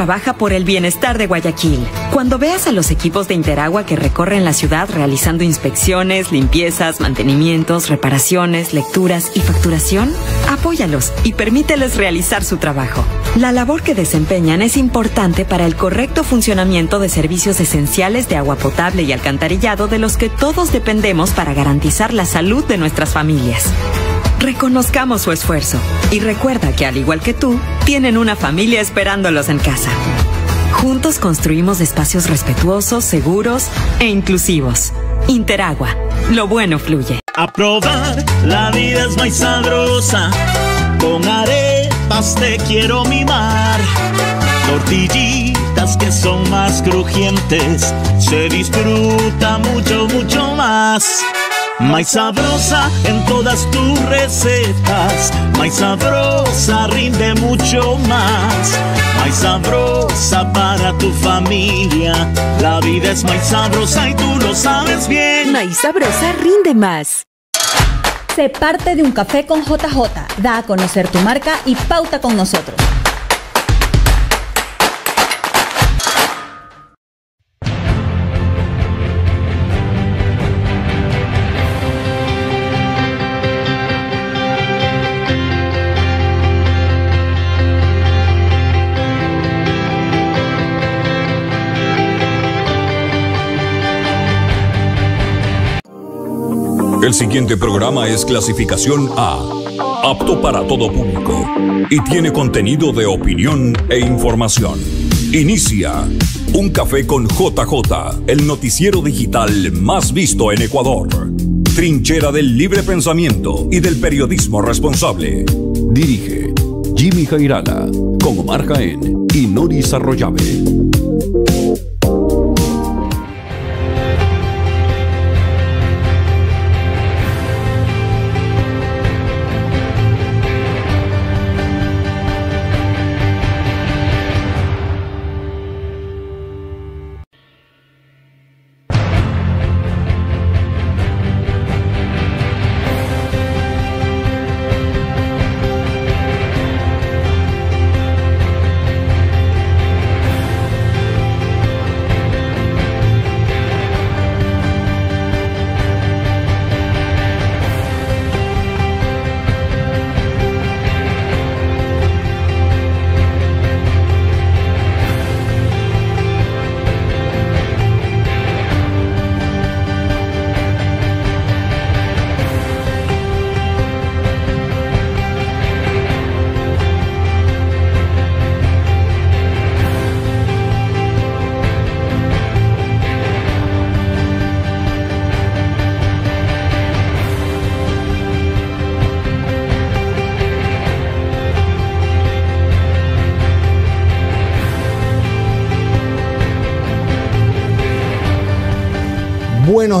Trabaja por el bienestar de Guayaquil. Cuando veas a los equipos de Interagua que recorren la ciudad realizando inspecciones, limpiezas, mantenimientos, reparaciones, lecturas y facturación, apóyalos y permíteles realizar su trabajo. La labor que desempeñan es importante para el correcto funcionamiento de servicios esenciales de agua potable y alcantarillado de los que todos dependemos para garantizar la salud de nuestras familias. Reconozcamos su esfuerzo y recuerda que al igual que tú, tienen una familia esperándolos en casa. Juntos construimos espacios respetuosos, seguros e inclusivos. Interagua, lo bueno fluye. A probar, la vida es más sabrosa. Con arepas te quiero mimar. Tortillitas que son más crujientes. Se disfruta mucho, mucho más. Más sabrosa en todas tus recetas. Más sabrosa rinde mucho más. Más sabrosa para tu familia. La vida es más sabrosa y tú lo sabes bien. Más sabrosa rinde más. Sé parte de un café con JJ. Da a conocer tu marca y pauta con nosotros. El siguiente programa es clasificación A, apto para todo público, y tiene contenido de opinión e información. Inicia Un Café con JJ, el noticiero digital más visto en Ecuador. Trinchera del libre pensamiento y del periodismo responsable. Dirige Jimmy Jairala, con Omar Jaén y Noris Arroyave.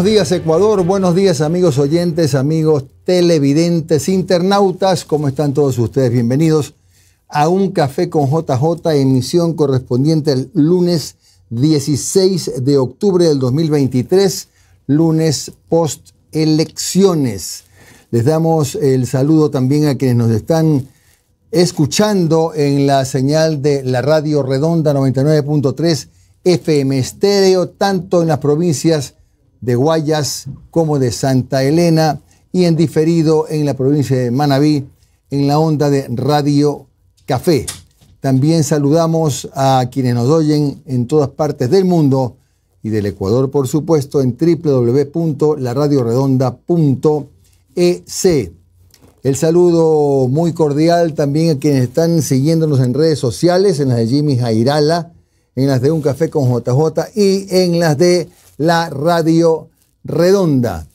Buenos días Ecuador, buenos días amigos oyentes, amigos televidentes, internautas, ¿cómo están todos ustedes? Bienvenidos a un café con JJ, emisión correspondiente al lunes 16 de octubre del 2023, lunes post elecciones. Les damos el saludo también a quienes nos están escuchando en la señal de la radio redonda 99.3 FM estéreo, tanto en las provincias de Guayas como de Santa Elena y en diferido en la provincia de Manabí en la onda de Radio Café. También saludamos a quienes nos oyen en todas partes del mundo y del Ecuador, por supuesto, en www.laradioredonda.ec. El saludo muy cordial también a quienes están siguiéndonos en redes sociales, en las de Jimmy Jairala, en las de Un Café con JJ y en las de la radio redonda.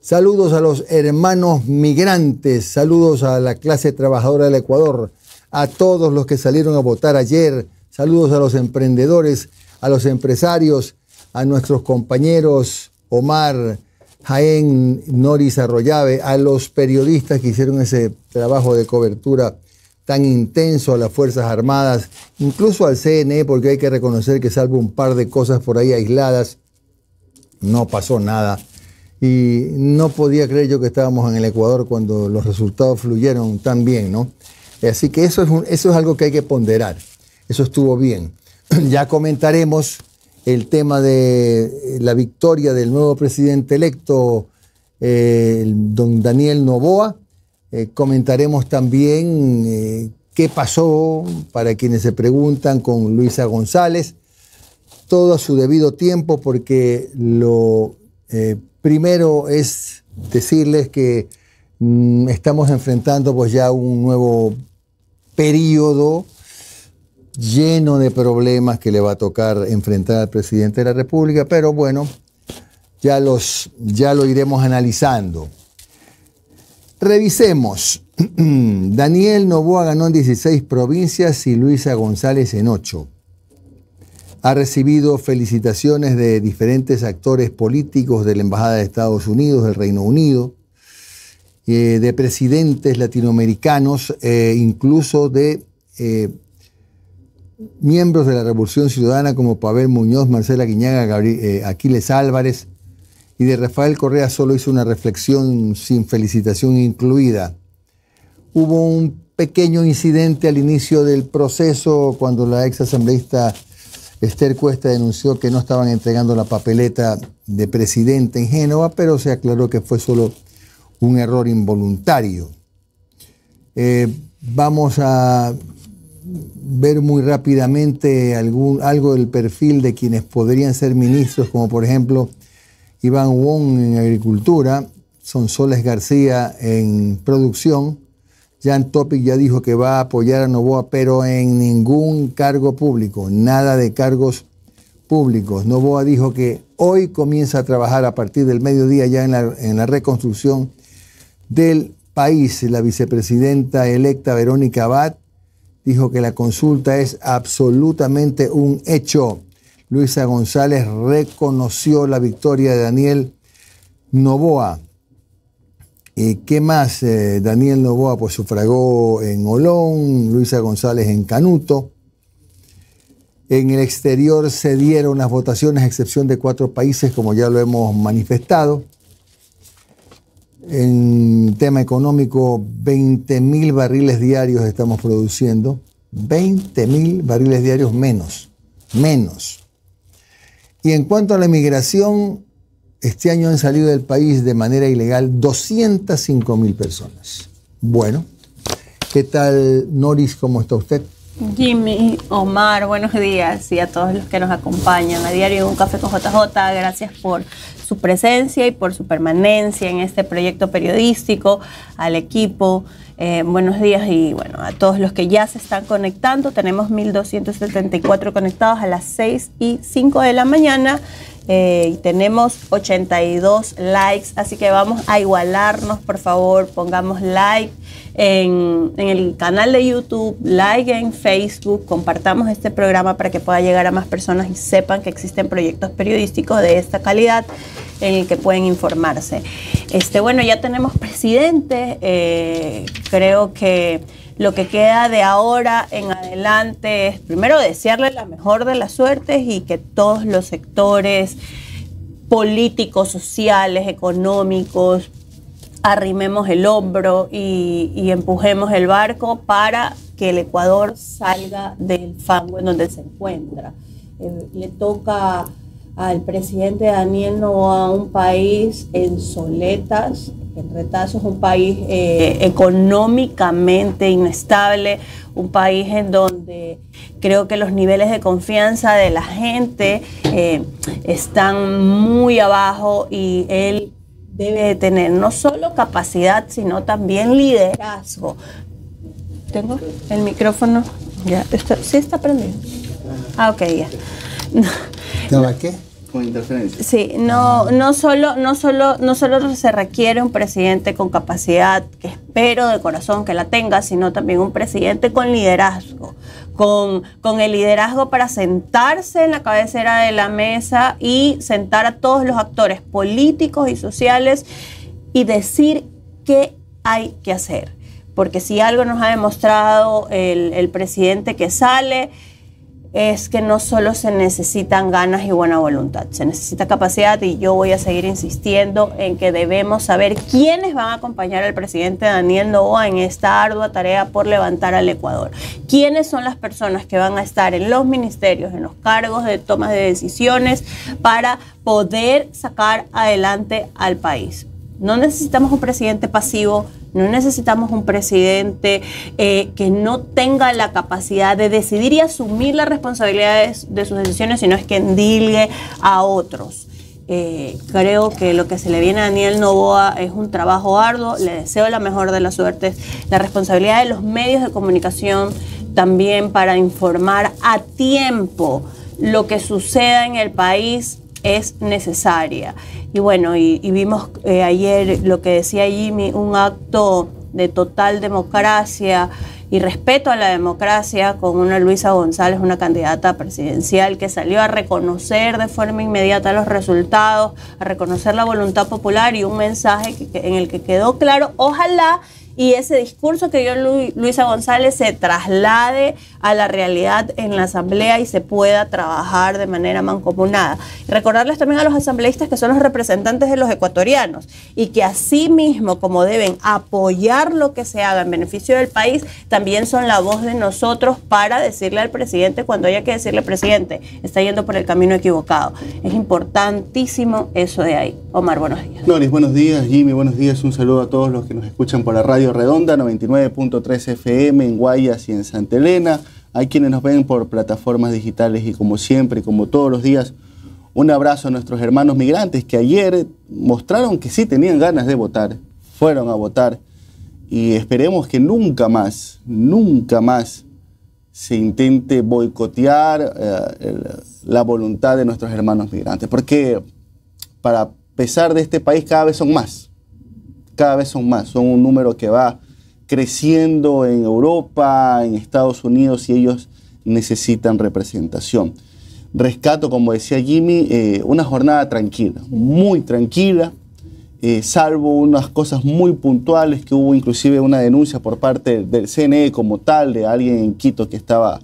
Saludos a los hermanos migrantes, saludos a la clase trabajadora del Ecuador, a todos los que salieron a votar ayer, saludos a los emprendedores, a los empresarios, a nuestros compañeros Omar, Jaén, Noris Arroyave, a los periodistas que hicieron ese trabajo de cobertura tan intenso a las Fuerzas Armadas, incluso al CNE, porque hay que reconocer que salvo un par de cosas por ahí aisladas, no pasó nada. Y no podía creer yo que estábamos en el Ecuador cuando los resultados fluyeron tan bien, ¿no? Así que eso es, eso es algo que hay que ponderar. Eso estuvo bien. Ya comentaremos el tema de la victoria del nuevo presidente electo, eh, don Daniel Novoa. Eh, comentaremos también eh, qué pasó, para quienes se preguntan, con Luisa González. Todo a su debido tiempo, porque lo primero es decirles que mm, estamos enfrentando pues ya un nuevo periodo lleno de problemas que le va a tocar enfrentar al presidente de la República, pero bueno, ya, los, ya lo iremos analizando. Revisemos. Daniel Novoa ganó en 16 provincias y Luisa González en 8. Ha recibido felicitaciones de diferentes actores políticos de la Embajada de Estados Unidos, del Reino Unido, eh, de presidentes latinoamericanos, e incluso de eh, miembros de la Revolución Ciudadana como Pavel Muñoz, Marcela Guiñaga, eh, Aquiles Álvarez y de Rafael Correa solo hizo una reflexión sin felicitación incluida. Hubo un pequeño incidente al inicio del proceso cuando la ex asambleísta Esther Cuesta denunció que no estaban entregando la papeleta de presidente en Génova, pero se aclaró que fue solo un error involuntario. Eh, vamos a ver muy rápidamente algún, algo del perfil de quienes podrían ser ministros, como por ejemplo Iván Wong en Agricultura, Sonsoles García en Producción, Jan Topic ya dijo que va a apoyar a Novoa, pero en ningún cargo público, nada de cargos públicos. Novoa dijo que hoy comienza a trabajar a partir del mediodía ya en la, en la reconstrucción del país. La vicepresidenta electa Verónica Abad dijo que la consulta es absolutamente un hecho. Luisa González reconoció la victoria de Daniel Novoa. ¿Y qué más? Eh, Daniel Novoa pues sufragó en Olón, Luisa González en Canuto. En el exterior se dieron las votaciones a excepción de cuatro países, como ya lo hemos manifestado. En tema económico, 20 mil barriles diarios estamos produciendo. 20 mil barriles diarios menos. Menos. Y en cuanto a la inmigración, este año han salido del país de manera ilegal 205 mil personas. Bueno, ¿qué tal, Noris? ¿Cómo está usted? Jimmy, Omar, buenos días y a todos los que nos acompañan a diario un café con JJ. Gracias por su presencia y por su permanencia en este proyecto periodístico, al equipo. Eh, buenos días y bueno, a todos los que ya se están conectando. Tenemos 1.274 conectados a las 6 y 5 de la mañana. Eh, y tenemos 82 likes, así que vamos a igualarnos, por favor, pongamos like en, el canal de YouTube, like en Facebook, compartamos este programa para que pueda llegar a más personas y sepan que existen proyectos periodísticos de esta calidad en el que pueden informarse. Este, bueno, ya tenemos presidente, eh, creo que lo que queda de ahora en adelante es primero desearle la mejor de las suertes y que todos los sectores políticos, sociales, económicos, arrimemos el hombro y, empujemos el barco para que el Ecuador salga del fango en donde se encuentra. Eh, le toca al presidente Daniel Novoa un país en soletas, en retazos, un país eh, económicamente inestable, un país en donde creo que los niveles de confianza de la gente eh, están muy abajo y él debe tener no solo capacidad, sino también liderazgo. ¿Tengo el micrófono? Ya, ¿sí está prendido? Ah, ok, ya. ¿Estaba qué? Con interferencia. Sí, no, no, solo, no, solo, no solo se requiere un presidente con capacidad, que espero de corazón que la tenga, sino también un presidente con liderazgo con, el liderazgo para sentarse en la cabecera de la mesa y sentar a todos los actores políticos y sociales y decir qué hay que hacer. Porque si algo nos ha demostrado el, presidente que sale, es que no solo se necesitan ganas y buena voluntad, se necesita capacidad y yo voy a seguir insistiendo en que debemos saber quiénes van a acompañar al presidente Daniel Novoa en esta ardua tarea por levantar al Ecuador. ¿Quiénes son las personas que van a estar en los ministerios, en los cargos de toma de decisiones para poder sacar adelante al país? No necesitamos un presidente pasivo, no necesitamos un presidente eh, que no tenga la capacidad de decidir y asumir las responsabilidades de sus decisiones, sino es que endilgue a otros. Eh, creo que lo que se le viene a Daniel Novoa es un trabajo arduo, le deseo la mejor de las suertes, la responsabilidad de los medios de comunicación también para informar a tiempo lo que suceda en el país es necesaria. Y bueno, y, vimos eh, ayer lo que decía Jimmy, un acto de total democracia y respeto a la democracia con una Luisa González, una candidata presidencial que salió a reconocer de forma inmediata los resultados, a reconocer la voluntad popular y un mensaje en el que quedó claro, ojalá y ese discurso que dio Luisa González se traslade a la realidad en la asamblea y se pueda trabajar de manera mancomunada. recordarles también a los asambleístas que son los representantes de los ecuatorianos y que así mismo como deben apoyar lo que se haga en beneficio del país, también son la voz de nosotros para decirle al presidente cuando haya que decirle presidente, está yendo por el camino equivocado. Es importantísimo eso de ahí. Omar, buenos días. Loris, buenos días. Jimmy, buenos días. Un saludo a todos los que nos escuchan por la radio Redonda 99.3 FM en Guayas y en Santa Elena. Hay quienes nos ven por plataformas digitales y como siempre, como todos los días, un abrazo a nuestros hermanos migrantes que ayer mostraron que sí tenían ganas de votar, fueron a votar y esperemos que nunca más, nunca más se intente boicotear eh, la voluntad de nuestros hermanos migrantes, porque para pesar de este país cada vez son más cada vez son más, son un número que va creciendo en Europa, en Estados Unidos y ellos necesitan representación. Rescato, como decía Jimmy, eh, una jornada tranquila, muy tranquila, eh, salvo unas cosas muy puntuales que hubo inclusive una denuncia por parte del CNE como tal, de alguien en Quito que estaba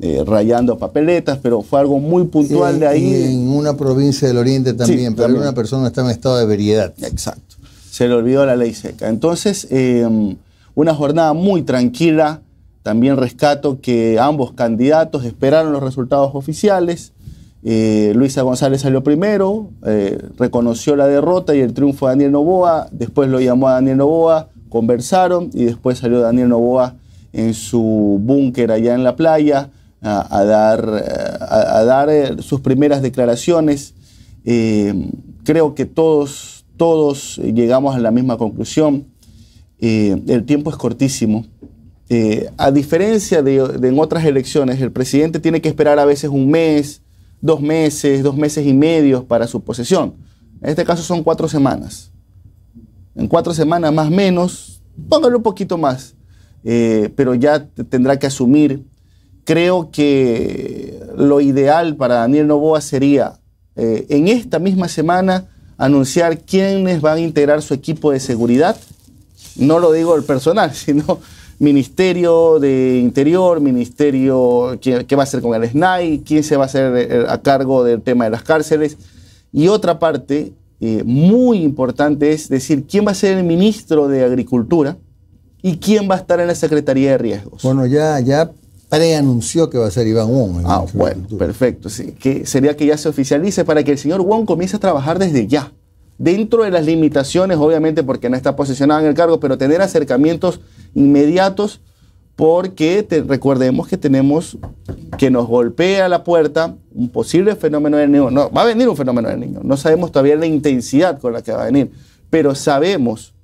eh, rayando papeletas, pero fue algo muy puntual de ahí. en una provincia del Oriente también, pero una persona estaba en estado de veriedad. Exacto se le olvidó la ley seca. Entonces, em, una jornada muy tranquila. También rescato que ambos candidatos esperaron los resultados oficiales. Eh, Luisa González salió primero, eh, reconoció la derrota y el triunfo de Daniel Novoa. Después lo llamó a Daniel Novoa, conversaron y después salió Daniel Novoa en su búnker allá en la playa a, dar, a, dar eh, sus primeras declaraciones. creo que todos todos llegamos a la misma conclusión. Eh, el tiempo es cortísimo. Eh, a diferencia de, en otras elecciones, el presidente tiene que esperar a veces un mes, dos meses, dos meses y medio para su posesión. En este caso son cuatro semanas. En cuatro semanas más menos, póngale un poquito más, eh, pero ya tendrá que asumir. Creo que lo ideal para Daniel Novoa sería en esta misma semana anunciar quiénes van a integrar su equipo de seguridad. No lo digo el personal, sino Ministerio de Interior, Ministerio, ¿qué, va a hacer con el SNAI? ¿Quién se va a hacer eh, a cargo del tema de las cárceles? Y otra parte eh, muy importante es decir quién va a ser el ministro de Agricultura y quién va a estar en la Secretaría de Riesgos. Bueno, ya, ya preanunció que va a ser Iván Wong. Ah, bueno, perfecto. Sí. Que sería que ya se oficialice para que el señor Wong comience a trabajar desde ya. Dentro de las limitaciones, obviamente, porque no está posicionado en el cargo, pero tener acercamientos inmediatos, porque recordemos que tenemos que nos golpea la puerta un posible fenómeno del niño. No, va a venir un fenómeno del niño. No sabemos todavía la intensidad con la que va a venir, pero sabemos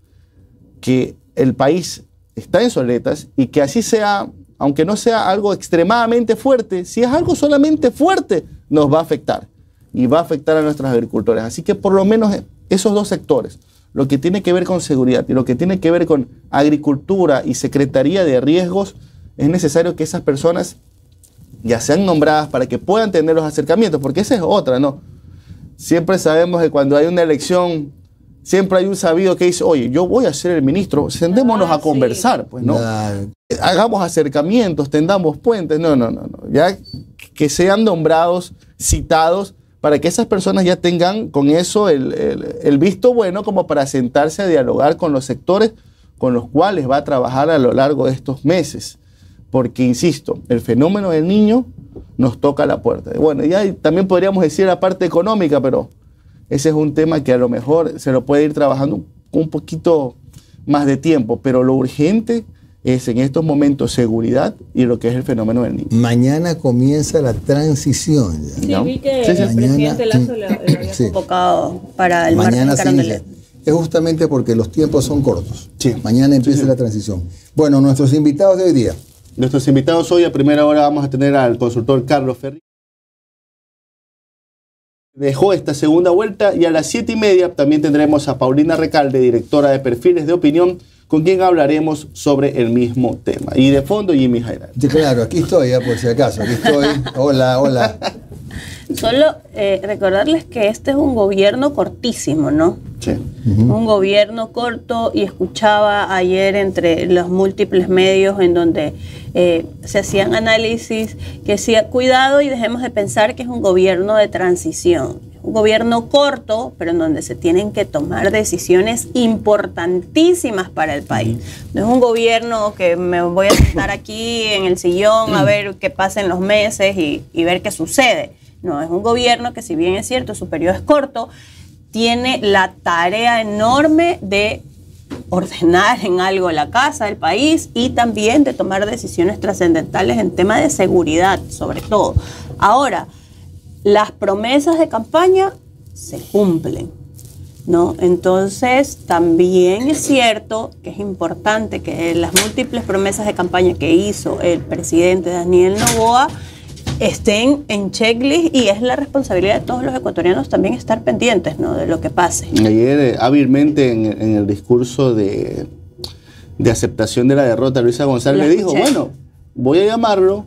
que el país está en soletas y que así sea aunque no sea algo extremadamente fuerte, si es algo solamente fuerte, nos va a afectar y va a afectar a nuestros agricultores. Así que por lo menos esos dos sectores, lo que tiene que ver con seguridad y lo que tiene que ver con agricultura y secretaría de riesgos, es necesario que esas personas ya sean nombradas para que puedan tener los acercamientos, porque esa es otra, ¿no? Siempre sabemos que cuando hay una elección siempre hay un sabido que dice, oye, yo voy a ser el ministro, sentémonos a ah, conversar, pues, ¿no? Hagamos acercamientos, tendamos puentes, no, no, no, no. Ya que sean nombrados, citados, para que esas personas ya tengan con eso el, el- el visto bueno como para sentarse a dialogar con los sectores con los cuales va a trabajar a lo largo de estos meses. Porque, insisto, el fenómeno del niño nos toca la puerta. Bueno, ya también podríamos decir la parte económica, pero ese es un tema que a lo mejor se lo puede ir trabajando un- poquito más de tiempo, pero lo urgente es en estos momentos seguridad y lo que es el fenómeno del niño. Mañana comienza la transición. ya. Sí, ¿no? vi que Sí, sí. el Mañana- presidente Lazo le, le había Sí. convocado para el Mañana martes. Es justamente porque los tiempos son cortos. Sí. Mañana empieza la transición. Bueno, nuestros invitados de hoy día. Nuestros invitados hoy a primera hora vamos a tener al consultor Carlos Ferri. Dejó esta segunda vuelta y a las siete y media también tendremos a Paulina Recalde, directora de perfiles de opinión, con quien hablaremos sobre el mismo tema. Y de fondo Jimmy Jairán. Sí, claro, aquí estoy, ya, por si acaso. Aquí estoy. Hola, hola. Solo eh, recordarles que este es un gobierno cortísimo, ¿no? Sí. Un gobierno corto y escuchaba ayer entre los múltiples medios en donde eh, se hacían análisis que decía, cuidado y dejemos de pensar que es un gobierno de transición. Un gobierno corto, pero en donde se tienen que tomar decisiones importantísimas para el país. No es un gobierno que me voy a sentar aquí en el sillón a ver qué pasa en los meses y, y ver qué sucede. No, es un gobierno que si bien es cierto, su periodo es corto, tiene la tarea enorme de ordenar en algo la casa, el país y también de tomar decisiones trascendentales en tema de seguridad, sobre todo. Ahora, las promesas de campaña se cumplen. ¿No? Entonces, también es cierto que es importante que las múltiples promesas de campaña que hizo el presidente Daniel Novoa estén en checklist y es la responsabilidad de todos los ecuatorianos también estar pendientes ¿no? de lo que pase. Ayer, eh, hábilmente, en, en el discurso de, de aceptación de la derrota, Luisa González Lo le dijo, escuché. bueno, voy a llamarlo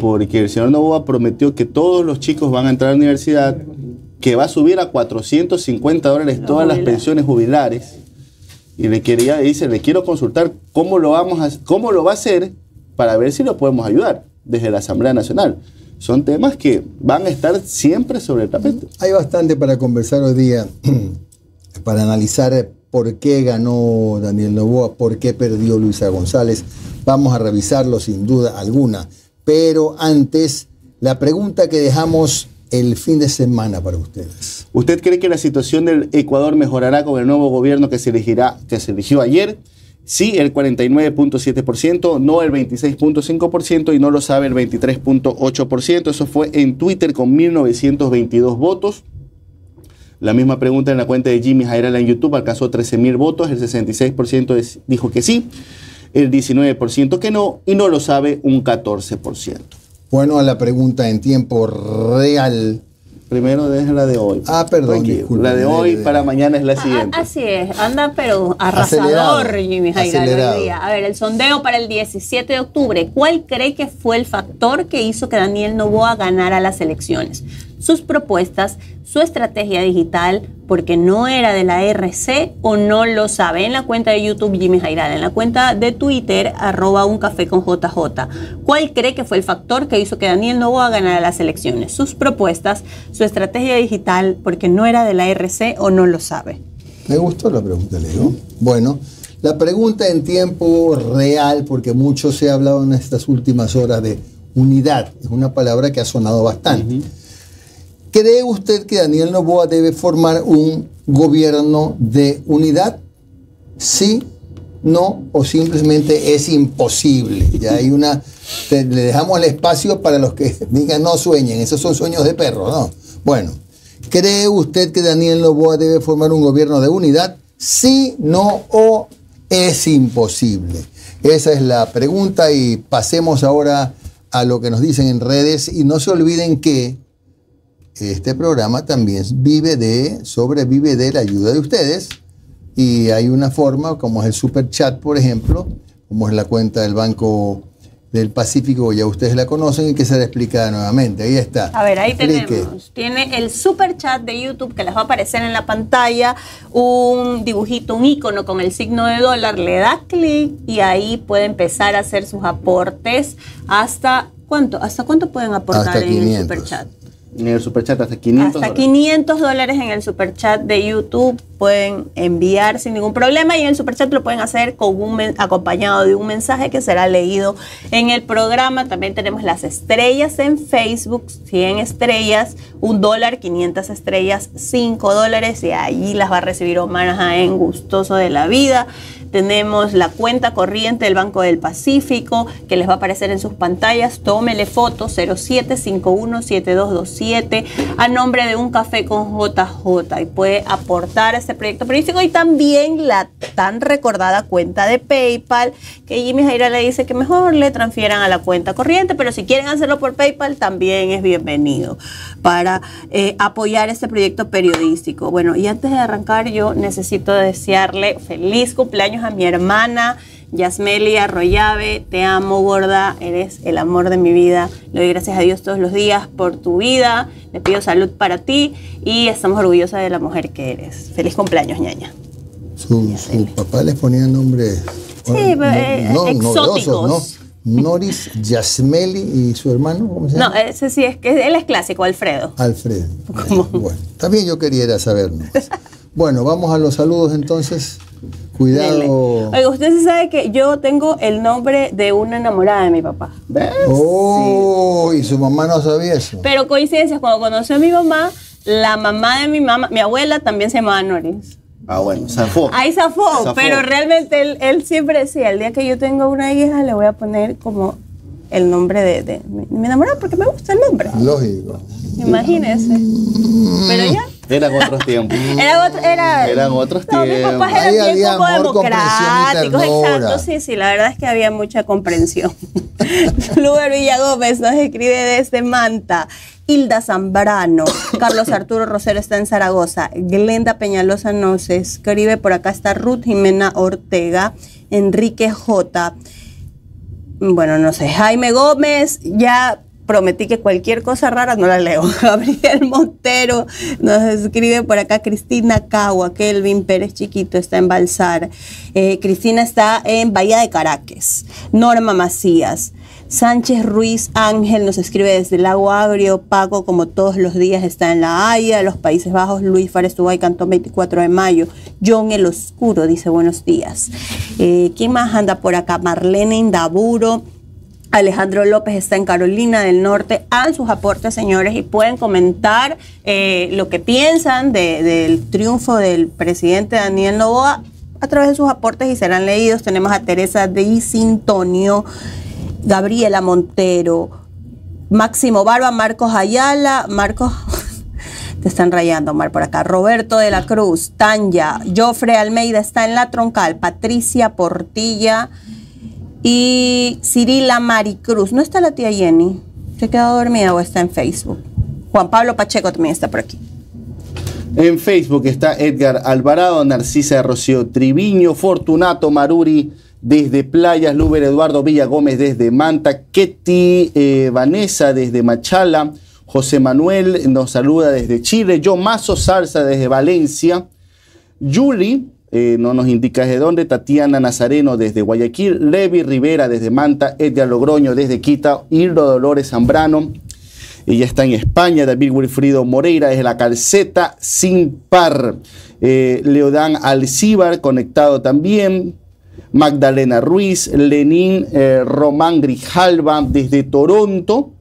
porque el señor Novoa prometió que todos los chicos van a entrar a la universidad, que va a subir a 450 dólares todas las pensiones jubilares. Y le quería, dice, le quiero consultar cómo lo, vamos a, cómo lo va a hacer para ver si lo podemos ayudar desde la Asamblea Nacional. Son temas que van a estar siempre sobre el tapete. Hay bastante para conversar hoy día, para analizar eh, por qué ganó Daniel Novoa, por qué perdió Luisa González. Vamos a revisarlo sin duda alguna. Pero antes, la pregunta que dejamos el fin de semana para ustedes. ¿Usted cree que la situación del Ecuador mejorará con el nuevo gobierno que se elegirá, que se eligió ayer? Sí, el 49.7%, no el 26.5% y no lo sabe el 23.8%. Eso fue en Twitter con 1922 votos. La misma pregunta en la cuenta de Jimmy Jairala en YouTube alcanzó 13.000 votos, el 66% es- dijo que sí, el 19% que no y no lo sabe un 14%. Bueno, a la pregunta en tiempo real. Primero deja la de hoy. Ah, perdón, disculpe, La de hoy para mañana es la Ah, siguiente. Así es, anda pero arrasador Jimmy día. A ver, el sondeo para el 17 de octubre. ¿Cuál cree que fue el factor que hizo que Daniel Novoa ganara las elecciones? Sus propuestas, su estrategia digital, porque no era de la RC o no lo sabe. En la cuenta de YouTube Jimmy Jairala, en la cuenta de Twitter arroba un café con JJ. ¿Cuál cree que fue el factor que hizo que Daniel Novoa ganara las elecciones? Sus propuestas, su estrategia digital, porque no era de la RC o no lo sabe. Me gustó la pregunta, Leo. Bueno, la pregunta en tiempo real, porque mucho se ha hablado en estas últimas horas de unidad, es una palabra que ha sonado bastante. ¿Cree usted que Daniel Novoa debe formar un gobierno de unidad? Sí, no, o simplemente es imposible. Ya hay una. le dejamos el espacio para los que digan no sueñen, esos son sueños de perro, ¿no? Bueno, ¿cree usted que Daniel Novoa debe formar un gobierno de unidad? Sí, no o es imposible. Esa es la pregunta y pasemos ahora a lo que nos dicen en redes y no se olviden que este programa también vive de, sobrevive de la ayuda de ustedes y hay una forma como es el super chat, por ejemplo, como es la cuenta del Banco del Pacífico, ya ustedes la conocen y que será explicada nuevamente. Ahí está. A ver, ahí Explique. tenemos. Tiene el super chat de YouTube que les va a aparecer en la pantalla, un dibujito, un icono con el signo de dólar, le da clic y ahí puede empezar a hacer sus aportes hasta ¿Cuánto? ¿Hasta cuánto pueden aportar Hasta en el 500. superchat? En el superchat hasta 500 Hasta dólares. 500 dólares en el superchat de YouTube pueden enviar sin ningún problema y en el superchat lo pueden hacer con un acompañado de un mensaje que será leído en el programa. También tenemos las estrellas en Facebook, 100 estrellas, un dólar, 500 estrellas, 5 dólares y allí las va a recibir Omar Jaén, gustoso de la vida. Tenemos la cuenta corriente del Banco del Pacífico que les va a aparecer en sus pantallas. Tómele foto 07517227 a nombre de un café con JJ y puede aportar este proyecto periodístico y también la tan recordada cuenta de PayPal que Jimmy Jaira le dice que mejor le transfieran a la cuenta corriente, pero si quieren hacerlo por PayPal también es bienvenido para eh, apoyar este proyecto periodístico. Bueno, y antes de arrancar yo necesito desearle feliz cumpleaños a mi hermana. Yasmeli Arroyave, te amo gorda, eres el amor de mi vida. Le doy gracias a Dios todos los días por tu vida. Le pido salud para ti y estamos orgullosas de la mujer que eres. Feliz cumpleaños, ñaña. Su, su papá les ponía nombres Sí, bueno, eh, ¿no? exóticos. Noris Yasmeli y su hermano, ¿cómo se No, ese sí es que él es clásico, Alfredo. Alfredo. Bueno, también yo quería ir a saber nomás. Bueno, vamos a los saludos entonces. Cuidado. Oiga, usted sí sabe que yo tengo el nombre de una enamorada de mi papá. ¿Ves? Oh, y su mamá no sabía eso. Pero coincidencias, cuando conocí a mi mamá, la mamá de mi mamá, mi abuela también se llamaba Noris. Ah, bueno, zafó. Ahí zafó, Zafó. pero realmente él, él siempre decía, el día que yo tenga una hija le voy a poner como el nombre de, de mi enamorada porque me gusta el nombre. Lógico. Imagínese. Pero ya. Eran otros tiempos. Era otro, era, Eran otros no, mis tiempos. papás Ahí eran bien como democráticos, exacto, sí, sí, la verdad es que había mucha comprensión. Luber Villa Gómez nos escribe desde Manta, Hilda Zambrano, Carlos Arturo Rosero está en Zaragoza, Glenda Peñalosa nos escribe, por acá está Ruth Jimena Ortega, Enrique J. Bueno, no sé, Jaime Gómez, ya prometí que cualquier cosa rara no la leo. Gabriel Montero nos escribe por acá Cristina Cagua, Kelvin Pérez Chiquito está en Balsar, Eh, Cristina está en Bahía de Caracas, Norma Macías. Sánchez Ruiz Ángel nos escribe desde Lago Agrio, Paco como todos los días está en La Haya, los Países Bajos, Luis Fares Tubay, Cantón 24 de mayo, John el Oscuro dice buenos días. Eh, ¿Quién más anda por acá? Marlene Indaburo, Alejandro López está en Carolina del Norte. Hagan sus aportes, señores, y pueden comentar eh, lo que piensan de- del triunfo del presidente Daniel Novoa a través de sus aportes y serán leídos. Tenemos a Teresa de Sintonio, Gabriela Montero, Máximo Barba, Marcos Ayala, Marcos... Te están rayando, Omar, por acá. Roberto de la Cruz, Tanya, Jofre Almeida está en la troncal, Patricia Portilla y Cirila Maricruz. ¿No está la tía Jenny? ¿Se ha quedado dormida o está en Facebook? Juan Pablo Pacheco también está por aquí. En Facebook está Edgar Alvarado, Narcisa Rocío Triviño, Fortunato Maruri desde Playas, Luber Eduardo Villa Gómez desde Manta, Ketty eh, Vanessa desde Machala, José Manuel nos saluda desde Chile, Yo Mazo Salsa desde Valencia, Yuli, eh, no nos indica desde dónde, Tatiana Nazareno desde Guayaquil, Levi Rivera desde Manta, Edgar Logroño desde Quita, Hildo Dolores Zambrano, ella está en España, David Wilfrido Moreira desde la calceta sin par. Eh, Leodán Alcíbar conectado también. Magdalena Ruiz, Lenín eh, Román Grijalva desde Toronto.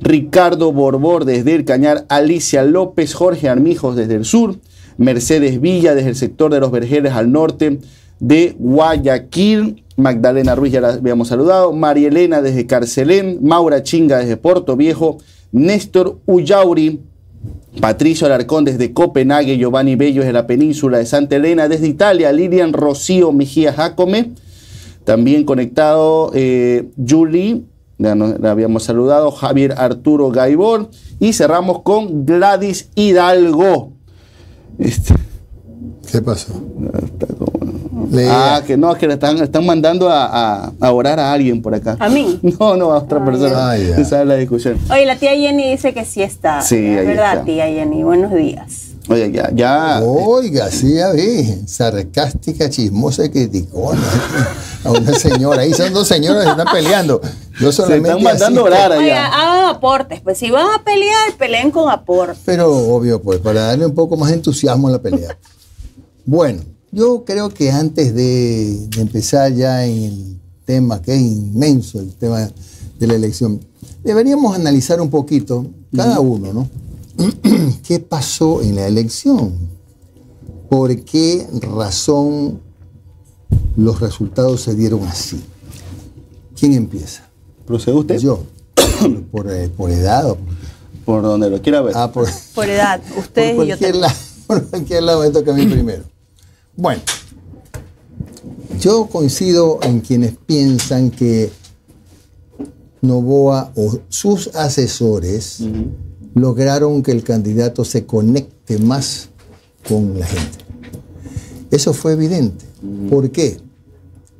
Ricardo Borbor desde el Cañar, Alicia López, Jorge Armijos desde el sur, Mercedes Villa desde el sector de los Vergeles al norte de Guayaquil, Magdalena Ruiz ya la habíamos saludado, María Elena desde Carcelén, Maura Chinga desde Puerto Viejo, Néstor Ullauri, Patricio Alarcón desde Copenhague, Giovanni Bello desde la península de Santa Elena, desde Italia, Lilian Rocío Mejía Jacome, también conectado eh, Julie, ya nos- la habíamos saludado, Javier Arturo Gaibor, y cerramos con Gladys Hidalgo. Este, ¿Qué pasó? está como- Leía. ah, que no, que le están, están mandando a, a- a orar a alguien por acá. ¿A mí? No, no, a otra persona. Ah, ya. Esa es la discusión. Oye, la tía Jenny dice que sí está. Sí, es ahí verdad, está. tía Jenny. Buenos días. Oye, ya, ya. Oiga, sí, ya vi. Sarcástica, chismosa y criticona. A una señora. Ahí son dos señoras que están peleando. Yo Se solamente están mandando asisto. orar Oiga, allá. hagan aportes. Pues si van a pelear, peleen con aportes. Pero obvio, pues, para darle un poco más de entusiasmo a la pelea. Bueno, yo creo que antes de, de empezar ya en el tema, que es inmenso el tema de la elección, deberíamos analizar un poquito, cada uno, ¿no? ¿Qué pasó en la elección? ¿Por qué razón los resultados se dieron así? ¿Quién empieza? ¿Procede usted? Yo. Por, eh, por edad o Por donde lo quiera ver. ah, por, Por edad, ustedes por y yo también. lado, por cualquier lado me toca a mí primero. Bueno, yo coincido en quienes piensan que Novoa o sus asesores lograron que el candidato se conecte más con la gente. Eso fue evidente. ¿Por qué?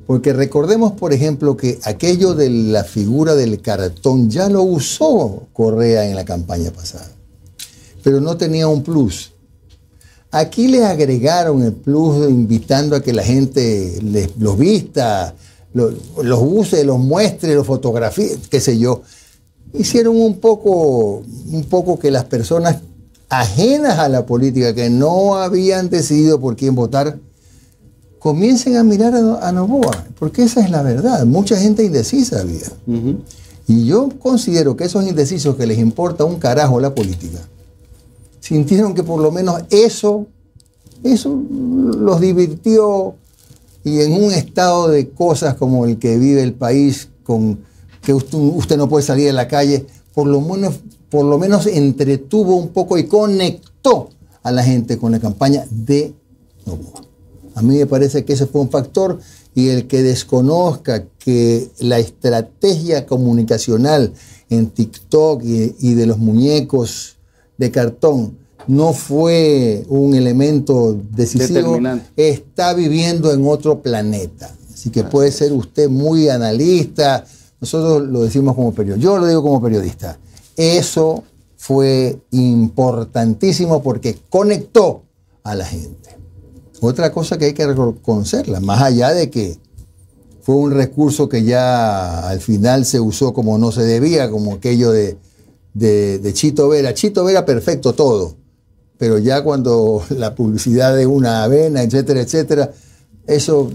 Porque recordemos, por ejemplo, que aquello de la figura del cartón ya lo usó Correa en la campaña pasada, pero no tenía un plus. Aquí le agregaron el plus invitando a que la gente los vista, lo- los use, los muestre, los fotografíe, qué sé yo. Hicieron un poco, un poco que las personas ajenas a la política, que no habían decidido por quién votar, comiencen a mirar a, a Novoa, porque esa es la verdad. Mucha gente indecisa había. Y yo considero que esos indecisos que les importa un carajo la política, sintieron que por lo menos eso, eso los divirtió y en un estado de cosas como el que vive el país, con que usted, usted no puede salir a la calle, por lo, menos, por lo menos entretuvo un poco y conectó a la gente con la campaña de Novoa. A mí me parece que ese fue un factor y el que desconozca que la estrategia comunicacional en TikTok y, y de los muñecos de cartón no fue un elemento decisivo, está viviendo en otro planeta. Así que puede ser usted muy analista, nosotros lo decimos como periodista, yo lo digo como periodista. Eso fue importantísimo porque conectó a la gente. Otra cosa que hay que reconocerla, más allá de que fue un recurso que ya al final se usó como no se debía, como aquello de, Chito Vera. Chito Vera perfecto todo, pero ya cuando la publicidad de una avena, etcétera, etcétera, eso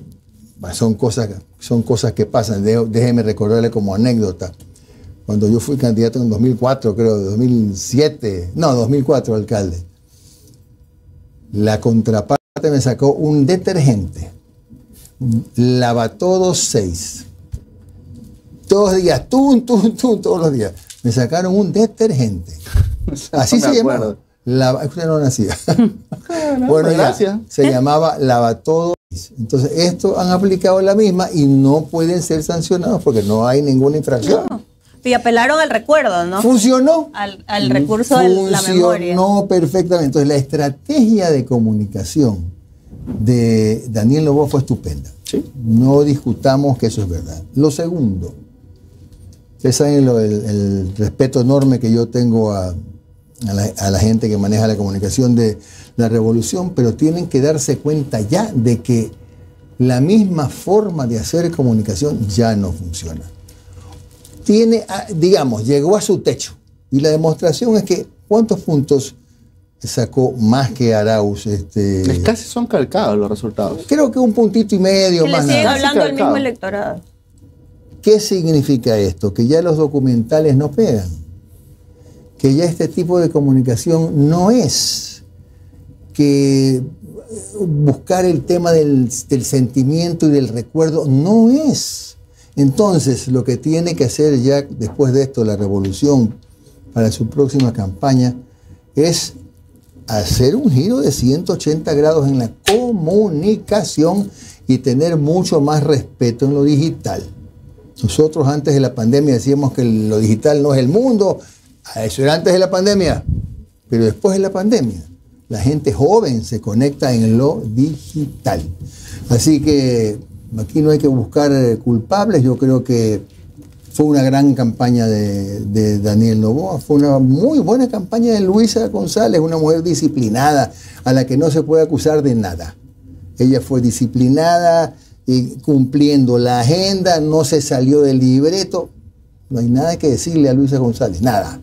son cosas, son cosas que pasan. Déjeme recordarle como anécdota. Cuando yo fui candidato en 2004, creo, 2007, no, 2004 alcalde, la contraparte me sacó un detergente, Lavatodos 6. Todos los días, tun, tun, tun, todos los días. Me sacaron un detergente. Así No se llamaba. Lava- usted no nacía. bueno, ya, gracias. se llamaba Lavatodos. Entonces, esto han aplicado la misma y no pueden ser sancionados porque no hay ninguna infracción. Y apelaron al recuerdo, ¿no? ¿Funcionó? Al, al recurso de la memoria. Funcionó perfectamente. Entonces, la estrategia de comunicación de Daniel Lobo fue estupenda. Sí. No discutamos que eso es verdad. Lo segundo, ustedes saben lo- el, el respeto enorme que yo tengo a, a la, a la gente que maneja la comunicación de la revolución, pero tienen que darse cuenta ya de que la misma forma de hacer comunicación ya no funciona. Tiene, ah, digamos, llegó a su techo. Y la demostración es que, ¿cuántos puntos sacó más que Arauz? Este, Es casi son calcados los resultados. creo que un puntito y medio Que le más siguen nada. hablando al mismo electorado. ¿Qué significa esto? Que ya los documentales no pegan. Que ya este tipo de comunicación no es. Que eh, buscar el tema del, del sentimiento y del recuerdo no es. Entonces, lo que tiene que hacer ya después de esto la revolución para su próxima campaña es hacer un giro de 180 grados en la comunicación y tener mucho más respeto en lo digital. Nosotros antes de la pandemia decíamos que lo digital no es el mundo, Ah, eso era antes de la pandemia, pero después de la pandemia, la gente joven se conecta en lo digital. Así que aquí no hay que buscar eh, culpables, yo creo que fue una gran campaña de, de Daniel Novoa, fue una muy buena campaña de Luisa González, una mujer disciplinada a la que no se puede acusar de nada. Ella fue disciplinada y cumpliendo la agenda, no se salió del libreto. No hay nada que decirle a Luisa González, nada.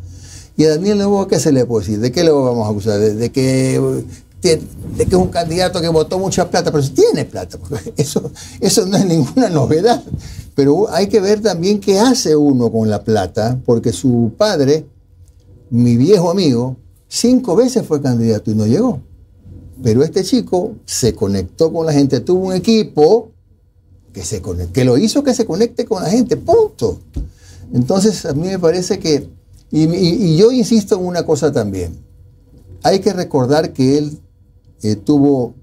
Y a Daniel Novoa, ¿qué se le puede decir? ¿De qué le vamos a acusar? ¿De, que, de, que es un candidato que votó mucha plata? Pero si tiene plata, eso, eso no es ninguna novedad. Pero hay que ver también qué hace uno con la plata, porque su padre, mi viejo amigo, cinco veces fue candidato y no llegó. Pero este chico se conectó con la gente, tuvo un equipo que, se que lo hizo que se conecte con la gente, punto. Entonces a mí me parece que, y, yo insisto en una cosa también, hay que recordar que él eh, tuvo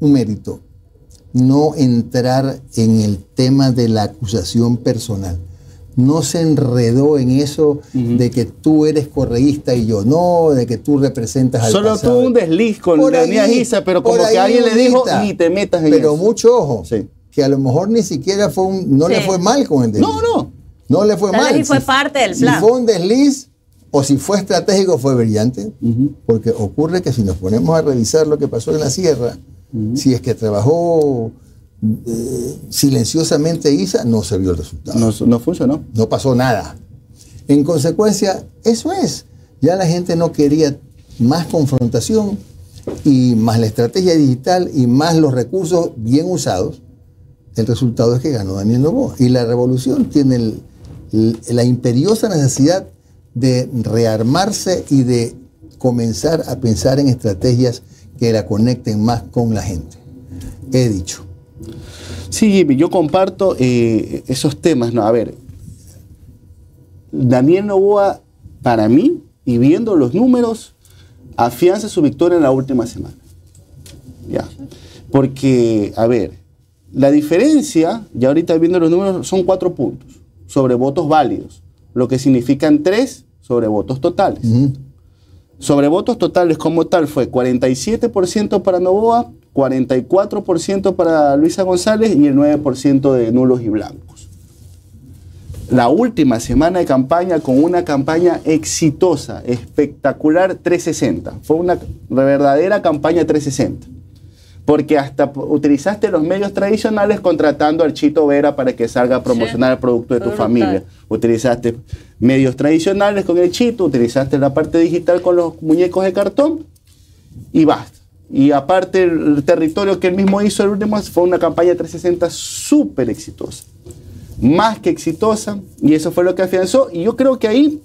un mérito, no entrar en el tema de la acusación personal no se enredó en eso de que tú eres correísta y yo no, de que tú representas al Solo tuvo un desliz con la Isa, pero como que alguien le dijo, ni te metas en Pero mucho ojo, que a lo mejor ni siquiera fue un, no le fue mal con el desliz. No, no. No le fue mal. Y fue parte del plan. Si fue un desliz o si fue estratégico, fue brillante. Porque ocurre que si nos ponemos a revisar lo que pasó en la sierra, si es que trabajó eh, silenciosamente Isa, no se vio el resultado. No, funcionó. No pasó nada. En consecuencia, eso es. Ya la gente no quería más confrontación y más la estrategia digital y más los recursos bien usados. El resultado es que ganó Daniel Novoa. Y la revolución tiene la imperiosa necesidad de rearmarse y de comenzar a pensar en estrategias que la conecten más con la gente. He dicho. Sí, Jimmy, yo comparto eh, esos temas. No, a ver, Daniel Novoa, para mí, y viendo los números, afianza su victoria en la última semana. Ya. Porque, a ver, la diferencia, ya ahorita viendo los números, son cuatro puntos sobre votos válidos, lo que significan tres sobre votos totales. Sobre votos totales como tal fue 47% para Novoa, 44% para Luisa González y el 9% de nulos y blancos. La última semana de campaña con una campaña exitosa, espectacular 360. Fue una verdadera campaña 360. Porque hasta utilizaste los medios tradicionales contratando al Chito Vera para que salga a promocionar el producto de tu familia. Utilizaste medios tradicionales con el Chito, utilizaste la parte digital con los muñecos de cartón y basta. Y aparte el territorio que él mismo hizo el último fue una campaña 360 súper exitosa. Más que exitosa. Y eso fue lo que afianzó. Y yo creo que ahí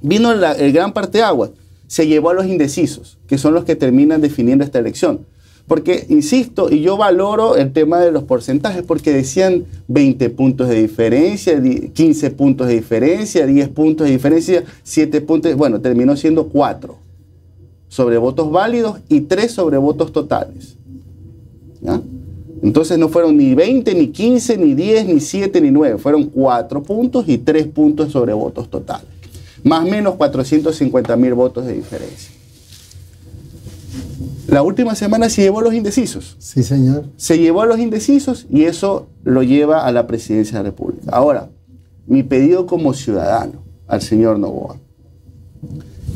vino el gran parte de agua. Se llevó a los indecisos, que son los que terminan definiendo esta elección. Porque, insisto, y yo valoro el tema de los porcentajes, porque decían 20 puntos de diferencia, 15 puntos de diferencia, 10 puntos de diferencia, 7 puntos, bueno, terminó siendo 4 sobre votos válidos y 3 sobre votos totales. Entonces no fueron ni 20, ni 15, ni 10, ni 7, ni 9. Fueron 4 puntos y 3 puntos sobre votos totales. Más o menos 450 mil votos de diferencia. La última semana se llevó a los indecisos. Sí, señor. Se llevó a los indecisos y eso lo lleva a la presidencia de la República. Ahora, mi pedido como ciudadano al señor Novoa.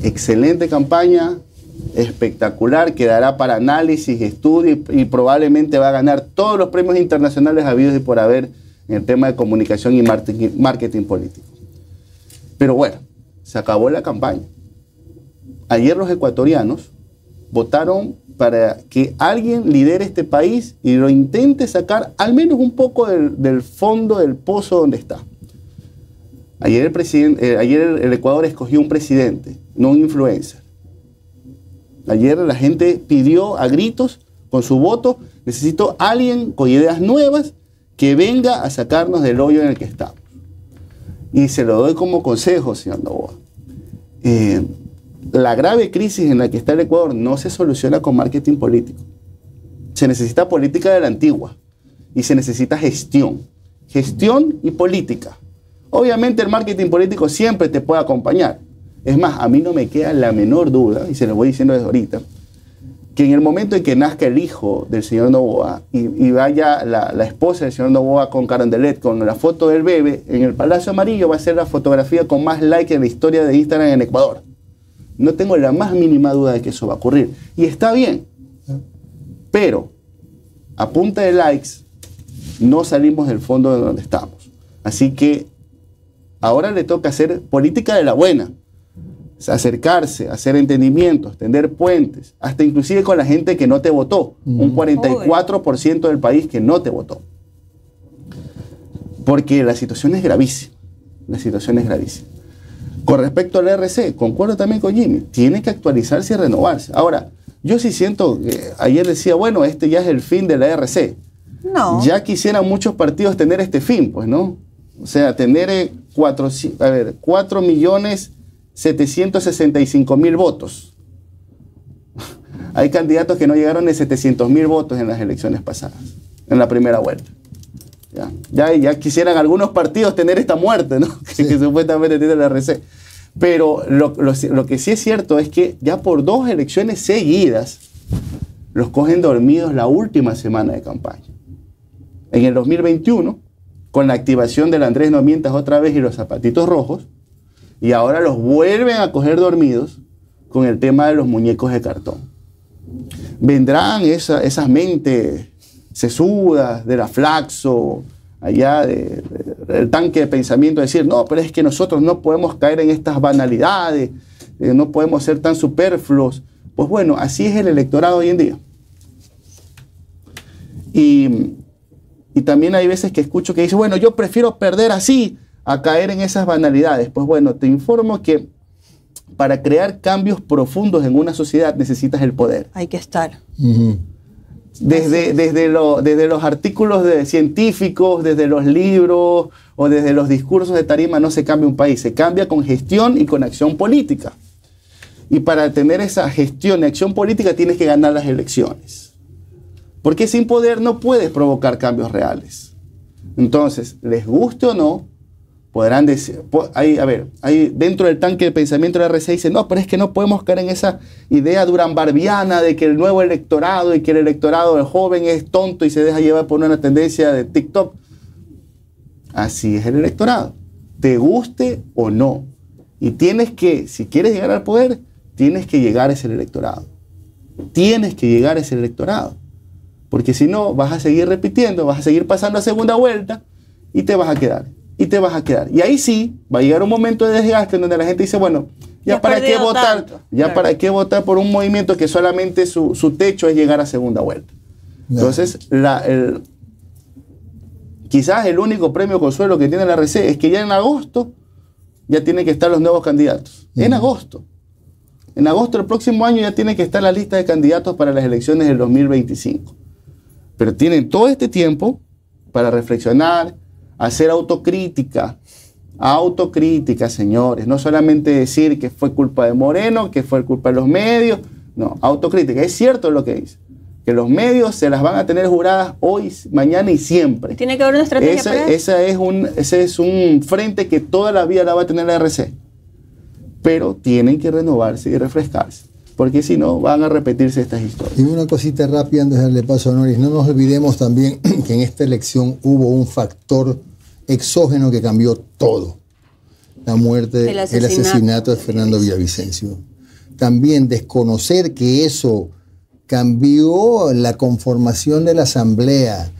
Excelente campaña, espectacular, quedará para análisis, estudio y, probablemente va a ganar todos los premios internacionales habidos y por haber en el tema de comunicación y marketing, político. Pero bueno, se acabó la campaña. Ayer los ecuatorianos votaron para que alguien lidere este país y lo intente sacar al menos un poco del, fondo del pozo donde está. Ayer, el, eh, ayer el Ecuador escogió un presidente, no un influencer. Ayer la gente pidió a gritos con su voto, necesito alguien con ideas nuevas que venga a sacarnos del hoyo en el que estamos. Y se lo doy como consejo, señor Novoa. Eh, la grave crisis en la que está el Ecuador no se soluciona con marketing político. Se necesita política de la antigua y se necesita gestión. Gestión y política. Obviamente el marketing político siempre te puede acompañar, es más, a mí no me queda la menor duda, y se lo voy diciendo desde ahorita, que en el momento en que nazca el hijo del señor Novoa y, vaya la, esposa del señor Novoa con Carondelet, con la foto del bebé, en el Palacio Amarillo va a ser la fotografía con más likes en la historia de Instagram en Ecuador. No tengo la más mínima duda de que eso va a ocurrir. Y está bien. Pero, a punta de likes, no salimos del fondo de donde estamos. Así que Ahora le toca hacer política de la buena. acercarse, hacer entendimientos, tender puentes, hasta inclusive con la gente que no te votó. Un 44% del país que no te votó. Porque la situación es gravísima. La situación es gravísima. Con respecto al RC, concuerdo también con Jimmy, tiene que actualizarse y renovarse. Ahora, yo sí siento, que ayer decía, bueno, este ya es el fin de la RC. No. Ya quisieran muchos partidos tener este fin, pues, ¿no? O sea, tener eh, cuatro, a ver, 4 millones 765 mil votos. Hay candidatos que no llegaron de 700 mil votos en las elecciones pasadas, en la primera vuelta. Ya, ya, quisieran algunos partidos tener esta muerte, ¿no? que, supuestamente tiene la RC. Pero lo, lo, que sí es cierto es que ya por dos elecciones seguidas los cogen dormidos la última semana de campaña. En el 2021, con la activación del Andrés No Mientas otra vez y los zapatitos rojos, y ahora los vuelven a coger dormidos con el tema de los muñecos de cartón. Vendrán esas mentes sesudas de la Flaxo, allá del tanque de pensamiento, decir, no, pero es que nosotros no podemos caer en estas banalidades, eh, no podemos ser tan superfluos. Pues bueno, así es el electorado hoy en día. Y y también hay veces que escucho que dice, bueno, yo prefiero perder así a caer en esas banalidades. Pues bueno, te informo que para crear cambios profundos en una sociedad necesitas el poder. Hay que estar. Desde, desde, desde, los artículos de científicos, desde los libros o desde los discursos de tarima no se cambia un país, se cambia con gestión y con acción política. Y para tener esa gestión y acción política tienes que ganar las elecciones. Porque sin poder no puedes provocar cambios reales. Entonces, les guste o no, podrán decir, a ver, hay dentro del tanque de pensamiento de la RC dice, no, pero es que no podemos caer en esa idea durambarbiana de que el nuevo electorado y que el electorado joven es tonto y se deja llevar por una tendencia de TikTok. Así es el electorado, te guste o no. Y tienes que, si quieres llegar al poder, tienes que llegar a ese electorado. Tienes que llegar a ese electorado. Porque si no, vas a seguir repitiendo, vas a seguir pasando a segunda vuelta y te vas a quedar. Y te vas a quedar. Y ahí sí, va a llegar un momento de desgaste en donde la gente dice, bueno, ya, para qué votar, ya para qué votar por un movimiento que solamente su, techo es llegar a segunda vuelta. Entonces, la, quizás el único premio consuelo que tiene la RC es que ya en agosto ya tienen que estar los nuevos candidatos. En agosto. En agosto del próximo año ya tiene que estar la lista de candidatos para las elecciones del 2025. Pero tienen todo este tiempo para reflexionar, hacer autocrítica. Autocrítica, señores. No solamente decir que fue culpa de Moreno, que fue culpa de los medios. No, autocrítica. Es cierto lo que dice. Que los medios se las van a tener juradas hoy, mañana y siempre. Tiene que haber una estrategia esa, para esa es un, ese es un frente que toda la vida la va a tener la RC. Pero tienen que renovarse y refrescarse porque si no van a repetirse estas historias. Y una cosita rápida antes de darle paso a Noris, no nos olvidemos también que en esta elección hubo un factor exógeno que cambió todo. La muerte, el asesinato, de Fernando Villavicencio. También desconocer que eso cambió la conformación de la Asamblea,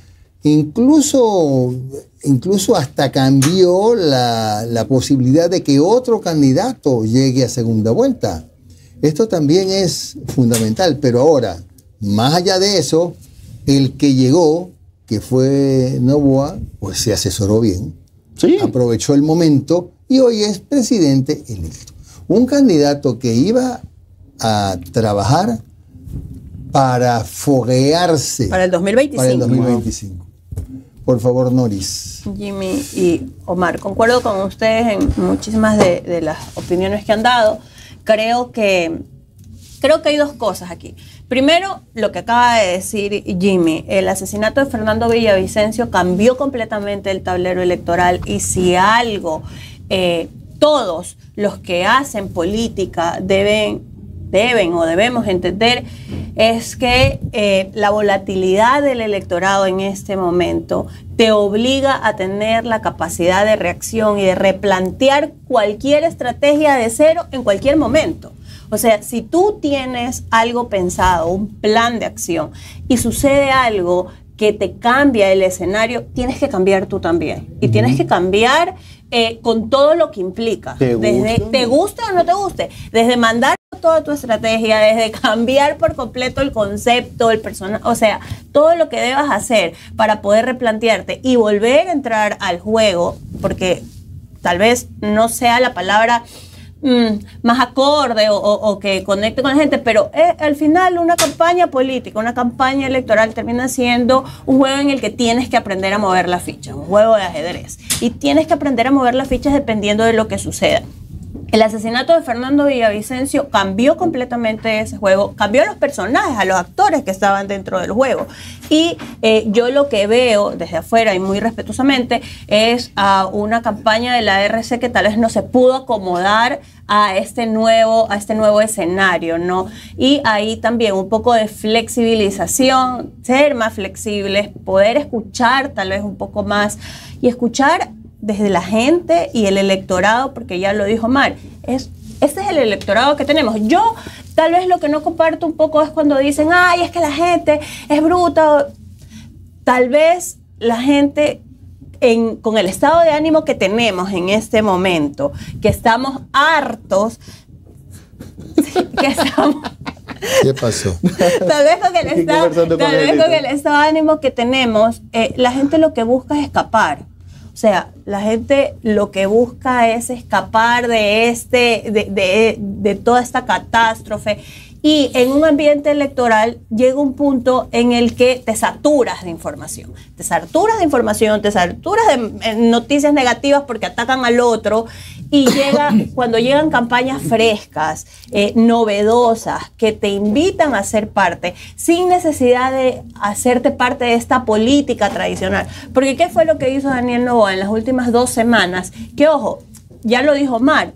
incluso, incluso hasta cambió la, la posibilidad de que otro candidato llegue a segunda vuelta. Esto también es fundamental, pero ahora, más allá de eso, el que llegó, que fue Novoa, pues se asesoró bien, aprovechó el momento y hoy es presidente electo. Un candidato que iba a trabajar para foguearse. Para el 2025. Para el 2025. Por favor, Noris. Jimmy y Omar, concuerdo con ustedes en muchísimas de, de las opiniones que han dado creo que, creo que hay dos cosas aquí. Primero, lo que acaba de decir Jimmy, el asesinato de Fernando Villavicencio cambió completamente el tablero electoral y si algo, eh, todos los que hacen política deben, deben o debemos entender es que eh, la volatilidad del electorado en este momento te obliga a tener la capacidad de reacción y de replantear cualquier estrategia de cero en cualquier momento. O sea, si tú tienes algo pensado, un plan de acción, y sucede algo que te cambia el escenario, tienes que cambiar tú también. Y tienes que cambiar eh, con todo lo que implica. ¿Te desde, gusta? ¿Te guste o no te guste? Desde mandar toda tu estrategia, desde cambiar por completo el concepto, el personaje, o sea, todo lo que debas hacer para poder replantearte y volver a entrar al juego, porque tal vez no sea la palabra mm, más acorde o que conecte con la gente, pero eh, al final una campaña política, una campaña electoral termina siendo un juego en el que tienes que aprender a mover las fichas, un juego de ajedrez. Y tienes que aprender a mover las fichas dependiendo de lo que suceda. El asesinato de Fernando Villavicencio cambió completamente ese juego, cambió a los personajes, a los actores que estaban dentro del juego. Y eh, yo lo que veo desde afuera y muy respetuosamente es a una campaña de la RC que tal vez no se pudo acomodar a este nuevo, a este nuevo escenario, ¿no? Y ahí también un poco de flexibilización, ser más flexibles, poder escuchar tal vez un poco más y escuchar desde la gente y el electorado, porque ya lo dijo Mar, es, este es el electorado que tenemos. Yo tal vez lo que no comparto un poco es cuando dicen, ay, es que la gente es bruta. Tal vez la gente en- con el estado de ánimo que tenemos en este momento, que estamos hartos, que estamos ¿Qué pasó? tal vez con el Estoy estado, conversando con tal vez él, con el entonces. estado de ánimo que tenemos, eh, la gente lo que busca es escapar. O sea, la gente lo que busca es escapar de este, de, de- de toda esta catástrofe. Y en un ambiente electoral llega un punto en el que te saturas de información. Te saturas de información, te saturas de eh, noticias negativas porque atacan al otro. Y llega, cuando llegan campañas frescas, eh, novedosas, que te invitan a ser parte, sin necesidad de hacerte parte de esta política tradicional. Porque ¿qué fue lo que hizo Daniel Novoa en las últimas dos semanas? Que ojo, ya lo dijo Mar,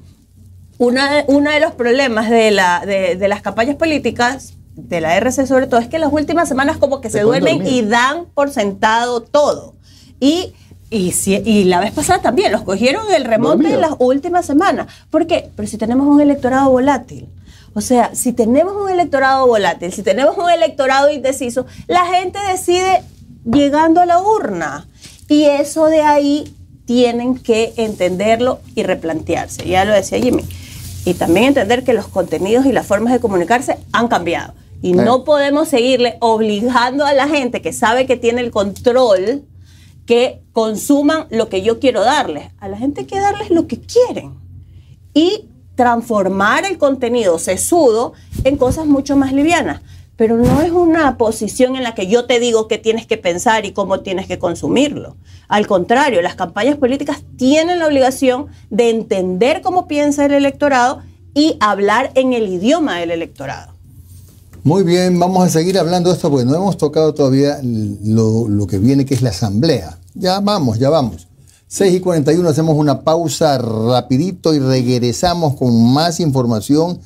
una de, uno de los problemas de, la, de, de las campañas políticas, de la RC sobre todo, es que las últimas semanas como que se, duermen dormir. y dan por sentado todo. Y, y, si- y la vez pasada también, los cogieron el remonte en las últimas semanas. ¿Por qué? Pero si tenemos un electorado volátil. O sea, si tenemos un electorado volátil, si tenemos un electorado indeciso, la gente decide llegando a la urna. Y eso de ahí tienen que entenderlo y replantearse. Ya lo decía Jimmy. Y también entender que los contenidos y las formas de comunicarse han cambiado. Y Eh. no podemos seguirle obligando a la gente que sabe que tiene el control que consuman lo que yo quiero darles. A la gente hay que darles lo que quieren. Y transformar el contenido sesudo en cosas mucho más livianas. Pero no es una posición en la que yo te digo qué tienes que pensar y cómo tienes que consumirlo. Al contrario, las campañas políticas tienen la obligación de entender cómo piensa el electorado y hablar en el idioma del electorado. Muy bien, vamos a seguir hablando de esto porque no hemos tocado todavía lo, que viene, que es la asamblea. Ya vamos, ya vamos. 6 y 41 hacemos una pausa rapidito y regresamos con más información,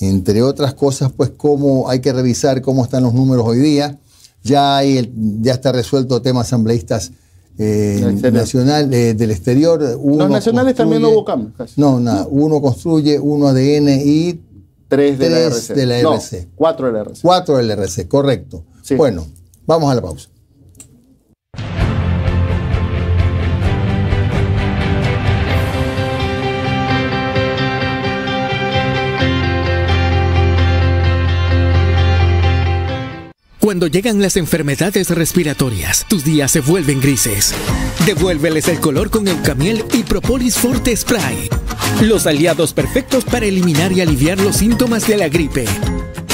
entre otras cosas, pues cómo hay que revisar cómo están los números hoy día. Ya, hay ya está resuelto el tema asambleístas eh, Del exterior. nacional, eh, del exterior. Uno Los nacionales también no hubo cambios, casi. No, nada. Uno construye, uno ADN y Tres de la RC. de la No, RC. cuatro de la RC. 4 LRC, correcto. Sí. Bueno, vamos a la pausa. Cuando llegan las enfermedades respiratorias, tus días se vuelven grises. Devuélveles el color con Eucamiel y Propolis Forte Spray. Los aliados perfectos para eliminar y aliviar los síntomas de la gripe.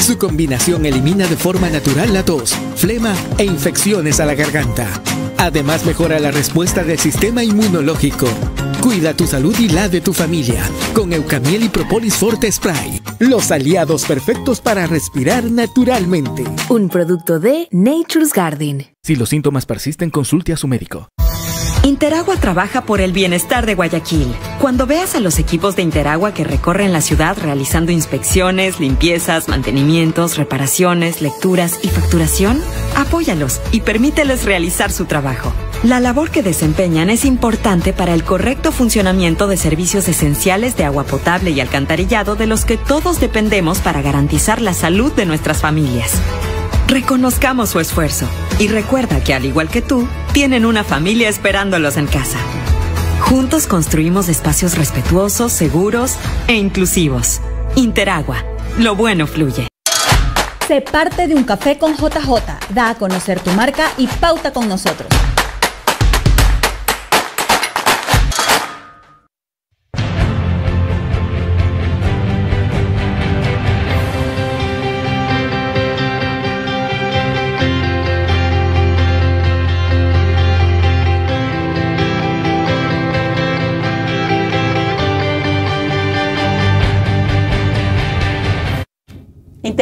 Su combinación elimina de forma natural la tos, flema e infecciones a la garganta. Además mejora la respuesta del sistema inmunológico. Cuida tu salud y la de tu familia con Eucamiel y Propolis Forte Spray. Los aliados perfectos para respirar naturalmente. Un producto de Nature's Garden. Si los síntomas persisten, consulte a su médico. Interagua trabaja por el bienestar de Guayaquil. Cuando veas a los equipos de Interagua que recorren la ciudad realizando inspecciones, limpiezas, mantenimientos, reparaciones, lecturas y facturación, apóyalos y permíteles realizar su trabajo. La labor que desempeñan es importante para el correcto funcionamiento de servicios esenciales de agua potable y alcantarillado de los que todos dependemos para garantizar la salud de nuestras familias. Reconozcamos su esfuerzo y recuerda que al igual que tú, tienen una familia esperándolos en casa. Juntos construimos espacios respetuosos, seguros e inclusivos. Interagua. Lo bueno fluye. Sé parte de un café con JJ. Da a conocer tu marca y pauta con nosotros.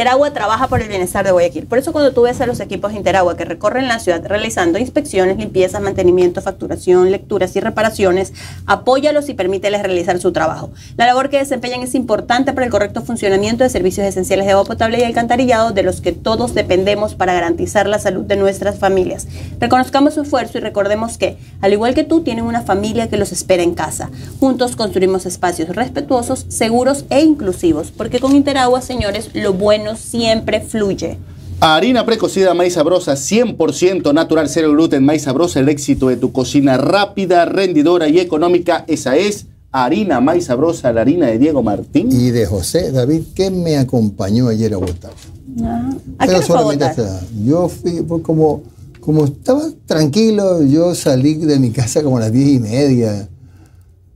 Interagua trabaja por el bienestar de Guayaquil. Por eso cuando tú ves a los equipos de Interagua que recorren la ciudad realizando inspecciones, limpiezas, mantenimiento, facturación, lecturas y reparaciones, apóyalos y permíteles realizar su trabajo. La labor que desempeñan es importante para el correcto funcionamiento de servicios esenciales de agua potable y alcantarillado de los que todos dependemos para garantizar la salud de nuestras familias. Reconozcamos su esfuerzo y recordemos que, al igual que tú, tienen una familia que los espera en casa. Juntos construimos espacios respetuosos, seguros e inclusivos, porque con Interagua, señores, lo bueno siempre fluye. Harina precocida maíz sabrosa, 100% natural, cero gluten, maíz sabrosa, el éxito de tu cocina rápida, rendidora y económica. Esa es harina maíz sabrosa, la harina de Diego Martín. Y de José David, que me acompañó ayer a votar. Ah, ¿A qué fue a votar? Yo fui pues, como, como estaba tranquilo, yo salí de mi casa como a las diez y media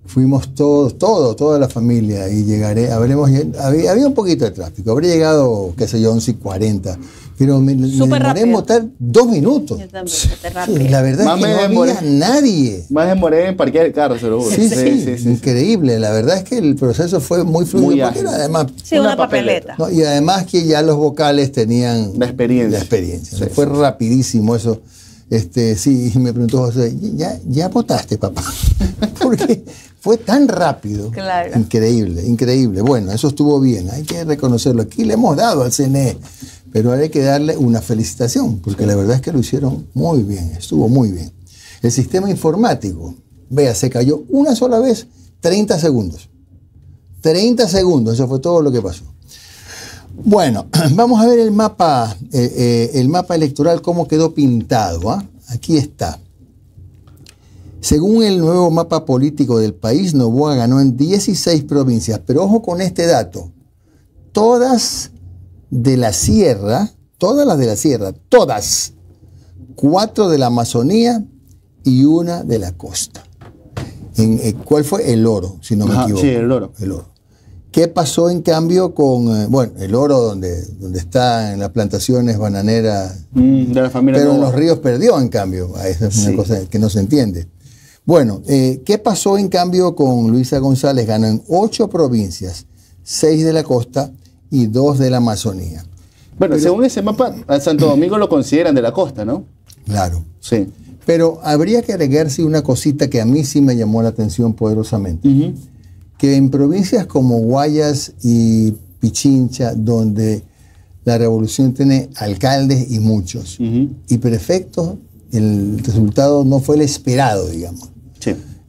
fuimos todos, todos, toda la familia y llegaré, habremos, había, había un poquito de tráfico, habría llegado, qué sé yo, 11 y 40, pero me, me demoré en votar dos minutos. la verdad es que no había nadie. Más demoré en parquear el carro, se lo juro. Sí, sí, sí, increíble. La verdad es que el proceso fue muy fluido, porque era además... Sí, una, papeleta. y además que ya los vocales tenían... La experiencia. La experiencia. fue rapidísimo eso. Este, sí, me preguntó José, ¿ya, ya votaste, papá? porque fue tan rápido. Claro. Increíble, increíble. Bueno, eso estuvo bien, hay que reconocerlo. Aquí le hemos dado al CNE, pero hay que darle una felicitación, porque la verdad es que lo hicieron muy bien, estuvo muy bien. El sistema informático, vea, se cayó una sola vez, 30 segundos. 30 segundos, eso fue todo lo que pasó. Bueno, vamos a ver el mapa, eh, eh, el mapa electoral, cómo quedó pintado. ¿ah? Aquí está. Según el nuevo mapa político del país, Novoa ganó en 16 provincias, pero ojo con este dato, todas de la sierra, todas las de la sierra, todas, cuatro de la Amazonía y una de la costa. En, eh, ¿Cuál fue? El oro, si no me equivoco. Sí, el oro. El oro. ¿Qué pasó en cambio con, eh, bueno, el oro donde, donde está en las plantaciones bananeras? Mm, de la familia Pero en los ríos perdió en cambio. Es una cosa que no se entiende. Bueno, eh, ¿qué pasó en cambio con Luisa González? Ganó en ocho provincias, seis de la costa y dos de la Amazonía. Bueno, según ese mapa, a Santo Domingo lo consideran de la costa, ¿no? Claro. Sí. Pero habría que agregarse una cosita que a mí sí me llamó la atención poderosamente. Que en provincias como Guayas y Pichincha, donde la revolución tiene alcaldes y muchos, y prefectos, el resultado no fue el esperado, digamos.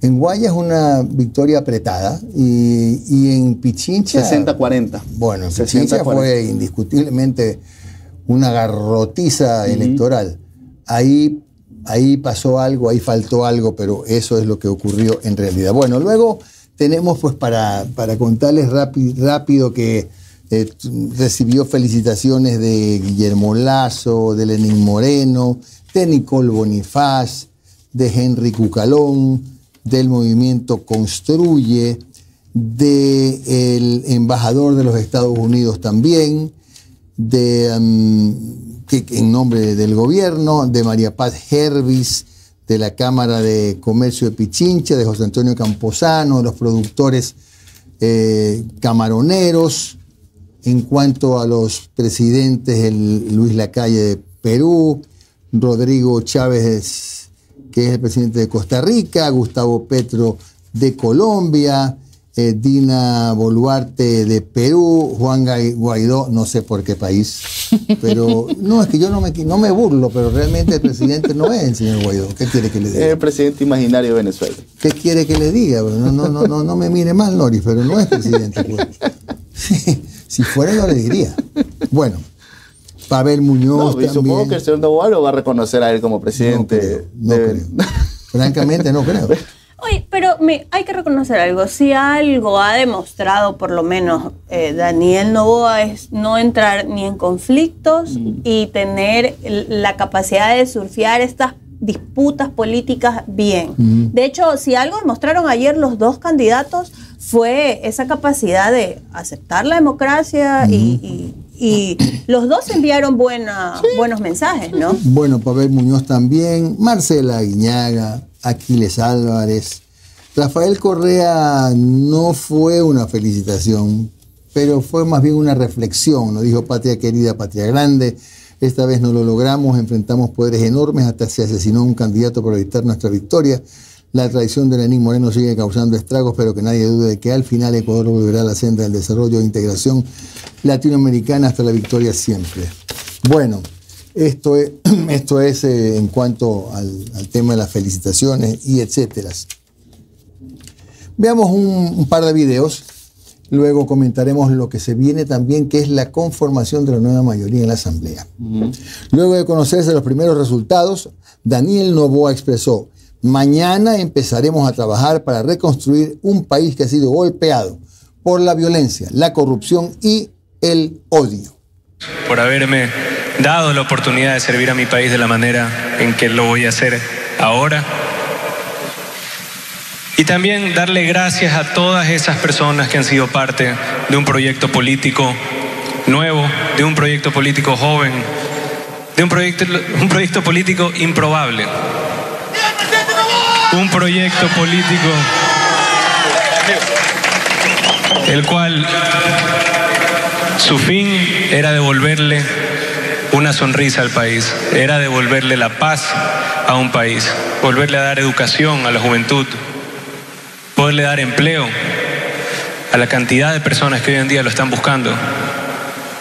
En Guayas una victoria apretada y, en Pichincha... 60-40. Bueno, en Pichincha fue indiscutiblemente una garrotiza electoral. Ahí, ahí pasó algo, ahí faltó algo, pero eso es lo que ocurrió en realidad. Bueno, luego tenemos pues para, para contarles rápido, rápido que eh, recibió felicitaciones de Guillermo Lazo, de Lenín Moreno, de Nicole Bonifaz, de Henry Cucalón, del movimiento Construye, del embajador de los Estados Unidos también, de, que, en nombre del gobierno, de María Paz Hervis, de la Cámara de Comercio de Pichincha, de José Antonio Camposano, de los productores eh, camaroneros, en cuanto a los presidentes, el Luis Lacalle de Perú, Rodrigo Chávez que es el presidente de Costa Rica, Gustavo Petro de Colombia, eh, Dina Boluarte de Perú, Juan Guaidó, no sé por qué país, pero no, es que yo no me, no me burlo, pero realmente el presidente no es el señor Guaidó. ¿Qué quiere que le diga? Es el presidente imaginario de Venezuela. ¿Qué quiere que le diga? No, no, no, no, no me mire mal, Noris, pero no es presidente. Pues. si fuera, no le diría. Bueno, Pavel Muñoz. No, supongo que el señor Novoa lo va a reconocer a él como presidente. No creo. Francamente, no creo. Oye, pero me, hay que reconocer algo. Si algo ha demostrado, por lo menos, eh, Daniel Novoa, es no entrar ni en conflictos y tener la capacidad de surfear estas disputas políticas bien. De hecho, si algo demostraron ayer los dos candidatos fue esa capacidad de aceptar la democracia y, los dos enviaron buena, buenos mensajes, ¿no? Bueno, Pavel Muñoz también, Marcela Guiñaga, Aquiles Álvarez. Rafael Correa no fue una felicitación, pero fue más bien una reflexión, nos dijo patria querida, patria grande. Esta vez no lo logramos, enfrentamos poderes enormes hasta se asesinó un candidato para evitar nuestra victoria. La traición de Lenín Moreno sigue causando estragos, pero que nadie dude de que al final Ecuador volverá a la senda del desarrollo e integración latinoamericana hasta la victoria siempre. Bueno, esto es, esto es eh, en cuanto al, tema de las felicitaciones y etcétera. Veamos un, par de videos, luego comentaremos lo que se viene también, que es la conformación de la nueva mayoría en la Asamblea. Luego de conocerse los primeros resultados, Daniel Novoa expresó, mañana empezaremos a trabajar para reconstruir un país que ha sido golpeado por la violencia, la corrupción y el odio. Por haberme dado la oportunidad de servir a mi país de la manera en que lo voy a hacer ahora. Y también darle gracias a todas esas personas que han sido parte de un proyecto político nuevo, de un proyecto político joven, de un proyecto, un proyecto político improbable. Un proyecto político el cual su fin era devolverle una sonrisa al país, era devolverle la paz a un país, volverle a dar educación a la juventud, poderle dar empleo a la cantidad de personas que hoy en día lo están buscando,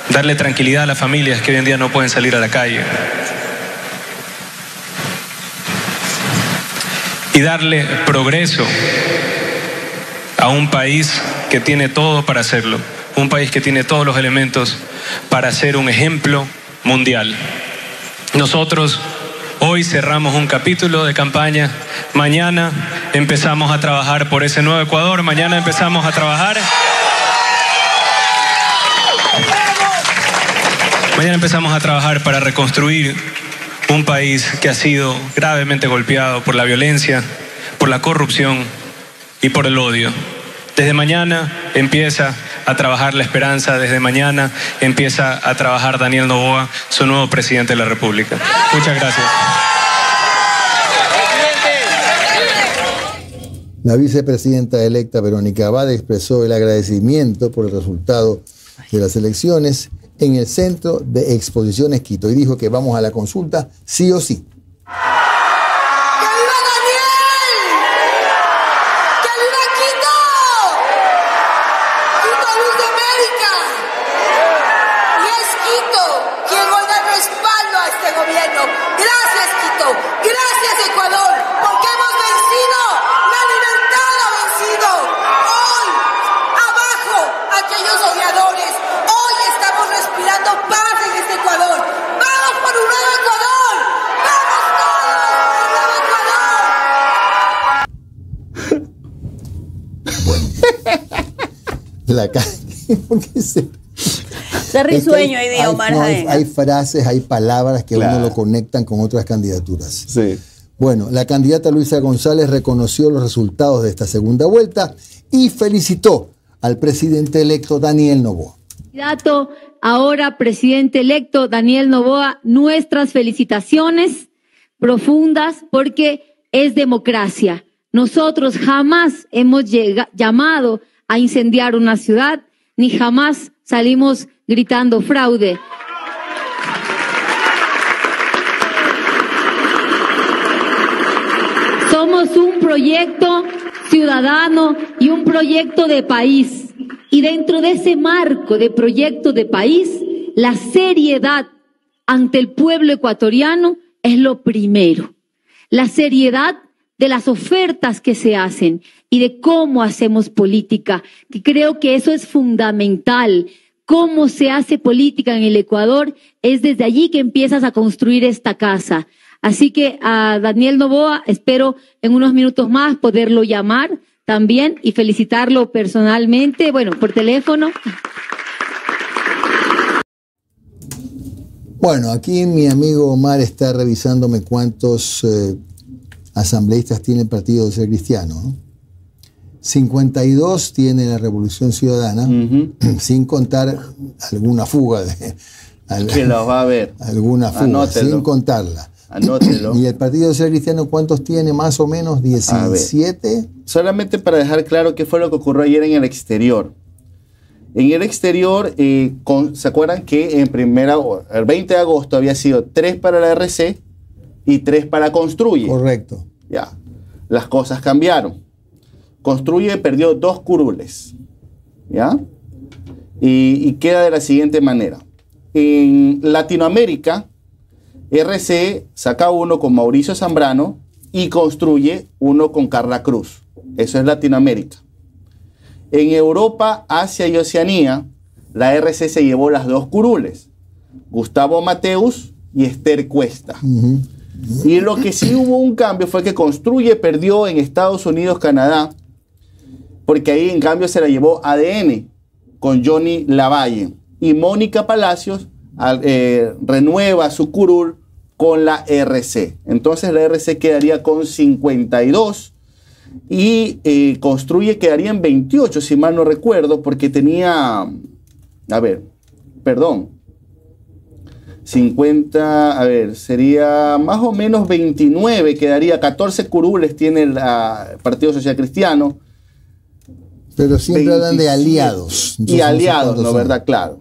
darle tranquilidad a las familias que hoy en día no pueden salir a la calle y darle progreso a un país que tiene todo para hacerlo, un país que tiene todos los elementos para ser un ejemplo mundial. Nosotros hoy cerramos un capítulo de campaña, mañana empezamos a trabajar por ese nuevo Ecuador, mañana empezamos a trabajar. Mañana empezamos a trabajar para reconstruir un país que ha sido gravemente golpeado por la violencia, por la corrupción y por el odio. Desde mañana empieza a trabajar la esperanza, desde mañana empieza a trabajar Daniel Novoa, su nuevo presidente de la República. Muchas gracias. La vicepresidenta electa Verónica Abad expresó el agradecimiento por el resultado de las elecciones en el Centro de Exposiciones Quito y dijo que vamos a la consulta sí o sí. La calle. se... risueño hay, hay, hay, frases, hay palabras que uno lo conectan con otras candidaturas. Sí. Bueno, la candidata Luisa González reconoció los resultados de esta segunda vuelta y felicitó al presidente electo Daniel Novoa. Candidato, ahora presidente electo Daniel Novoa, nuestras felicitaciones profundas porque es democracia. Nosotros jamás hemos llamado a incendiar una ciudad, ni jamás salimos gritando fraude. Somos un proyecto ciudadano y un proyecto de país. Y dentro de ese marco de proyecto de país, la seriedad ante el pueblo ecuatoriano es lo primero. La seriedad de las ofertas que se hacen y de cómo hacemos política, que creo que eso es fundamental. Cómo se hace política en el Ecuador es desde allí que empiezas a construir esta casa. Así que a Daniel Novoa espero en unos minutos más poderlo llamar también y felicitarlo personalmente, bueno, por teléfono. Bueno, aquí mi amigo Omar está revisándome cuántos eh, asambleístas tiene el Partido Social Cristiano. ¿no? 52 tiene la Revolución Ciudadana, sin contar alguna fuga de, al- Que los va a ver. alguna fuga, Anótelo. sin contarla. Anótelo. ¿Y el Partido Social Cristiano cuántos tiene? Más o menos A ver. 17. Solamente para dejar claro qué fue lo que ocurrió ayer en el exterior. En el exterior, eh, con- ¿se acuerdan que en primera, el 20 de agosto había sido 3 para la RC y 3 para Construye? Correcto. Ya. Las cosas cambiaron. Construye perdió dos curules. ¿Ya? Y, y queda de la siguiente manera. En Latinoamérica, RC saca uno con Mauricio Zambrano y construye uno con Carla Cruz. Eso es Latinoamérica. En Europa, Asia y Oceanía, la RC se llevó las dos curules. Gustavo Mateus y Esther Cuesta. Y lo que sí hubo un cambio fue que Construye perdió en Estados Unidos, Canadá, porque ahí en cambio se la llevó ADN con Johnny Lavalle. Y Mónica Palacios al- eh, renueva su curul con la RC. Entonces la RC quedaría con 52 y eh, Construye quedaría en 28, si mal no recuerdo, porque tenía, a ver, perdón, 50, a ver, sería más o menos 29, quedaría 14 curules tiene el Partido Social Cristiano. Pero siempre hablan de 27. aliados. Y Entonces, aliados, ¿no? ¿Verdad? Claro.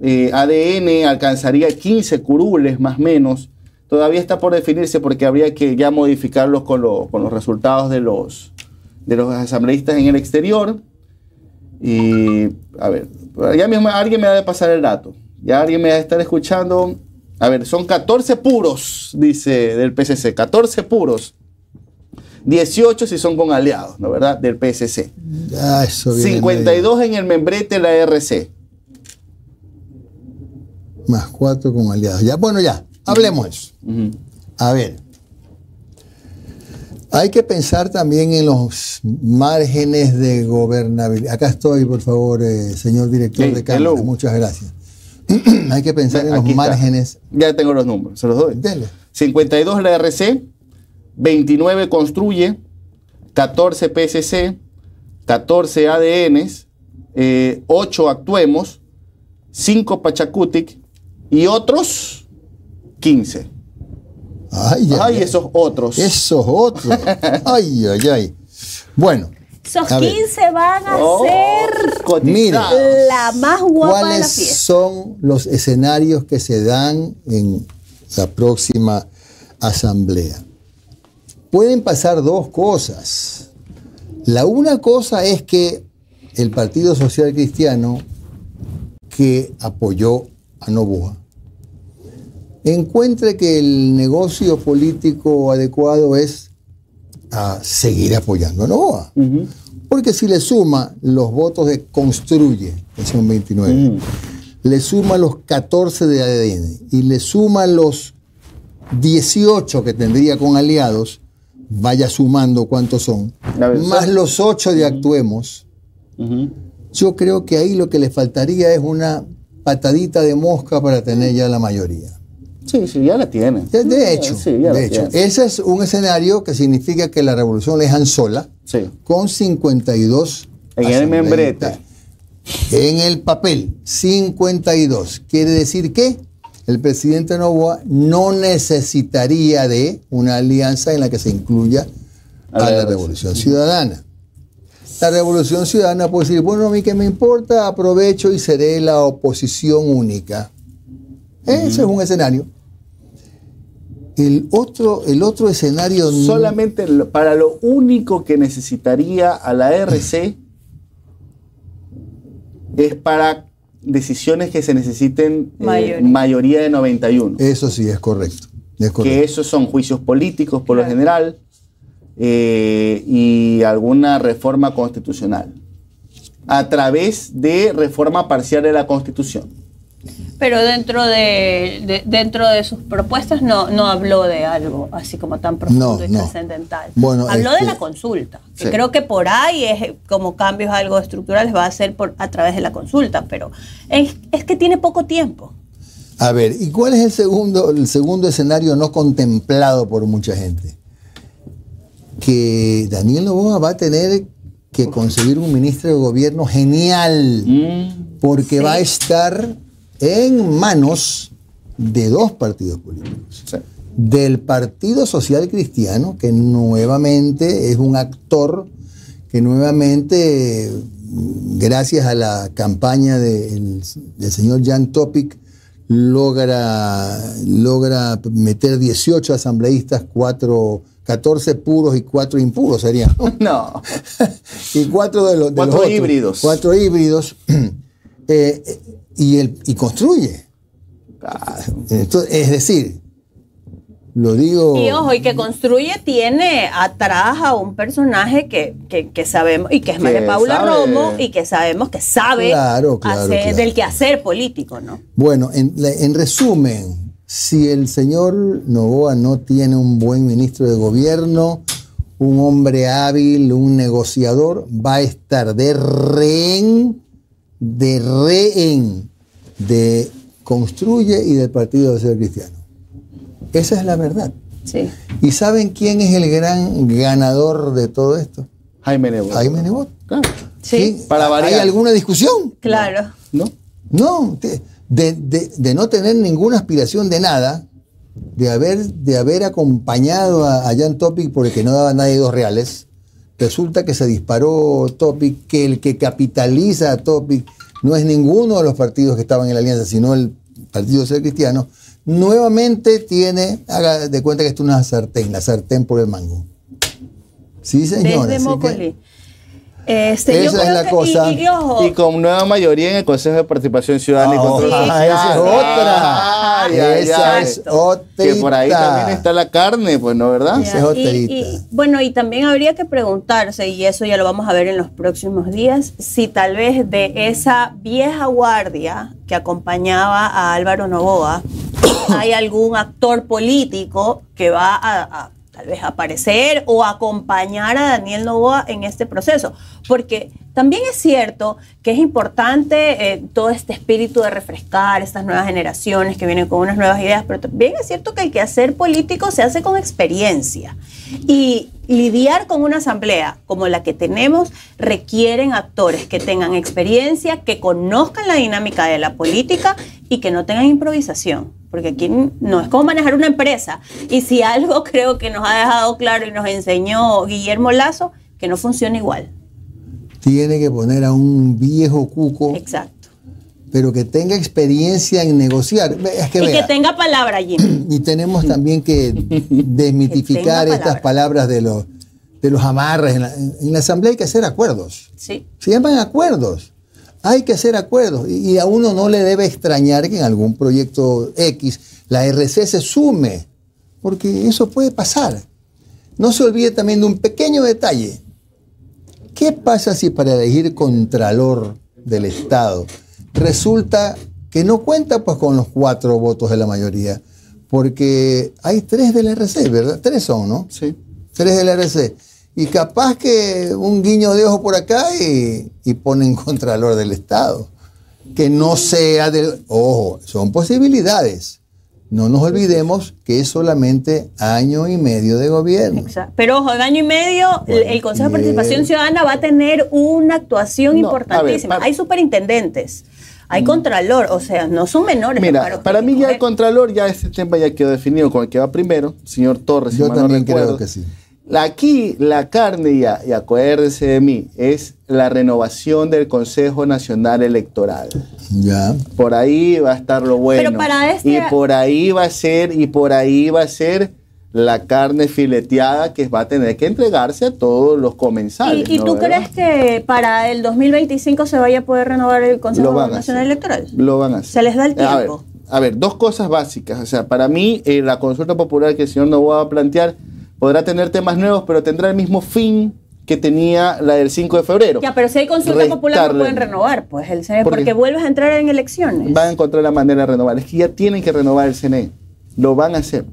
Eh, ADN alcanzaría 15 curules más o menos. Todavía está por definirse porque habría que ya modificarlos con, lo- con los resultados de los, de los asambleístas en el exterior. Y, a ver, ya mismo alguien me ha de pasar el dato. Ya alguien me va a estar escuchando. A ver, son 14 puros, dice del PSC. 14 puros. 18 si son con aliados, ¿no? ¿Verdad? Del PSC. Eso viene 52 en el membrete de la RC. Más cuatro con aliados. Ya, bueno, ya. Hablemos de eso. A ver. Hay que pensar también en los márgenes de gobernabilidad. Acá estoy, por favor, eh, señor director de Cámara. hello. Muchas gracias. Hay que pensar en los está. márgenes. Ya tengo los números, se los doy. Dele. 52 la RC, 29 construye, 14 PSC, 14 ADNs, eh, 8 actuemos, 5 Pachacutic y otros 15. Ay, ay, Ay, esos otros. Esos otros. Ay, ay, ay. Bueno. Esos a ver. 15 van a Oh, ser Mira. la más guapa de la ¿Cuáles fiesta. son los escenarios que se dan en la próxima asamblea? Pueden pasar dos cosas. La una cosa es que el Partido Social Cristiano, que apoyó a Novoa, encuentre que el negocio político adecuado es a seguir apoyando a Novoa. Porque si le suma los votos de Construye, que son 29, le suma los 14 de ADN y le suma los 18 que tendría con aliados, vaya sumando cuántos son, más los 8 de Actuemos, yo creo que ahí lo que le faltaría es una patadita de mosca para tener ya la mayoría. Sí, sí, ya la tienen. De, de hecho, Sí, de hecho, ese es un escenario que significa que la revolución la dejan sola Sí. con 52 En el membrete. En el papel, 52. Quiere decir que el presidente Novoa no necesitaría de una alianza en la que se incluya A a la revolución ciudadana. La revolución ciudadana puede decir, bueno, a mí que me importa, aprovecho y seré la oposición única. Ese es un escenario. El otro, el otro escenario... Solamente para lo único que necesitaría a la RC es para decisiones que se necesiten eh, Mayoría. mayoría de 91. Eso sí, es correcto. Es que esos son juicios políticos por lo general eh, y alguna reforma constitucional a través de reforma parcial de la constitución. Pero dentro de, de- dentro de sus propuestas no, no habló de algo así como tan profundo No, y no. trascendental. Bueno, habló de este- la consulta. que. Creo que por ahí es como cambios algo estructurales va a ser por, a través de la consulta, pero es, es que tiene poco tiempo. A ver, ¿y cuál es el segundo, el segundo escenario no contemplado por mucha gente? Que Daniel Novoa va a tener que conseguir un ministro de gobierno genial, porque va a estar en manos de dos partidos políticos. Sí. Del Partido Social Cristiano, que nuevamente es un actor que nuevamente, gracias a la campaña del, del señor Jan Topic, logra, logra meter 18 asambleístas, 4, 14 puros y 4 impuros serían. ¿no? Y cuatro de los, de Cuatro los otros. híbridos. Cuatro híbridos. Eh, eh, y, el, y construye. Entonces, es decir, lo digo. Y ojo, y que construye tiene atrás a un personaje que, que, que sabemos, y que es María Paula sabe. Romo, y que sabemos que sabe Claro, claro, hacer, claro. del quehacer político, ¿no? Bueno, en, en resumen, si el señor Novoa no tiene un buen ministro de gobierno, un hombre hábil, un negociador, va a estar de rehén, de rehén, de Construye y del Partido Social Cristiano. Esa es la verdad. Sí. ¿Y saben quién es el gran ganador de todo esto? Jaime Nebot. Jaime Nebot. Claro. Sí, Para ¿Hay variar. alguna discusión? claro. ¿No? No, de, de- de- de no tener ninguna aspiración de nada, de haber, de haber acompañado a, a Jan Topic porque no daba nadie dos reales, resulta que se disparó Topic, que el que capitaliza a Topic no es ninguno de los partidos que estaban en la alianza, sino el Partido Social Cristiano, nuevamente tiene, haga de cuenta que esto es una sartén, la sartén por el mango. Sí, señor. Desde Mócoli. Este, yo Esa es la que- cosa. Y, y ojo, Y con nueva mayoría en el Consejo de Participación Ciudadana y Ah, Control ah, esa es otra. Ay, ay, Esa ay. es otra. Que por ahí también está la carne, pues, ¿no, verdad? Ya, Esa es y- oterita. y, bueno, y también habría que preguntarse, y eso ya lo vamos a ver en los próximos días, si tal vez de esa vieja guardia que acompañaba a Álvaro Novoa, hay algún actor político que va a, a, tal vez aparecer o acompañar a Daniel Novoa en este proceso. Porque también es cierto que es importante eh, todo este espíritu de refrescar estas nuevas generaciones que vienen con unas nuevas ideas, pero también es cierto que el quehacer político se hace con experiencia. Y lidiar con una asamblea como la que tenemos requieren actores que tengan experiencia, que conozcan la dinámica de la política y que no tengan improvisación. Porque aquí no es como manejar una empresa. Y si algo creo que nos ha dejado claro y nos enseñó Guillermo Lazo, que no funciona igual. Tiene que poner a un viejo cuco, Exacto. pero que tenga experiencia en negociar. Es que y vea, que tenga palabra, Jimmy. y tenemos también que desmitificar Que estas palabra. palabras de los, de los amarres. En la, en la asamblea hay que hacer acuerdos. Sí. Se llaman acuerdos. Hay que hacer acuerdos. Y, y a uno no le debe extrañar que en algún proyecto X la RC se sume, porque eso puede pasar. No se olvide también de un pequeño detalle. ¿Qué pasa si para elegir contralor del Estado resulta que no cuenta pues con los cuatro votos de la mayoría? Porque hay tres del RC, ¿verdad? Tres son, ¿no? Sí. Tres del RC. Y capaz que un guiño de ojo por acá y, y ponen contralor del Estado. Que no sea del... Ojo, son posibilidades. No nos olvidemos que es solamente año y medio de gobierno. Exacto. Pero ojo, en año y medio Bueno, el Consejo de. Participación Ciudadana va a tener una actuación No, importantísima. ver, hay superintendentes, hay contralor, o sea, no son menores. Mira, para mí ya el. Contralor, ya este tema ya quedó definido con el que va primero, señor Torres. si Yo no también recuerdo. creo que sí. La- Aquí la carne, ya, y acuérdense de mí, es la renovación del Consejo Nacional Electoral. Ya. Por ahí va a estar lo bueno. Pero para este- Y por ahí va a ser, y por ahí va a ser la carne fileteada que va a tener que entregarse a todos los comensales. ¿Y, y ¿no, tú verdad? crees que para el 2025 se vaya a poder renovar el Consejo a Nacional. Electoral? Lo van a hacer. Se les da el A ver, tiempo. A ver, dos cosas básicas. O sea, para mí, eh, la consulta popular que el señor Novoa va a plantear podrá tener temas nuevos, pero tendrá el mismo fin que tenía la del 5 de febrero. Ya, pero si hay consulta popular no Restarle. pueden renovar, pues el CNE, porque vuelves a entrar en elecciones. Van a encontrar la manera de renovar. Es que ya tienen que renovar el CNE. Lo van a hacer.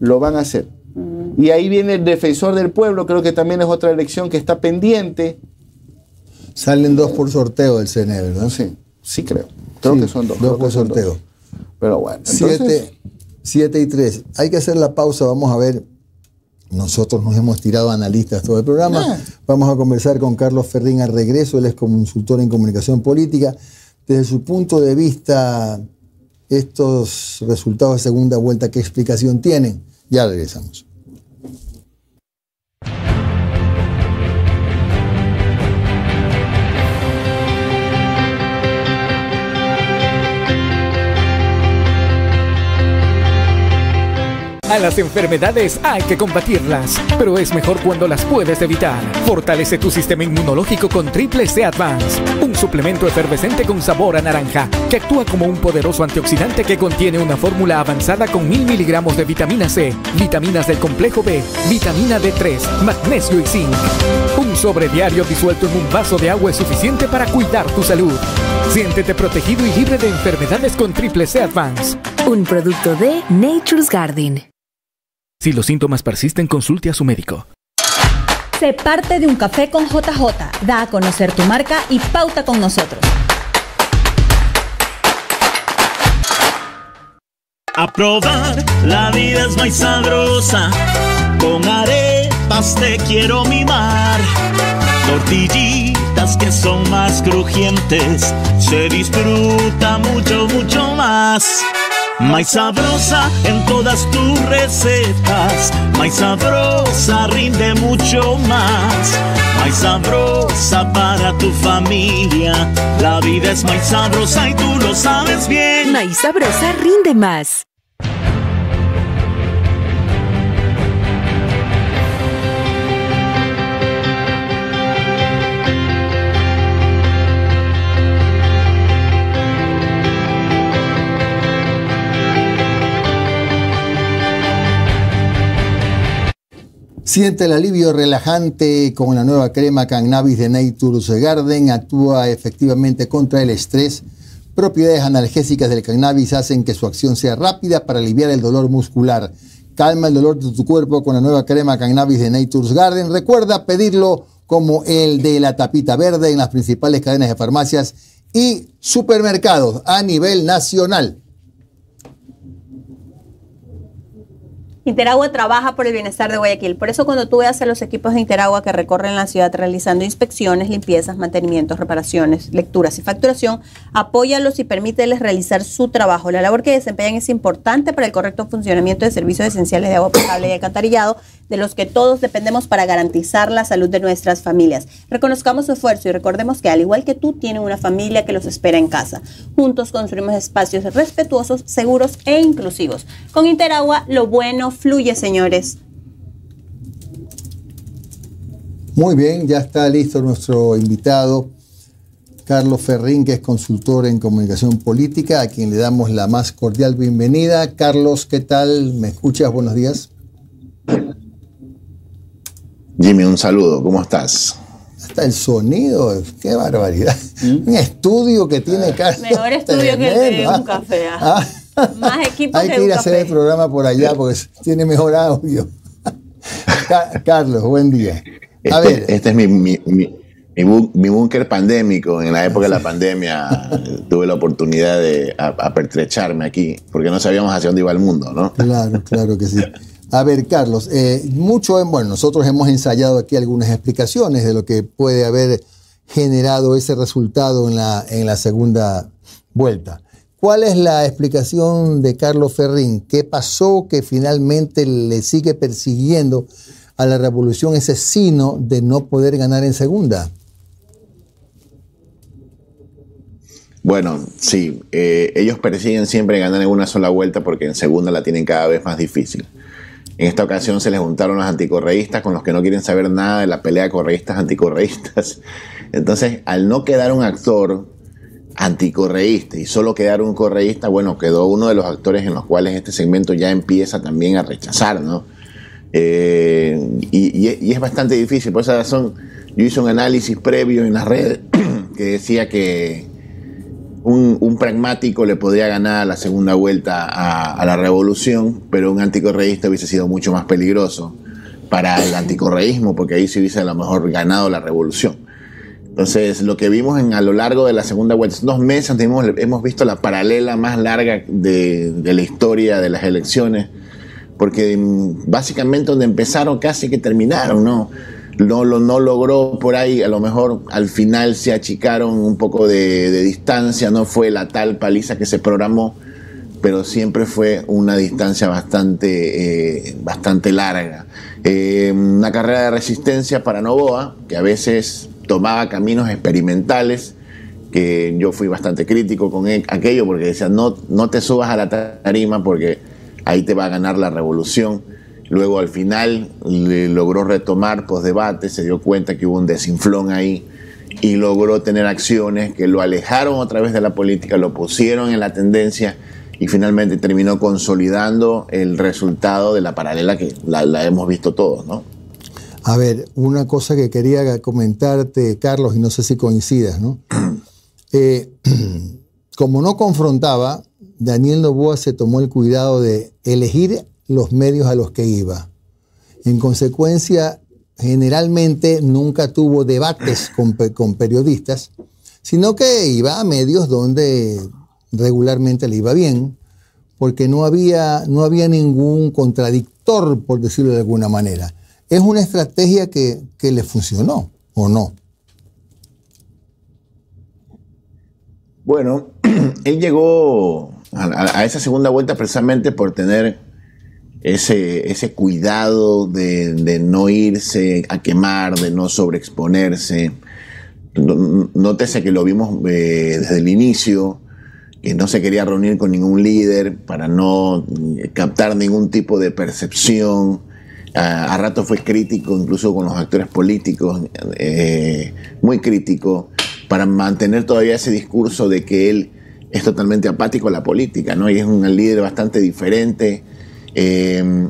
Lo van a hacer. Mm. Y ahí viene el defensor del pueblo, creo que también es otra elección que está pendiente. Salen dos por sorteo del CNE, ¿verdad? Sí, sí creo. Creo Sí, que son dos. Dos por dos. sorteo. Pero bueno, entonces, Siete, siete y tres. Hay que hacer la pausa, vamos a ver. Nosotros nos hemos tirado analistas todo el programa. Ah. Vamos a conversar con Carlos Ferrín al regreso. Él es consultor en comunicación política. Desde su punto de vista, estos resultados de segunda vuelta, ¿qué explicación tienen? Ya regresamos. A las enfermedades hay que combatirlas, pero es mejor cuando las puedes evitar. Fortalece tu sistema inmunológico con Triple C Advance, un suplemento efervescente con sabor a naranja, que actúa como un poderoso antioxidante que contiene una fórmula avanzada con mil miligramos de vitamina C, vitaminas del complejo B, vitamina D3, magnesio y zinc. Un sobre diario disuelto en un vaso de agua es suficiente para cuidar tu salud. Siéntete protegido y libre de enfermedades con Triple C Advance. Un producto de Nature's Garden. Si los síntomas persisten, consulte a su médico. Sé parte de un café con JJ. Da a conocer tu marca y pauta con nosotros. A probar, la vida es muy sabrosa. Con arepas te quiero mimar. Tortillitas que son más crujientes. Se disfruta mucho, mucho más. Más sabrosa en todas tus recetas. Más sabrosa rinde mucho más. Más sabrosa para tu familia. La vida es más sabrosa y tú lo sabes bien. Maíz sabrosa rinde más. Siente el alivio relajante con la nueva crema Cannabis de Nature's Garden. Actúa efectivamente contra el estrés. Propiedades analgésicas del cannabis hacen que su acción sea rápida para aliviar el dolor muscular. Calma el dolor de tu cuerpo con la nueva crema Cannabis de Nature's Garden. Recuerda pedirlo como el de la tapita verde en las principales cadenas de farmacias y supermercados a nivel nacional. Interagua trabaja por el bienestar de Guayaquil. Por eso cuando tú veas a los equipos de Interagua que recorren la ciudad realizando inspecciones, limpiezas, mantenimientos, reparaciones, lecturas y facturación, apóyalos y permíteles realizar su trabajo. La labor que desempeñan es importante para el correcto funcionamiento de servicios esenciales de agua potable y alcantarillado, de los que todos dependemos para garantizar la salud de nuestras familias. Reconozcamos su esfuerzo y recordemos que al igual que tú, tienen una familia que los espera en casa. Juntos construimos espacios respetuosos, seguros e inclusivos. Con Interagua, lo bueno fluye, señores. Muy bien, ya está listo nuestro invitado, Carlos Ferrín, que es consultor en comunicación política, a quien le damos la más cordial bienvenida. Carlos, ¿qué tal? ¿Me escuchas? Buenos días. Jimmy, un saludo, ¿cómo estás? Hasta el sonido, qué barbaridad. Un estudio que tiene Carlos. Mejor estudio que el de tremendo, un ah. café. ah. Más equipo Hay que que un ir a hacer café. el programa por allá porque tiene mejor audio. Ca- Carlos, buen día. A Este, ver, este es mi, mi, mi- mi bú- mi búnker pandémico. En la época de la pandemia tuve la oportunidad de a- apertrecharme aquí, porque no sabíamos hacia dónde iba el mundo, ¿no? Claro, claro que sí. A ver, Carlos, eh, bueno, nosotros hemos ensayado aquí algunas explicaciones de lo que puede haber generado ese resultado en la, en la segunda vuelta. ¿Cuál es la explicación de Carlos Ferrín? ¿Qué pasó que finalmente le sigue persiguiendo a la revolución ese sino de no poder ganar en segunda? Bueno, sí, eh, ellos persiguen siempre ganar en una sola vuelta porque en segunda la tienen cada vez más difícil. En esta ocasión se les juntaron los anticorreístas con los que no quieren saber nada de la pelea de correístas-anticorreístas. Entonces, al no quedar un actor anticorreísta y solo quedar un correísta, bueno, quedó uno de los actores en los cuales este segmento ya empieza también a rechazar, ¿no? Eh, y, y- y es bastante difícil, por esa razón yo hice un análisis previo en las redes que decía que un, pragmático le podría ganar la segunda vuelta a, la revolución, pero un anticorreísta hubiese sido mucho más peligroso para el anticorreísmo, porque ahí se hubiese a lo mejor ganado la revolución. Entonces, lo que vimos en, a lo largo de la segunda vuelta, dos meses hemos, hemos visto la paralela más larga de, de, la historia de las elecciones, porque mm, básicamente donde empezaron casi que terminaron, ¿no? No, lo, no logró por ahí, a lo mejor al final se achicaron un poco de, distancia, no fue la tal paliza que se programó, pero siempre fue una distancia bastante, eh, bastante larga. Eh, una carrera de resistencia para Novoa, que a veces tomaba caminos experimentales, que yo fui bastante crítico con aquello, porque decía, no, no te subas a la tarima porque ahí te va a ganar la revolución. Luego al final le logró retomar post-debate, se dio cuenta que hubo un desinflón ahí y logró tener acciones que lo alejaron otra vez de la política, lo pusieron en la tendencia y finalmente terminó consolidando el resultado de la paralela que la, la hemos visto todos, ¿no? A ver, una cosa que quería comentarte, Carlos, y no sé si coincidas, ¿no? Eh, como no confrontaba, Daniel Novoa se tomó el cuidado de elegir los medios a los que iba. En consecuencia, generalmente nunca tuvo debates con, periodistas, sino que iba a medios donde regularmente le iba bien, porque no había, no había ningún contradictor, por decirlo de alguna manera. ¿Es una estrategia que, que le funcionó o no? Bueno, él llegó a, esa segunda vuelta precisamente por tener ese, ese cuidado de, de, no irse a quemar, de no sobreexponerse. Nótese que lo vimos eh, desde el inicio, que no se quería reunir con ningún líder para no captar ningún tipo de percepción a, a rato fue crítico incluso con los actores políticos, eh, muy crítico, para mantener todavía ese discurso de que él es totalmente apático a la política, ¿no? Y es un líder bastante diferente. Eh,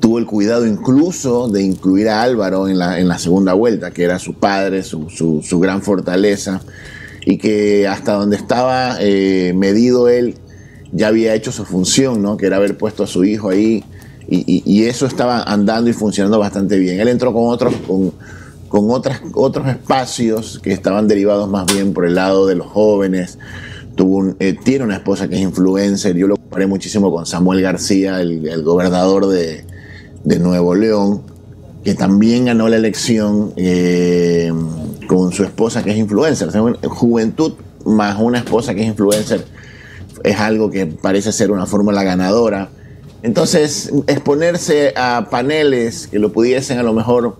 tuvo el cuidado incluso de incluir a Álvaro en la, en la segunda vuelta, que era su padre, su, su, gran fortaleza, y que hasta donde estaba eh, medido él ya había hecho su función, ¿no? Que era haber puesto a su hijo ahí y, y, eso estaba andando y funcionando bastante bien. Él entró con otros, con, con otras, otros espacios que estaban derivados más bien por el lado de los jóvenes. Tuvo eh, tiene una esposa que es influencer. Yo lo comparé muchísimo con Samuel García, el, gobernador de, Nuevo León, que también ganó la elección eh, con su esposa que es influencer. Juventud más una esposa que es influencer es algo que parece ser una fórmula ganadora entonces, exponerse a paneles que lo pudiesen a lo mejor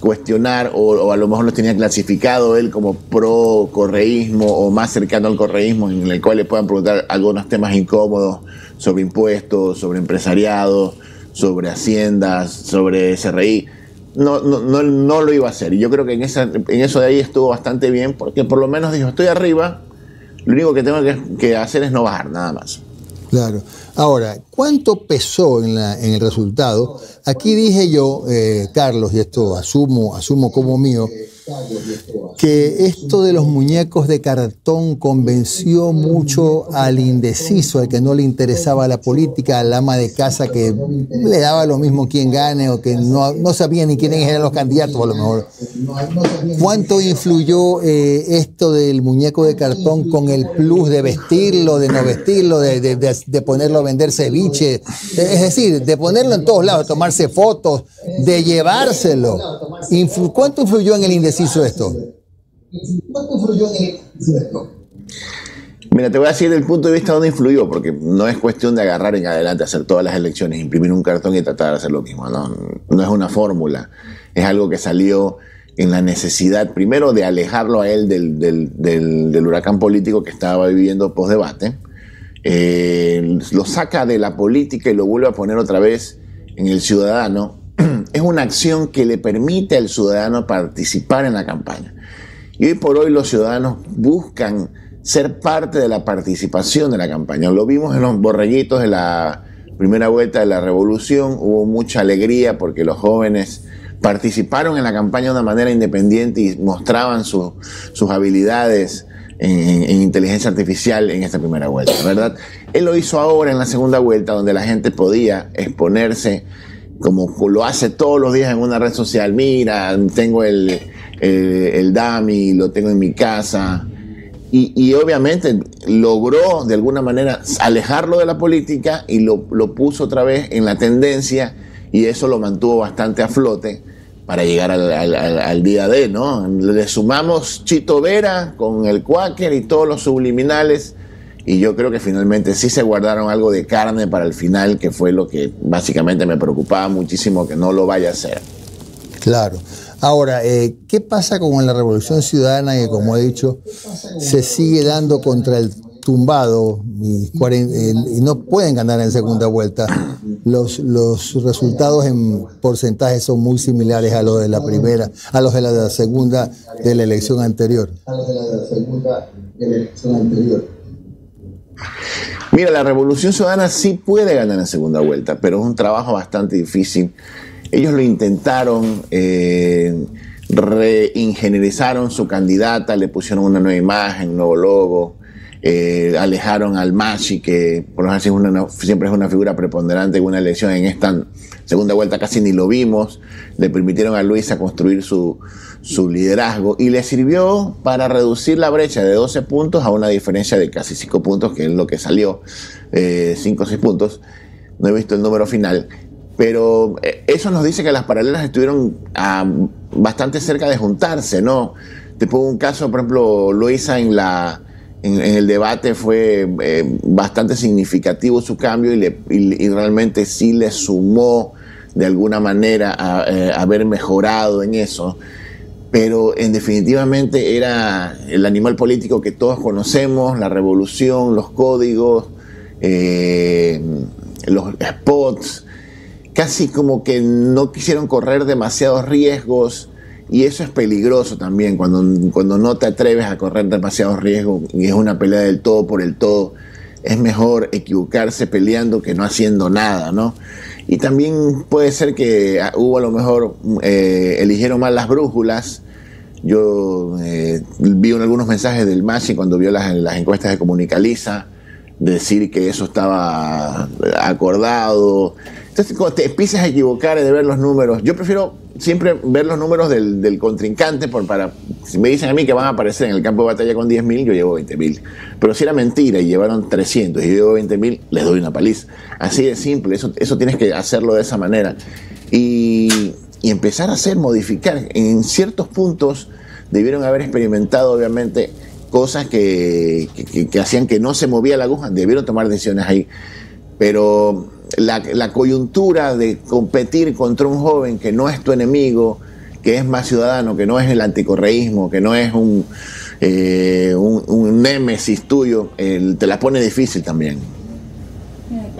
cuestionar o, a lo mejor lo tenía clasificado él como pro correísmo o más cercano al correísmo en el cual le puedan preguntar algunos temas incómodos sobre impuestos, sobre empresariado, sobre haciendas, sobre SRI. No, no, no, no lo iba a hacer. Y yo creo que en, esa, en eso de ahí estuvo bastante bien porque por lo menos dijo, estoy arriba, lo único que tengo que hacer es no bajar, nada más. Claro. Ahora, ¿cuánto pesó en, la, en el resultado? Aquí dije yo, eh, Carlos, y esto asumo, asumo como mío, que esto de los muñecos de cartón convenció mucho al indeciso, al que no le interesaba la política, al ama de casa que le daba lo mismo quién gane o que no, no sabía ni quiénes eran los candidatos a lo mejor. ¿Cuánto influyó eh, esto del muñeco de cartón con el plus de vestirlo, de no vestirlo, de, de, de, de ponerlo a vender ceviche? Es decir, de ponerlo en todos lados, tomarse fotos, de llevárselo. ¿Cuánto influyó en el indeciso? Hizo esto? ¿Cuánto influyó en esto? Mira, te voy a decir el punto de vista donde influyó, porque no es cuestión de agarrar en adelante, hacer todas las elecciones, imprimir un cartón y tratar de hacer lo mismo. No, no es una fórmula, es algo que salió en la necesidad, primero, de alejarlo a él del huracán político que estaba viviendo post-debate. Eh, lo saca de la política y lo vuelve a poner otra vez en el ciudadano, es una acción que le permite al ciudadano participar en la campaña. Y hoy por hoy los ciudadanos buscan ser parte de la participación de la campaña. Lo vimos en los borreguitos de la primera vuelta de la revolución, hubo mucha alegría porque los jóvenes participaron en la campaña de una manera independiente y mostraban sus habilidades en, inteligencia artificial en esta primera vuelta, ¿verdad? Él lo hizo ahora en la segunda vuelta, donde la gente podía exponerse como lo hace todos los días en una red social. Mira, tengo el, el, DAMI, lo tengo en mi casa. Y, obviamente logró de alguna manera alejarlo de la política y lo, lo puso otra vez en la tendencia y eso lo mantuvo bastante a flote para llegar al, día de, ¿no? Le sumamos Chito Vera con el Quaker y todos los subliminales y yo creo que finalmente sí se guardaron algo de carne para el final, que fue lo que básicamente me preocupaba muchísimo que no lo vaya a hacer. Claro. Ahora, eh, ¿qué pasa con la revolución ciudadana que, como he dicho, se sigue dando contra el tumbado y, no pueden ganar en segunda vuelta. Los, los resultados en porcentaje son muy similares a los de la primera, a los de la segunda de la elección anterior. A los de la segunda de la elección anterior. Mira, la revolución ciudadana sí puede ganar en segunda vuelta, pero es un trabajo bastante difícil. Ellos lo intentaron, eh, reingenierizaron su candidata, le pusieron una nueva imagen, un nuevo logo, eh, alejaron al Machi, que por lo menos siempre es una figura preponderante en una elección. En esta segunda vuelta casi ni lo vimos. Le permitieron a Luisa construir su, liderazgo y le sirvió para reducir la brecha de 12 puntos a una diferencia de casi 5 puntos, que es lo que salió, 5 eh, o 6 puntos. No he visto el número final. Pero eh, eso nos dice que las paralelas estuvieron ah, bastante cerca de juntarse, ¿no? Te pongo un caso, por ejemplo, Luisa en la, en, el debate fue eh, bastante significativo su cambio y, realmente sí le sumó de alguna manera a, haber mejorado en eso. Pero en definitivamente era el animal político que todos conocemos, la revolución, los códigos, eh, los spots, casi como que no quisieron correr demasiados riesgos y eso es peligroso también, cuando, cuando no te atreves a correr demasiados riesgos y es una pelea del todo por el todo. Es mejor equivocarse peleando que no haciendo nada, ¿no? Y también puede ser que ah, hubo a lo mejor, eh, eligieron mal las brújulas. Yo eh, vi algunos mensajes del Machi cuando vio las, las encuestas de Comunicaliza, decir que eso estaba acordado. Entonces, cuando te empiezas a equivocar de ver los números, yo prefiero siempre ver los números del, contrincante, por, para, si me dicen a mí que van a aparecer en el campo de batalla con 10.000, yo llevo 20.000. Pero si era mentira y llevaron 300 y yo llevo 20.000, les doy una paliza. Así de simple, eso, eso tienes que hacerlo de esa manera. Y, empezar a hacer, modificar. En ciertos puntos debieron haber experimentado, obviamente, cosas que, que hacían que no se movía la aguja, debieron tomar decisiones ahí. Pero la, coyuntura de competir contra un joven que no es tu enemigo, que es más ciudadano, que no es el anticorreísmo, que no es un, eh, un, némesis tuyo, te la pone difícil también.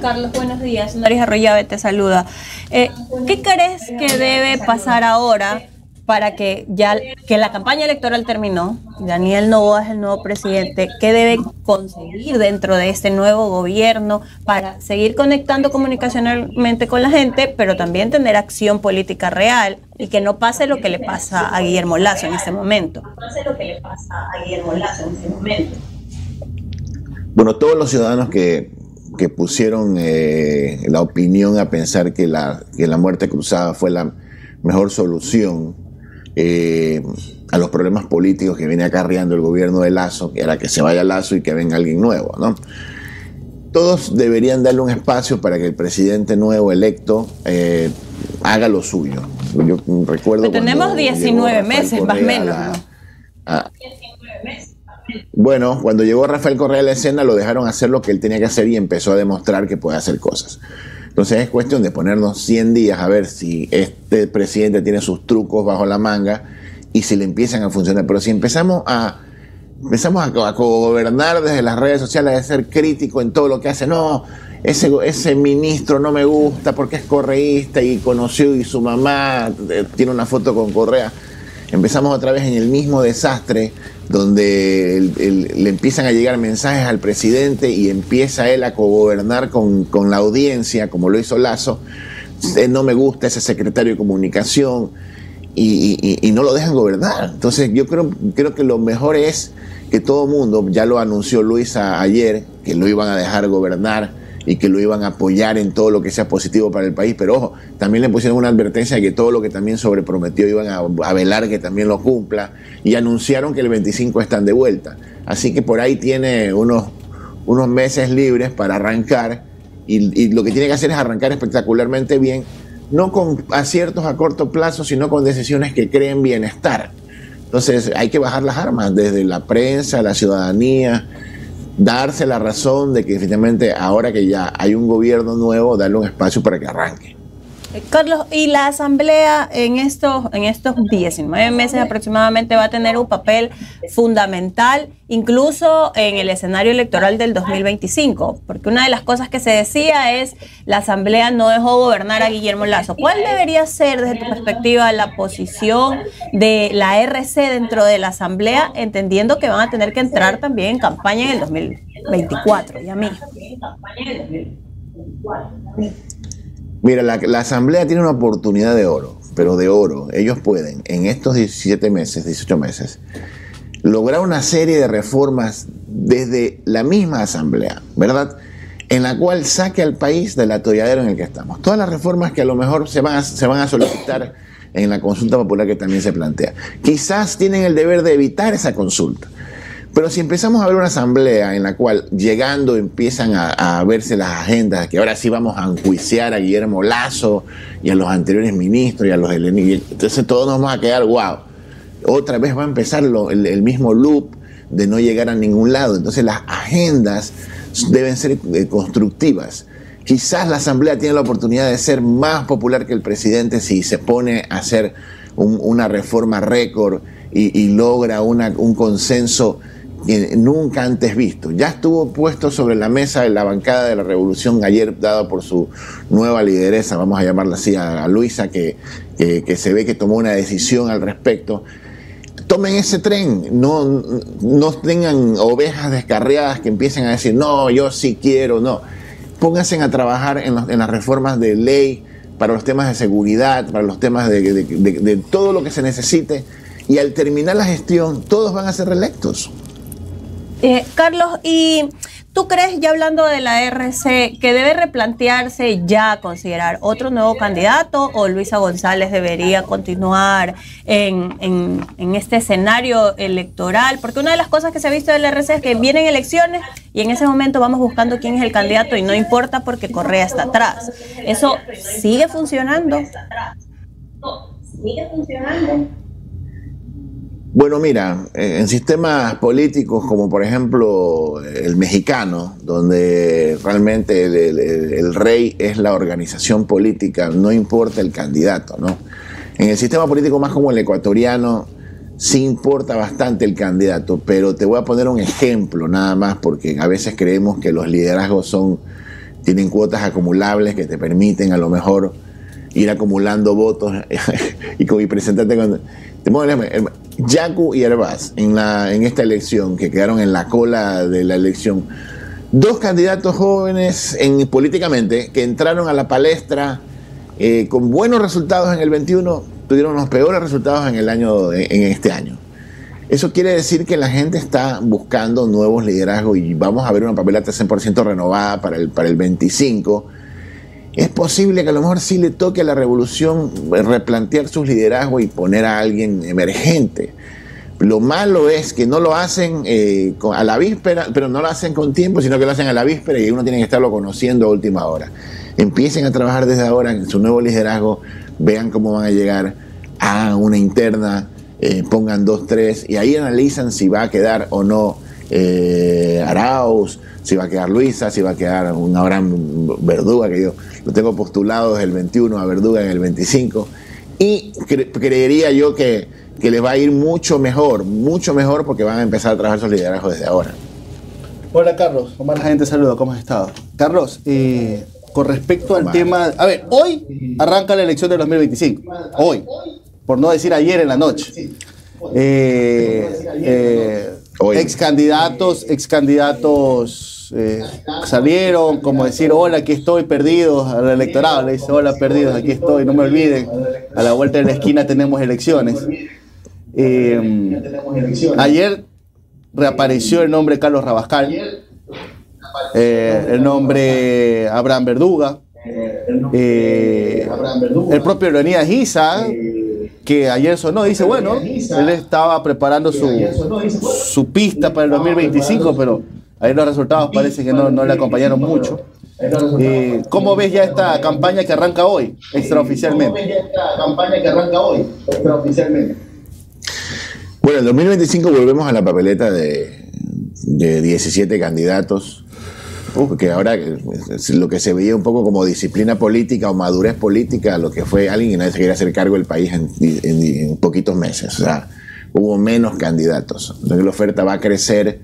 Carlos, buenos días. Nariz Arroyave te saluda. Eh, ¿Qué crees que debe pasar ahora para que ya que la campaña electoral terminó, Daniel Novoa es el nuevo presidente, ¿qué debe conseguir dentro de este nuevo gobierno para seguir conectando comunicacionalmente con la gente, pero también tener acción política real y que no pase lo que le pasa a Guillermo Lazo en este momento? No pase lo que le pasa a Guillermo Lazo en este momento. Bueno, todos los ciudadanos que, que pusieron eh, la opinión a pensar que la, que la muerte cruzada fue la mejor solución eh, a los problemas políticos que viene acarreando el gobierno de Lazo, que era que se vaya Lazo y que venga alguien nuevo, ¿no? Todos deberían darle un espacio para que el presidente nuevo electo eh, haga lo suyo. Yo recuerdo. tenemos 19 meses, más o menos. Bueno, cuando llegó Rafael Correa a la escena, lo dejaron hacer lo que él tenía que hacer y empezó a demostrar que puede hacer cosas. Entonces es cuestión de ponernos 100 días a ver si este presidente tiene sus trucos bajo la manga y si le empiezan a funcionar. Pero si empezamos a empezamos a, gobernar desde las redes sociales, a ser crítico en todo lo que hace, no, ese, ese ministro no me gusta porque es correísta y conoció y su mamá eh, tiene una foto con Correa. Empezamos otra vez en el mismo desastre donde le empiezan a llegar mensajes al presidente y empieza él a cogobernar con, con la audiencia, como lo hizo Lazo, no me gusta ese secretario de comunicación y, no lo dejan gobernar. Entonces yo creo, creo que lo mejor es que todo mundo, ya lo anunció Luisa ayer, que lo iban a dejar gobernar y que lo iban a apoyar en todo lo que sea positivo para el país, pero ojo, también le pusieron una advertencia de que todo lo que también sobreprometió iban a, velar que también lo cumpla y anunciaron que el 25 están de vuelta. Así que por ahí tiene unos, unos meses libres para arrancar y, y lo que tiene que hacer es arrancar espectacularmente bien, no con aciertos a corto plazo, sino con decisiones que creen bienestar. Entonces hay que bajar las armas desde la prensa, la ciudadanía, darse la razón de que definitivamente ahora que ya hay un gobierno nuevo, darle un espacio para que arranque. Carlos, y la Asamblea en estos, en estos 19 meses aproximadamente va a tener un papel fundamental, incluso en el escenario electoral del 2025, porque una de las cosas que se decía es la Asamblea no dejó gobernar a Guillermo Lazo. ¿Cuál debería ser, desde tu perspectiva, la posición de la RC dentro de la Asamblea, entendiendo que van a tener que entrar también en campaña en el 2024, ya mismo? Mira, la, Asamblea tiene una oportunidad de oro, pero de oro. Ellos pueden, en estos 17 meses, 18 meses, lograr una serie de reformas desde la misma Asamblea, ¿verdad? En la cual saque al país del atolladero en el que estamos. Todas las reformas que a lo mejor se van a solicitar en la consulta popular que también se plantea. Quizás tienen el deber de evitar esa consulta. Pero si empezamos a ver una asamblea en la cual llegando empiezan a, verse las agendas, que ahora sí vamos a enjuiciar a Guillermo Lazo y a los anteriores ministros y a los helenistas, entonces todos nos vamos a quedar, wow, otra vez va a empezar lo- el, mismo loop de no llegar a ningún lado. Entonces las agendas deben ser eh, constructivas. Quizás la Asamblea tiene la oportunidad de ser más popular que el presidente si se pone a hacer un- una reforma récord y, y logra una- un consenso nunca antes visto. Ya estuvo puesto sobre la mesa de la bancada de la revolución ayer, dado por su nueva lideresa, vamos a llamarla así, a, Luisa, que, se ve que tomó una decisión al respecto tomen ese tren, no, no tengan ovejas descarriadas que empiecen a decir, no, yo sí quiero, no. Pónganse a trabajar en, las reformas de ley, para los temas de seguridad, para los temas de- de todo lo que se necesite, y al terminar la gestión, todos van a ser reelectos. Eh, Carlos, ¿y tú crees, ya hablando de la RC, que debe replantearse ya considerar otro nuevo candidato o Luisa González debería continuar en, en- este escenario electoral? Porque una de las cosas que se ha visto de la RC es que vienen elecciones y en ese momento vamos buscando quién es el candidato y no importa porque Correa está atrás. ¿Eso sigue funcionando? Sigue funcionando. Bueno, mira, eh, en sistemas políticos como por ejemplo el mexicano, donde realmente el, rey es la organización política, no importa el candidato, ¿no? En el sistema político más como el ecuatoriano, sí importa bastante el candidato, pero te voy a poner un ejemplo nada más, porque a veces creemos que los liderazgos son, tienen cuotas acumulables que te permiten a lo mejor ir acumulando votos y, y presentarte con... Yacu y Herbaz en, la, en esta elección, que quedaron en la cola de la elección, dos candidatos jóvenes en, políticamente que entraron a la palestra eh, con buenos resultados en el 21, tuvieron los peores resultados en el año en este año. Eso quiere decir que la gente está buscando nuevos liderazgos y vamos a ver una papeleta 100% renovada para el, para el 25. Es posible que a lo mejor sí le toque a la revolución replantear sus liderazgos y poner a alguien emergente. Lo malo es que no lo hacen eh, a la víspera, pero no lo hacen con tiempo, sino que lo hacen a la víspera y uno tiene que estarlo conociendo a última hora. Empiecen a trabajar desde ahora en su nuevo liderazgo, vean cómo van a llegar a una interna, eh, pongan dos, tres, y ahí analizan si va a quedar o no eh, Arauz, si va a quedar Luisa, si va a quedar un Abraham Verduga, que yo lo tengo postulado desde el 21 a Verduga en el 25. Y cre- creería yo que, que les va a ir mucho mejor, mucho mejor porque van a empezar a trabajar sus liderazgos desde ahora. Hola Carlos, Omar Jaén te saluda, ¿cómo has estado? Carlos, eh, con respecto al tema, a ver, hoy arranca la elección del 2025, hoy, por no decir ayer en la noche. Eh, eh, ex candidatos, ex candidatos eh, salieron como decir, hola, aquí estoy, perdidos, al electorado, le dice, hola, perdidos, aquí estoy, no me olviden, a la vuelta de la esquina tenemos elecciones. Eh, ayer reapareció el nombre Carlos Rabascal, eh, el nombre Abraham Verduga, el propio Leonidas Giza, que ayer sonó, dice, bueno, él estaba preparando su, su pista para el 2025, pero ahí los resultados parece que no, no le acompañaron mucho. Eh, ¿Cómo ves ya esta campaña que arranca hoy, extraoficialmente? ¿Cómo ves ya esta campaña que arranca hoy, extraoficialmente? Bueno, en 2025 volvemos a la papeleta de, de 17 candidatos porque ahora lo que se veía un poco como disciplina política o madurez política, lo que fue alguien que nadie se quería hacer cargo del país en, poquitos meses. O sea, hubo menos candidatos. Entonces la oferta va a crecer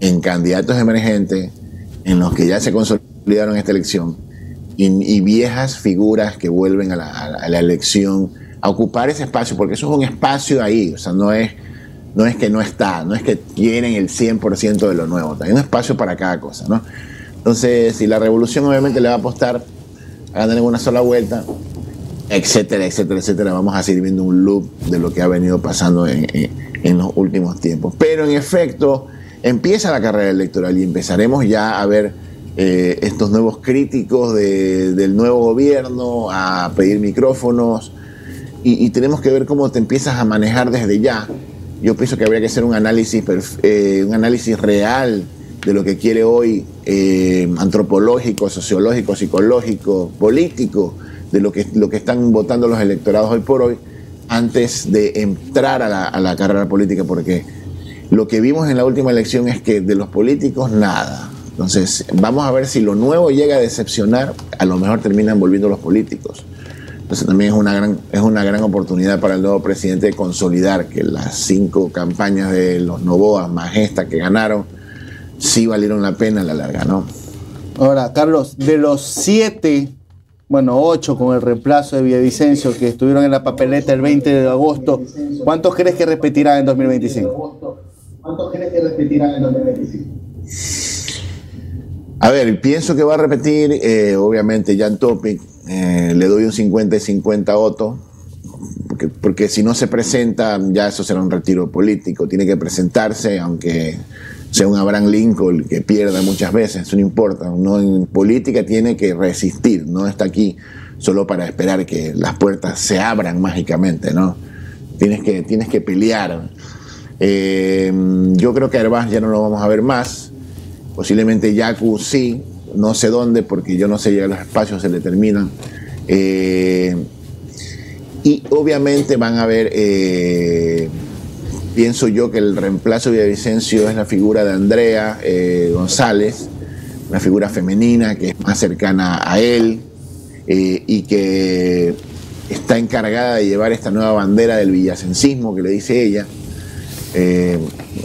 en candidatos emergentes, en los que ya se consolidaron en esta elección, y, viejas figuras que vuelven a la, elección a ocupar ese espacio, porque eso es un espacio ahí, o sea, no es no es que no está, no es que tienen el 100% de lo nuevo, hay un espacio para cada cosa, ¿no? Entonces, si la revolución obviamente le va a apostar a ganar en una sola vuelta, etcétera, etcétera, etcétera, vamos a seguir viendo un loop de lo que ha venido pasando en, los últimos tiempos. Pero en efecto, empieza la carrera electoral y empezaremos ya a ver eh, estos nuevos críticos del nuevo gobierno a pedir micrófonos y, tenemos que ver cómo te empiezas a manejar desde ya. Yo pienso que habría que hacer un análisis, eh, un análisis real de lo que quiere hoy eh, antropológico, sociológico, psicológico, político, de lo que, lo que están votando los electorados hoy por hoy, antes de entrar a la, a la carrera política, porque lo que vimos en la última elección es que de los políticos nada. Entonces, vamos a ver si lo nuevo llega a decepcionar, a lo mejor terminan volviendo los políticos. Entonces también es una gran, es una gran oportunidad para el nuevo presidente de consolidar que las cinco campañas de los Novoa, más esta que ganaron, sí valieron la pena a la larga, ¿no? Ahora, Carlos, de los siete, bueno, ocho con el reemplazo de Villavicencio que estuvieron en la papeleta el 20 de agosto, ¿cuántos crees que repetirán en 2025? ¿Cuántos crees que repetirán en 2025? A ver, pienso que va a repetir, eh, obviamente, Jan Topic. Eh, le doy un 50 y 50 a Otto, porque, porque si no se presenta, ya eso será un retiro político. Tiene que presentarse, aunque sea un Abraham Lincoln que pierda muchas veces, eso no importa. Uno en política tiene que resistir, no está aquí solo para esperar que las puertas se abran mágicamente, ¿no? Tienes que, tienes que pelear. Eh, yo creo que Herbaz ya no lo vamos a ver más. Posiblemente Yaku sí, no sé dónde, porque yo no sé ya los espacios se determinan. Eh, y obviamente van a haber eh, pienso yo que el reemplazo de Villavicencio es la figura de Andrea eh, González, una figura femenina que es más cercana a él y que está encargada de llevar esta nueva bandera del villacencismo que le dice ella. Eh,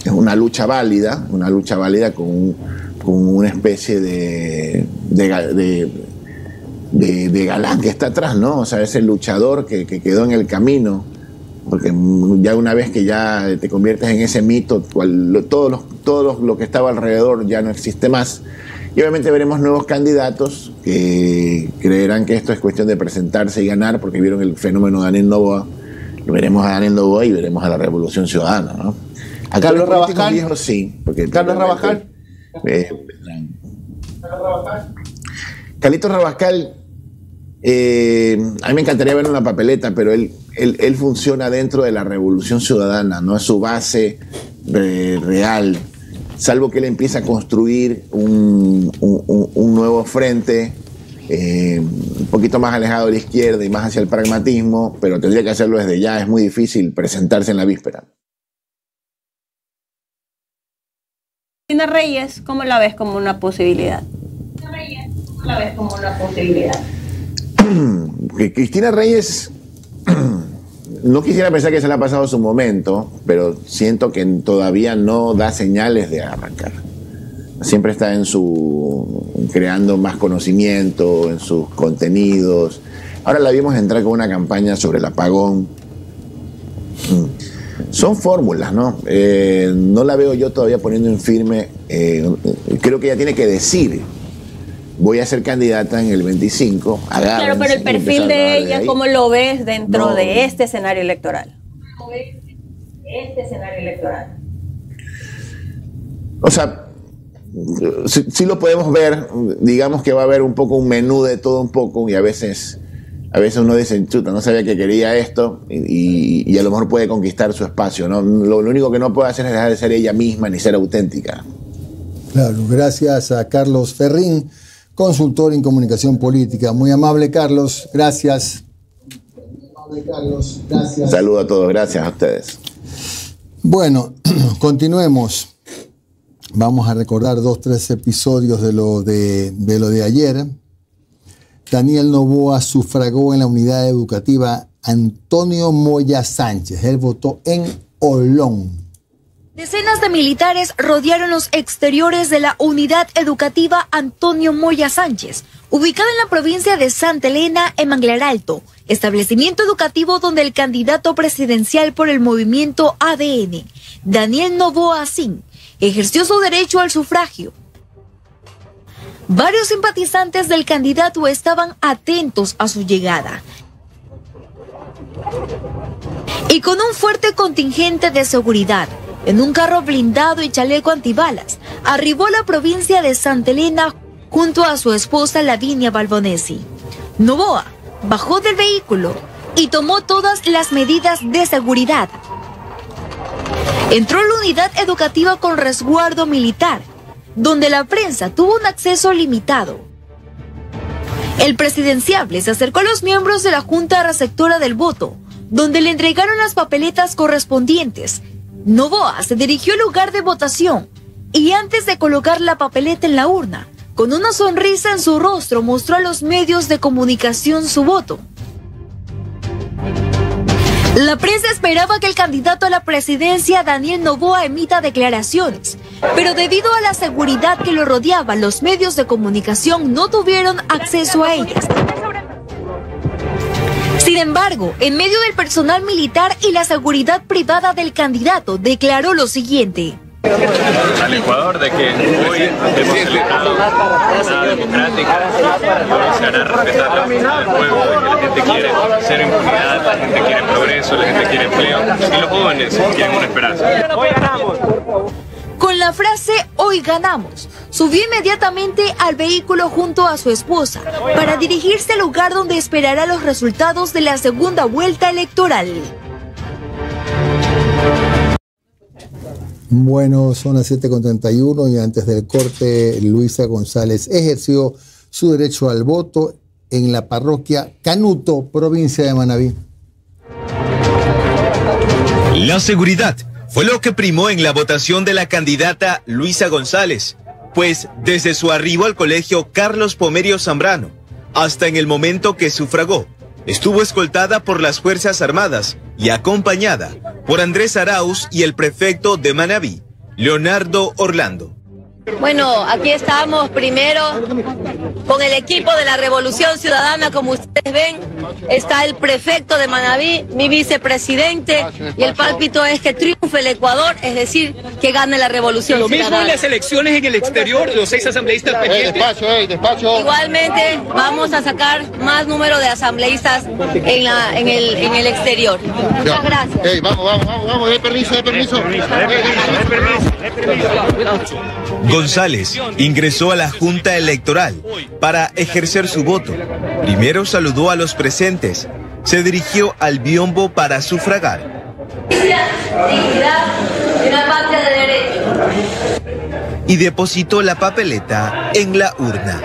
es una lucha válida, una lucha válida con, una especie de, de, de, galán que está atrás, ¿no? O sea, ese luchador que, que quedó en el camino porque ya una vez que ya te conviertes en ese mito, todo, todo lo que estaba alrededor ya no existe más. Y obviamente veremos nuevos candidatos que creerán que esto es cuestión de presentarse y ganar, porque vieron el fenómeno de Daniel Novoa. Lo veremos a Daniel Novoa y veremos a la Revolución Ciudadana. ¿no? A Carlos Rabajal. sí. Porque Carlos Rabajal. Eh, Carlitos Rabascal eh, a mí me encantaría ver una papeleta, pero él, él, funciona dentro de la revolución ciudadana, no es su base real, salvo que él empieza a construir un, nuevo frente, eh, un poquito más alejado de la izquierda y más hacia el pragmatismo, pero tendría que hacerlo desde ya, es muy difícil presentarse en la víspera. Cristina Reyes, ¿cómo la ves como una posibilidad? Reyes, ¿cómo la ves como una posibilidad? Cristina Reyes, no quisiera pensar que se le ha pasado su momento, pero siento que todavía no da señales de arrancar. Siempre está en su creando más conocimiento, en sus contenidos. Ahora la vimos entrar con una campaña sobre el apagón. Son fórmulas, ¿no? Eh, no la veo yo todavía poniendo en firme eh, creo que ella tiene que decir, voy a ser candidata en el 25. Claro, pero el perfil de ella, ¿cómo lo ves dentro de este escenario electoral? ¿Cómo ves este escenario electoral? O sea, sí, lo podemos ver, digamos que va a haber un poco un menú de todo un poco y a veces, a veces uno dice, chuta, no sabía que quería esto y, a lo mejor puede conquistar su espacio. ¿no? Lo, único que no puede hacer es dejar de ser ella misma ni ser auténtica. Claro, gracias a Carlos Ferrín, consultor en comunicación política. Muy amable, Carlos. Gracias. Carlos. Gracias. Saludo a todos, gracias a ustedes. Bueno, continuemos. Vamos a recordar dos, tres episodios de lo de, lo de ayer. Daniel Novoa sufragó en la unidad educativa Antonio Moya Sánchez. Él votó en Olón. Decenas de militares rodearon los exteriores de la unidad educativa Antonio Moya Sánchez, ubicada en la provincia de Santa Elena, en Manglar Alto, establecimiento educativo donde el candidato presidencial por el movimiento ADN, Daniel Novoa Sin, ejerció su derecho al sufragio. Varios simpatizantes del candidato estaban atentos a su llegada. Y con un fuerte contingente de seguridad, en un carro blindado y chaleco antibalas, arribó la provincia de Santa Elena junto a su esposa Lavinia Balbonesi. Novoa bajó del vehículo y tomó todas las medidas de seguridad entró la unidad educativa con resguardo militar, donde la prensa tuvo un acceso limitado. El presidenciable se acercó a los miembros de la Junta Receptora del Voto, donde le entregaron las papeletas correspondientes. Novoa se dirigió al lugar de votación y antes de colocar la papeleta en la urna, con una sonrisa en su rostro mostró a los medios de comunicación su voto. La prensa esperaba que el candidato a la presidencia, Daniel Novoa, emita declaraciones, pero debido a la seguridad que lo rodeaba, los medios de comunicación no tuvieron acceso a ellas. Sin embargo, en medio del personal militar y la seguridad privada del candidato, declaró lo siguiente al Ecuador de que hoy hemos celebrado una democrática y se hará respetar la voluntad del pueblo, de que la gente quiere ser impunidad, la gente quiere progreso, la gente quiere empleo y los jóvenes quieren una esperanza. Hoy ganamos. Con la frase Hoy ganamos, subió inmediatamente al vehículo junto a su esposa para dirigirse al lugar donde esperará los resultados de la segunda vuelta electoral. Bueno, son las 7.31 y antes del corte, Luisa González ejerció su derecho al voto en la parroquia Canuto, provincia de Manabí. La seguridad fue lo que primó en la votación de la candidata Luisa González, pues desde su arribo al colegio Carlos Pomerio Zambrano hasta en el momento que sufragó, estuvo escoltada por las Fuerzas Armadas y acompañada por Andrés Arauz y el prefecto de Manabí, Leonardo Orlando. Bueno, aquí estamos primero con el equipo de la Revolución Ciudadana, como ustedes ven, está el prefecto de Manabí, mi vicepresidente, y el pálpito es que triunfe el Ecuador, es decir, que gane la Revolución Lo mismo en las elecciones en el exterior, los seis asambleístas Igualmente vamos a sacar más número de asambleístas en, la, en, el, en el exterior. Muchas gracias. vamos, vamos, vamos, vamos, de permiso, de permiso. González ingresó a la Junta Electoral para ejercer su voto. Primero saludó a los presentes, se dirigió al biombo para sufragar. Y depositó la papeleta en la urna.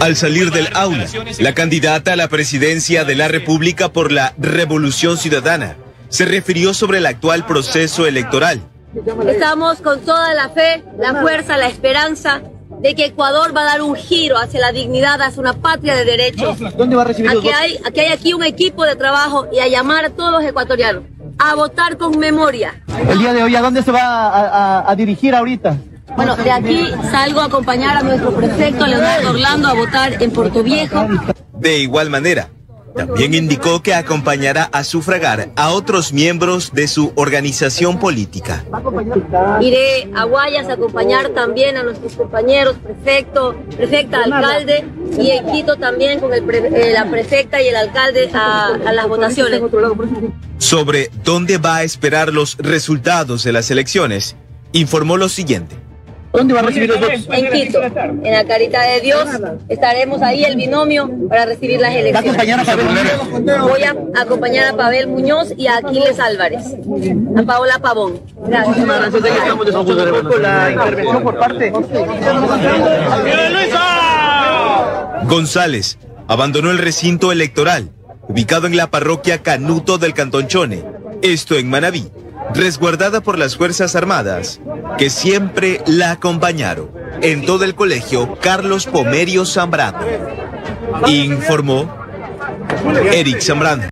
Al salir del aula, la candidata a la presidencia de la República por la Revolución Ciudadana se refirió sobre el actual proceso electoral. Estamos con toda la fe, la fuerza, la esperanza de que Ecuador va a dar un giro hacia la dignidad, hacia una patria de derechos. ¿Dónde va a recibir aquí hay, aquí hay aquí un equipo de trabajo y a llamar a todos los ecuatorianos a votar con memoria. El día de hoy, ¿a dónde se va a, dirigir ahorita? Bueno, de aquí salgo a acompañar a nuestro prefecto Leonardo Orlando a votar en Puerto Viejo. De igual manera, También indicó que acompañará a sufragar a otros miembros de su organización política. Iré a Guayas a acompañar también a nuestros compañeros, prefecto, prefecta, alcalde, y en Quito también con el pre- eh, la prefecta y el alcalde a, a las votaciones. Sobre dónde va a esperar los resultados de las elecciones, informó lo siguiente. ¿Dónde va a recibir los votos? En Quito, en la Carita de Dios, estaremos ahí el binomio para recibir las elecciones. acompañar a Pavel Muñoz? Voy a acompañar a Pavel Muñoz y a Aquiles Álvarez, a Paola Pavón. Gracias. Poco la intervención por parte. González abandonó el recinto electoral, ubicado en la parroquia Canuto del Cantón Chone, esto en Manabí, resguardada por las Fuerzas Armadas, que siempre la acompañaron en todo el colegio Carlos Pomerio Zambrano. Informó Eric Zambrano.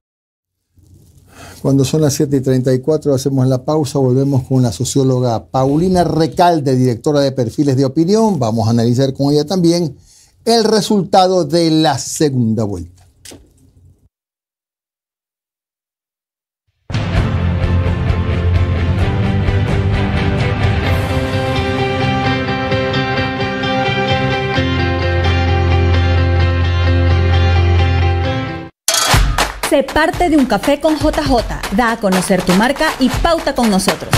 Cuando son las 7 y 34 hacemos la pausa, volvemos con la socióloga Paulina Recalde, directora de perfiles de opinión. Vamos a analizar con ella también el resultado de la segunda vuelta. Sé parte de un café con JJ. Da a conocer tu marca y pauta con nosotros.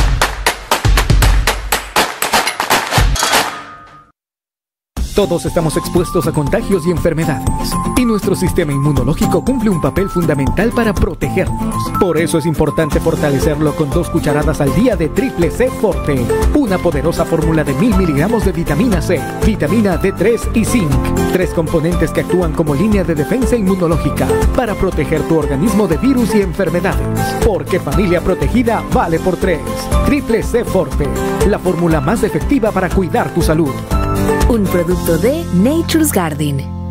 Todos estamos expuestos a contagios y enfermedades, y nuestro sistema inmunológico cumple un papel fundamental para protegernos. Por eso es importante fortalecerlo con dos cucharadas al día de Triple C Forte, una poderosa fórmula de mil miligramos de vitamina C, vitamina D3 y zinc, tres componentes que actúan como línea de defensa inmunológica para proteger tu organismo de virus y enfermedades. Porque familia protegida vale por tres. Triple C Forte, la fórmula más efectiva para cuidar tu salud. Un producto de Nature's Garden.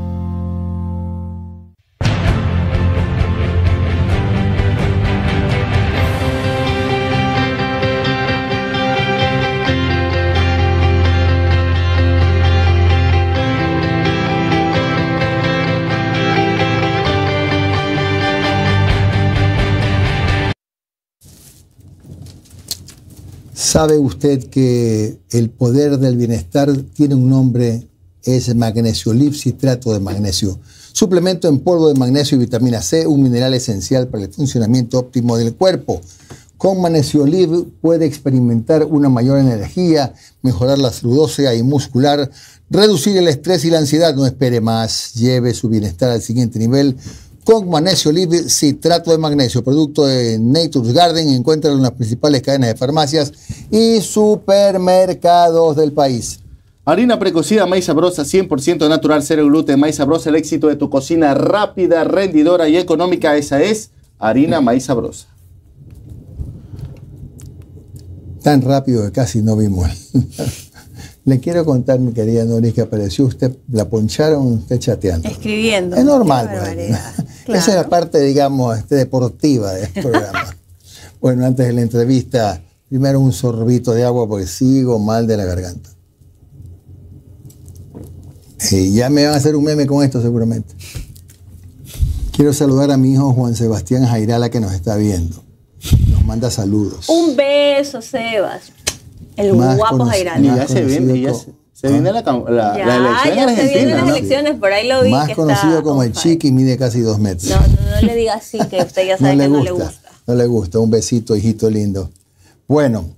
¿Sabe usted que el poder del bienestar tiene un nombre? Es magnesio Liv citrato de magnesio. Suplemento en polvo de magnesio y vitamina C, un mineral esencial para el funcionamiento óptimo del cuerpo. Con magnesio Liv puede experimentar una mayor energía, mejorar la salud ósea y muscular, reducir el estrés y la ansiedad. No espere más, lleve su bienestar al siguiente nivel con magnesio libre, citrato de magnesio, producto de Nature's Garden, encuéntralo en las principales cadenas de farmacias y supermercados del país. Harina precocida, maíz sabrosa, 100% natural, cero gluten, maíz sabrosa, el éxito de tu cocina rápida, rendidora y económica, esa es harina maíz sabrosa. Tan rápido que casi no vimos. Le quiero contar, mi querida Noris, que apareció usted, la poncharon usted chateando. Escribiendo. Es normal, Qué Esa es la parte, digamos, este, deportiva del programa. bueno, antes de la entrevista, primero un sorbito de agua porque sigo mal de la garganta. Y ya me van a hacer un meme con esto seguramente. Quiero saludar a mi hijo Juan Sebastián Jairala que nos está viendo. Nos manda saludos. Un beso, Sebas. El Más guapo. Y ya se viene, ya se, se viene la, la, Ya, la elección ya en se vienen las ¿no? elecciones, por ahí lo vi. Más que conocido está como el. Chiqui, mide casi dos metros. No, no, no le diga así, que usted ya sabe no que gusta, no le gusta. No le gusta. Un besito, hijito lindo. Bueno,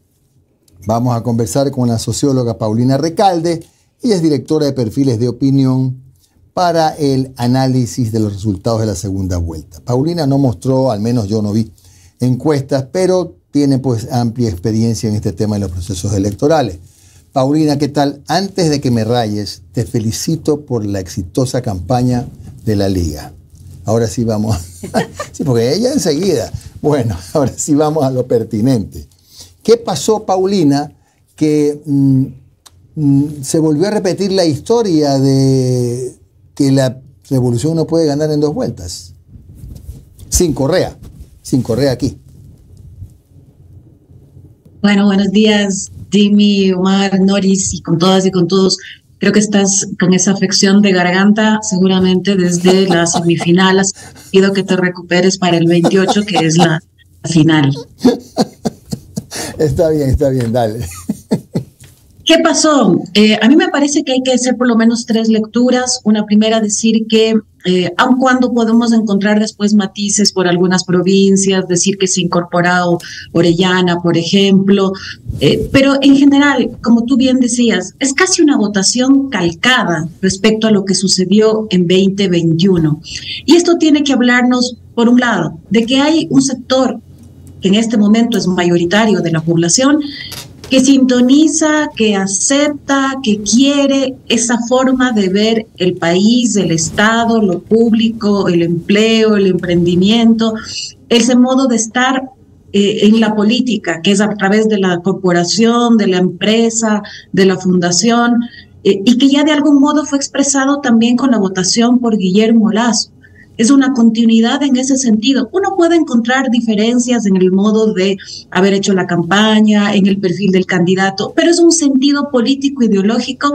vamos a conversar con la socióloga Paulina Recalde. Ella es directora de perfiles de opinión para el análisis de los resultados de la segunda vuelta. Paulina no mostró, al menos yo no vi, encuestas, pero tiene pues amplia experiencia en este tema de los procesos electorales. Paulina, ¿qué tal? Antes de que me rayes, te felicito por la exitosa campaña de la liga. Ahora sí vamos. sí, porque ella enseguida. Bueno, ahora sí vamos a lo pertinente. ¿Qué pasó, Paulina, que mm, mm, se volvió a repetir la historia de que la revolución no puede ganar en dos vueltas? Sin Correa, sin Correa aquí. Bueno, buenos días, Jimmy, Omar, Noris y con todas y con todos. Creo que estás con esa afección de garganta seguramente desde la semifinal. Has pido que te recuperes para el 28, que es la final. Está bien, está bien, dale. ¿Qué pasó? Eh, a mí me parece que hay que hacer por lo menos tres lecturas. Una primera, decir que, eh, aun cuando podemos encontrar después matices por algunas provincias, decir que se ha incorporado Orellana, por ejemplo, eh, pero en general, como tú bien decías, es casi una votación calcada respecto a lo que sucedió en 2021. Y esto tiene que hablarnos, por un lado, de que hay un sector que en este momento es mayoritario de la población, que sintoniza, que acepta, que quiere esa forma de ver el país, el Estado, lo público, el empleo, el emprendimiento, ese modo de estar eh, en la política, que es a través de la corporación, de la empresa, de la fundación, eh, y que ya de algún modo fue expresado también con la votación por Guillermo Lazo es una continuidad en ese sentido. Uno puede encontrar diferencias en el modo de haber hecho la campaña, en el perfil del candidato, pero es un sentido político ideológico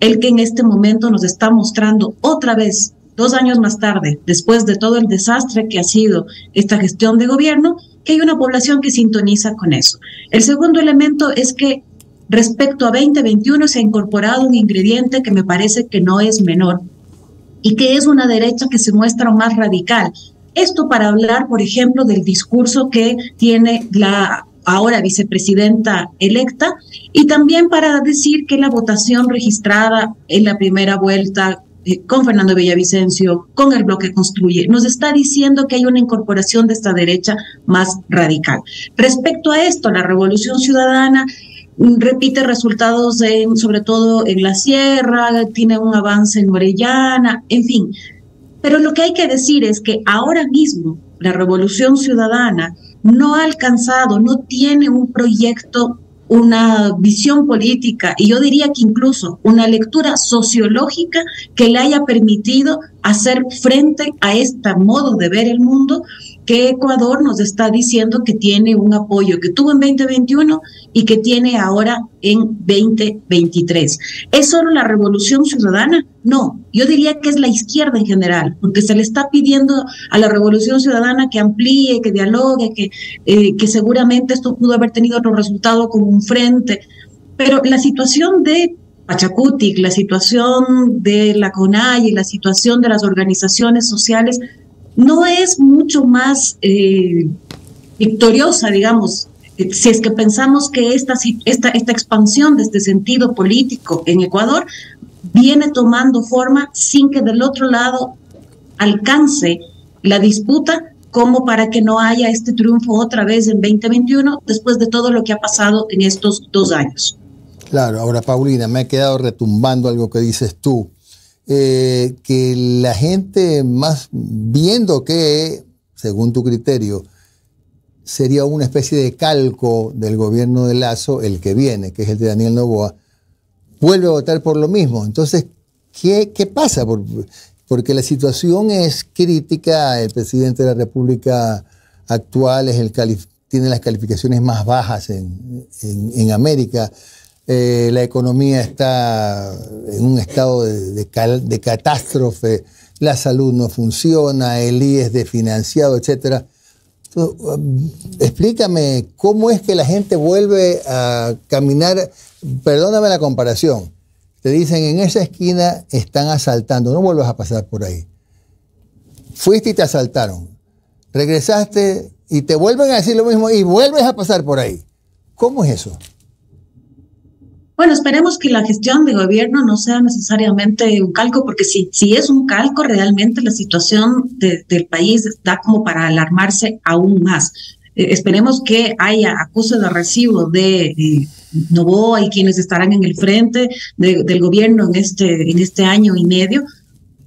el que en este momento nos está mostrando otra vez, dos años más tarde, después de todo el desastre que ha sido esta gestión de gobierno, que hay una población que sintoniza con eso. El segundo elemento es que respecto a 2021 se ha incorporado un ingrediente que me parece que no es menor, y que es una derecha que se muestra más radical. Esto para hablar, por ejemplo, del discurso que tiene la ahora vicepresidenta electa y también para decir que la votación registrada en la primera vuelta eh, con Fernando Villavicencio, con el bloque Construye, nos está diciendo que hay una incorporación de esta derecha más radical. Respecto a esto, la Revolución Ciudadana repite resultados sobre todo en la sierra, tiene un avance en Orellana, en fin. Pero lo que hay que decir es que ahora mismo la revolución ciudadana no ha alcanzado, no tiene un proyecto, una visión política y yo diría que incluso una lectura sociológica que le haya permitido hacer frente a este modo de ver el mundo que Ecuador nos está diciendo que tiene un apoyo que tuvo en 2021 y que tiene ahora en 2023. ¿Es solo la revolución ciudadana? No, yo diría que es la izquierda en general, porque se le está pidiendo a la revolución ciudadana que amplíe, que dialogue, que, eh, que seguramente esto pudo haber tenido otro resultado como un frente, pero la situación de Pachacutic, la situación de la CONAI, la situación de las organizaciones sociales no es mucho más eh, victoriosa, digamos, si es que pensamos que esta, esta, esta expansión de este sentido político en Ecuador viene tomando forma sin que del otro lado alcance la disputa como para que no haya este triunfo otra vez en 2021 después de todo lo que ha pasado en estos dos años. Claro, ahora Paulina, me ha quedado retumbando algo que dices tú. Eh, que la gente más viendo que, según tu criterio, sería una especie de calco del gobierno de Lazo, el que viene, que es el de Daniel Novoa, vuelve a votar por lo mismo. Entonces, ¿qué, qué pasa? porque la situación es crítica, el presidente de la República actual es el tiene las calificaciones más bajas en, en América. Eh, la economía está en un estado de, catástrofe, la salud no funciona, el IES desfinanciado, etc. Um, explícame cómo es que la gente vuelve a caminar, perdóname la comparación, te dicen en esa esquina están asaltando, no vuelvas a pasar por ahí. Fuiste y te asaltaron, regresaste y te vuelven a decir lo mismo y vuelves a pasar por ahí. ¿Cómo es eso? Bueno, esperemos que la gestión de gobierno no sea necesariamente un calco, porque si, si es un calco, realmente la situación del país da como para alarmarse aún más. Eh, esperemos que haya acuse de recibo de Novoa y quienes estarán en el frente del gobierno en este, en este año y medio,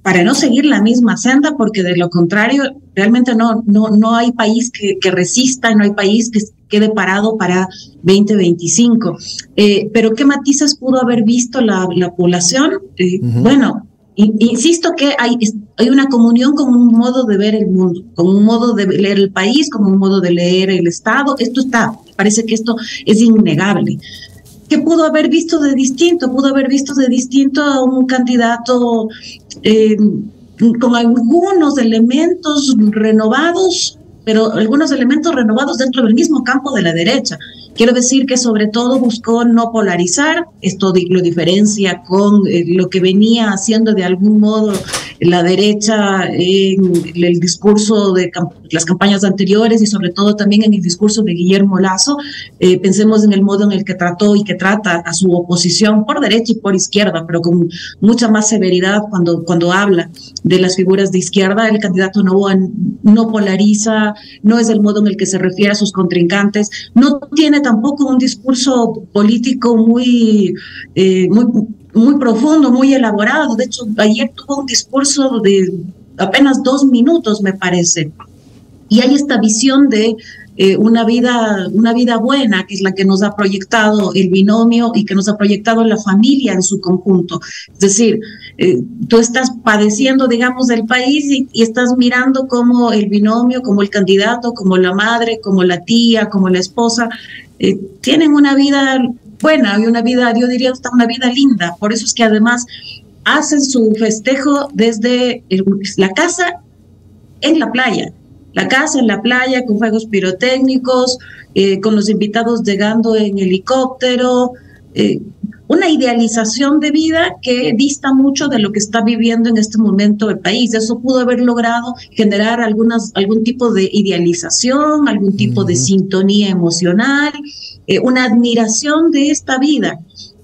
para no seguir la misma senda, porque de lo contrario, realmente no, no, no hay país que, que resista, no hay país que quede parado para 2025. Eh, pero ¿qué matices pudo haber visto la, población? Eh, bueno, insisto que hay, hay una comunión con un modo de ver el mundo, con un modo de leer el país, con un modo de leer el Estado. Esto está, parece que esto es innegable. que pudo haber visto de distinto, pudo haber visto de distinto a un candidato eh, con algunos elementos renovados, pero algunos elementos renovados dentro del mismo campo de la derecha. Quiero decir que sobre todo buscó no polarizar, esto lo diferencia con eh, lo que venía haciendo de algún modo la derecha en el discurso de las campañas anteriores y sobre todo también en el discurso de Guillermo Lazo. Eh, pensemos en el modo en el que trató y que trata a su oposición por derecha y por izquierda, pero con mucha más severidad cuando, cuando habla de las figuras de izquierda. El candidato Novoa no polariza, no es el modo en el que se refiere a sus contrincantes, no tiene tampoco un discurso político muy, eh, muy muy profundo, muy elaborado. De hecho, ayer tuvo un discurso de apenas dos minutos, me parece. Y hay esta visión de eh, una, vida, una vida buena, que es la que nos ha proyectado el binomio y que nos ha proyectado la familia en su conjunto. Es decir, eh, tú estás padeciendo, digamos, del país y, y, estás mirando como el binomio, como el candidato, como la madre, como la tía, como la esposa, eh, tienen una vida buena y una vida, yo diría, hasta una vida linda. Por eso es que además hacen su festejo desde la casa en la playa. La casa en la playa con fuegos pirotécnicos, eh, con los invitados llegando en helicóptero, eh, una idealización de vida que dista mucho de lo que está viviendo en este momento el país. Eso pudo haber logrado generar algunas, algún tipo de idealización, algún tipo de sintonía emocional, eh, una admiración de esta vida.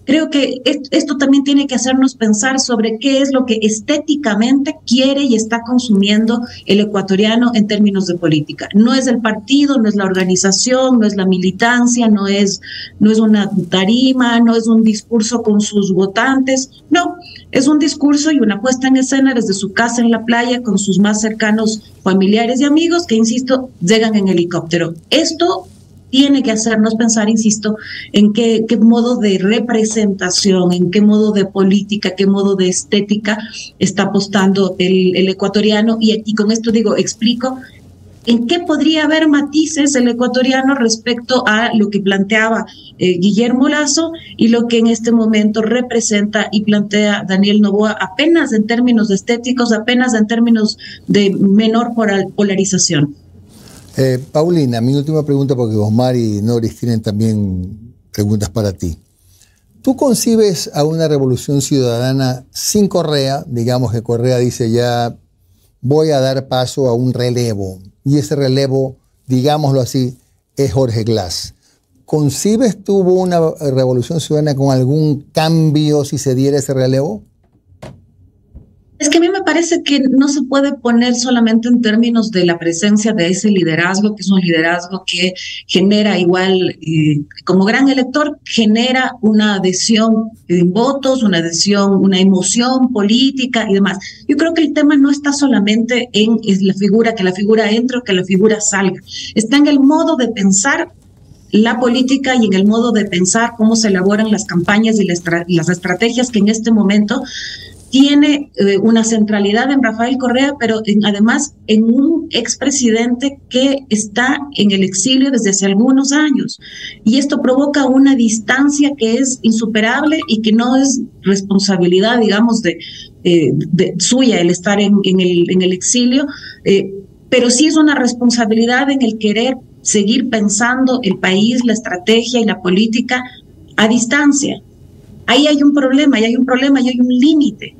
Creo que esto también tiene que hacernos pensar sobre qué es lo que estéticamente quiere y está consumiendo el ecuatoriano en términos de política. No es el partido, no es la organización, no es la militancia, no es, no es una tarima, no es un discurso con sus votantes, no, es un discurso y una puesta en escena desde su casa en la playa con sus más cercanos familiares y amigos que, insisto, llegan en helicóptero. Esto tiene que hacernos pensar, insisto, en qué, modo de representación, en qué modo de política, qué modo de estética está apostando el, el ecuatoriano. Y aquí con esto digo, explico en qué podría haber matices el ecuatoriano respecto a lo que planteaba eh, Guillermo Lazo y lo que en este momento representa y plantea Daniel Novoa, apenas en términos estéticos, apenas en términos de menor polarización. Eh, Paulina, mi última pregunta, porque Osmar y Noris tienen también preguntas para ti. ¿Tú concibes a una revolución ciudadana sin Correa? Digamos que Correa dice ya voy a dar paso a un relevo, y ese relevo, digámoslo así, es Jorge Glass. ¿Concibes tú una revolución ciudadana con algún cambio si se diera ese relevo? Es que a mí me parece que no se puede poner solamente en términos de la presencia de ese liderazgo, que es un liderazgo que genera igual, eh, como gran elector, genera una adhesión en votos, una adhesión, una emoción política y demás. Yo creo que el tema no está solamente en la figura, que la figura entre o que la figura salga. Está en el modo de pensar la política y en el modo de pensar cómo se elaboran las campañas y las estrategias que en este momento tiene eh, una centralidad en Rafael Correa, pero además en un expresidente que está en el exilio desde hace algunos años. Y esto provoca una distancia que es insuperable y que no es responsabilidad, digamos, de, eh, suya el estar en, el, en el, exilio, eh, pero sí es una responsabilidad en el querer seguir pensando el país, la estrategia y la política a distancia. Ahí hay un problema, y hay un problema, y hay un límite.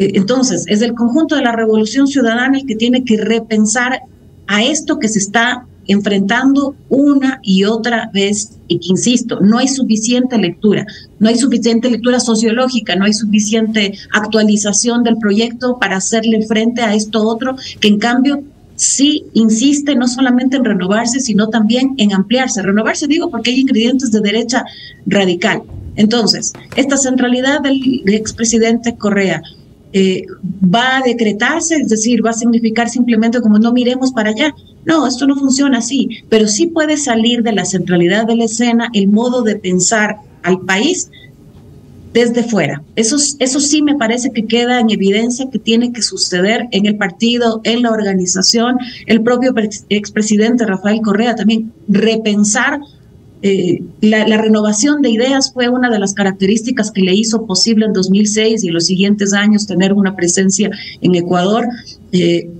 Eh, entonces, es el conjunto de la revolución ciudadana el que tiene que repensar a esto que se está enfrentando una y otra vez y que, insisto, no hay suficiente lectura, no hay suficiente lectura sociológica, no hay suficiente actualización del proyecto para hacerle frente a esto otro, que en cambio sí insiste no solamente en renovarse, sino también en ampliarse. Renovarse digo porque hay ingredientes de derecha radical. Entonces, esta centralidad del expresidente Correa, eh, va a decretarse, es decir, va a significar simplemente como no miremos para allá. No, esto no funciona así, pero sí puede salir de la centralidad de la escena el modo de pensar al país desde fuera. Eso, eso sí me parece que queda en evidencia que tiene que suceder en el partido, en la organización. El propio expresidente Rafael Correa también repensar eh, la, renovación de ideas fue una de las características que le hizo posible en 2006 y en los siguientes años tener una presencia en Ecuador. Eh,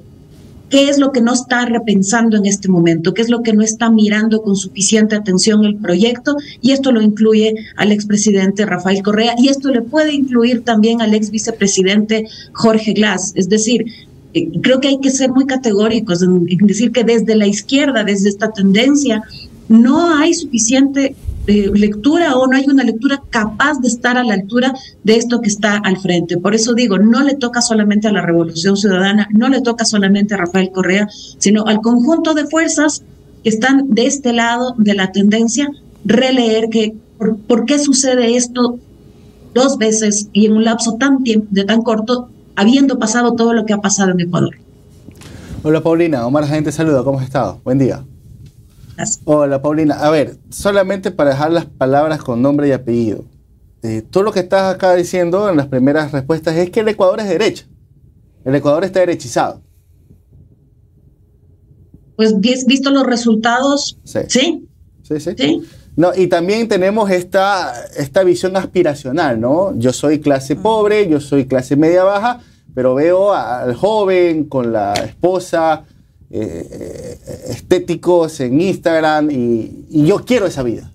¿Qué es lo que no está repensando en este momento? ¿Qué es lo que no está mirando con suficiente atención el proyecto? Y esto lo incluye al expresidente Rafael Correa y esto le puede incluir también al ex vicepresidente Jorge Glass. Es decir, eh, creo que hay que ser muy categóricos en decir que desde la izquierda, desde esta tendencia, no hay suficiente eh, lectura o no hay una lectura capaz de estar a la altura de esto que está al frente. Por eso digo, no le toca solamente a la Revolución Ciudadana, no le toca solamente a Rafael Correa, sino al conjunto de fuerzas que están de este lado de la tendencia, releer que por, qué sucede esto dos veces y en un lapso tan de tan corto, habiendo pasado todo lo que ha pasado en Ecuador. Hola Paulina, Omar Gente saluda, ¿cómo has estado? Buen día. Hola, Paulina. A ver, solamente para dejar las palabras con nombre y apellido. Eh, todo lo que estás acá diciendo en las primeras respuestas es que el Ecuador es derecha. El Ecuador está derechizado. Pues visto los resultados, sí. Sí, sí. sí. No, y también tenemos esta, esta visión aspiracional, ¿no? Yo soy clase pobre, yo soy clase media baja, pero veo al joven con la esposa, eh, estéticos en Instagram y, yo quiero esa vida.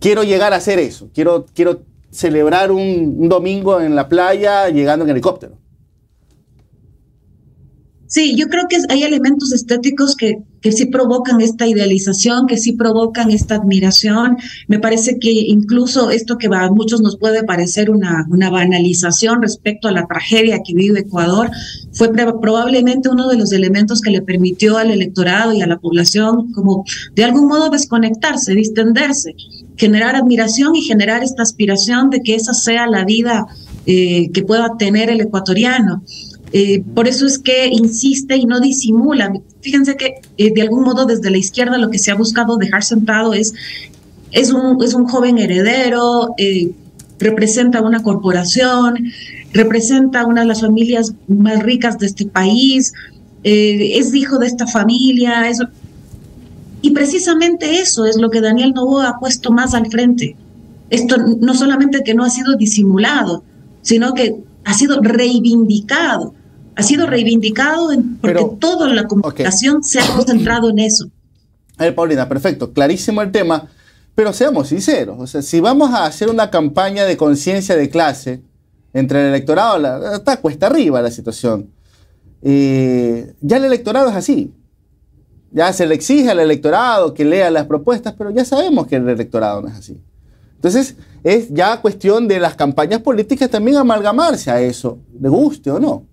Quiero llegar a hacer eso. Quiero, quiero celebrar un domingo en la playa llegando en helicóptero. Sí, yo creo que hay elementos estéticos que, que sí provocan esta idealización, que sí provocan esta admiración. Me parece que incluso esto que a muchos nos puede parecer una, una banalización respecto a la tragedia que vive Ecuador, fue probablemente uno de los elementos que le permitió al electorado y a la población como de algún modo desconectarse, distenderse, generar admiración y generar esta aspiración de que esa sea la vida eh, que pueda tener el ecuatoriano. Eh, por eso es que insiste y no disimula. Fíjense que eh, de algún modo desde la izquierda lo que se ha buscado dejar sentado es, es, un, es un joven heredero, eh, representa una corporación, representa una de las familias más ricas de este país, es hijo de esta familia. y precisamente eso es lo que Daniel Novo ha puesto más al frente. Esto no solamente que no ha sido disimulado, sino que ha sido reivindicado ha sido reivindicado porque toda la comunicación se ha concentrado en eso. A ver, Paulina, perfecto, clarísimo el tema, pero seamos sinceros, o sea, si vamos a hacer una campaña de conciencia de clase entre el electorado, está cuesta arriba la situación. ya el electorado es así. Ya se le exige al electorado que lea las propuestas, pero ya sabemos que el electorado no es así. Entonces, es ya cuestión de las campañas políticas también amalgamarse a eso, le guste o no.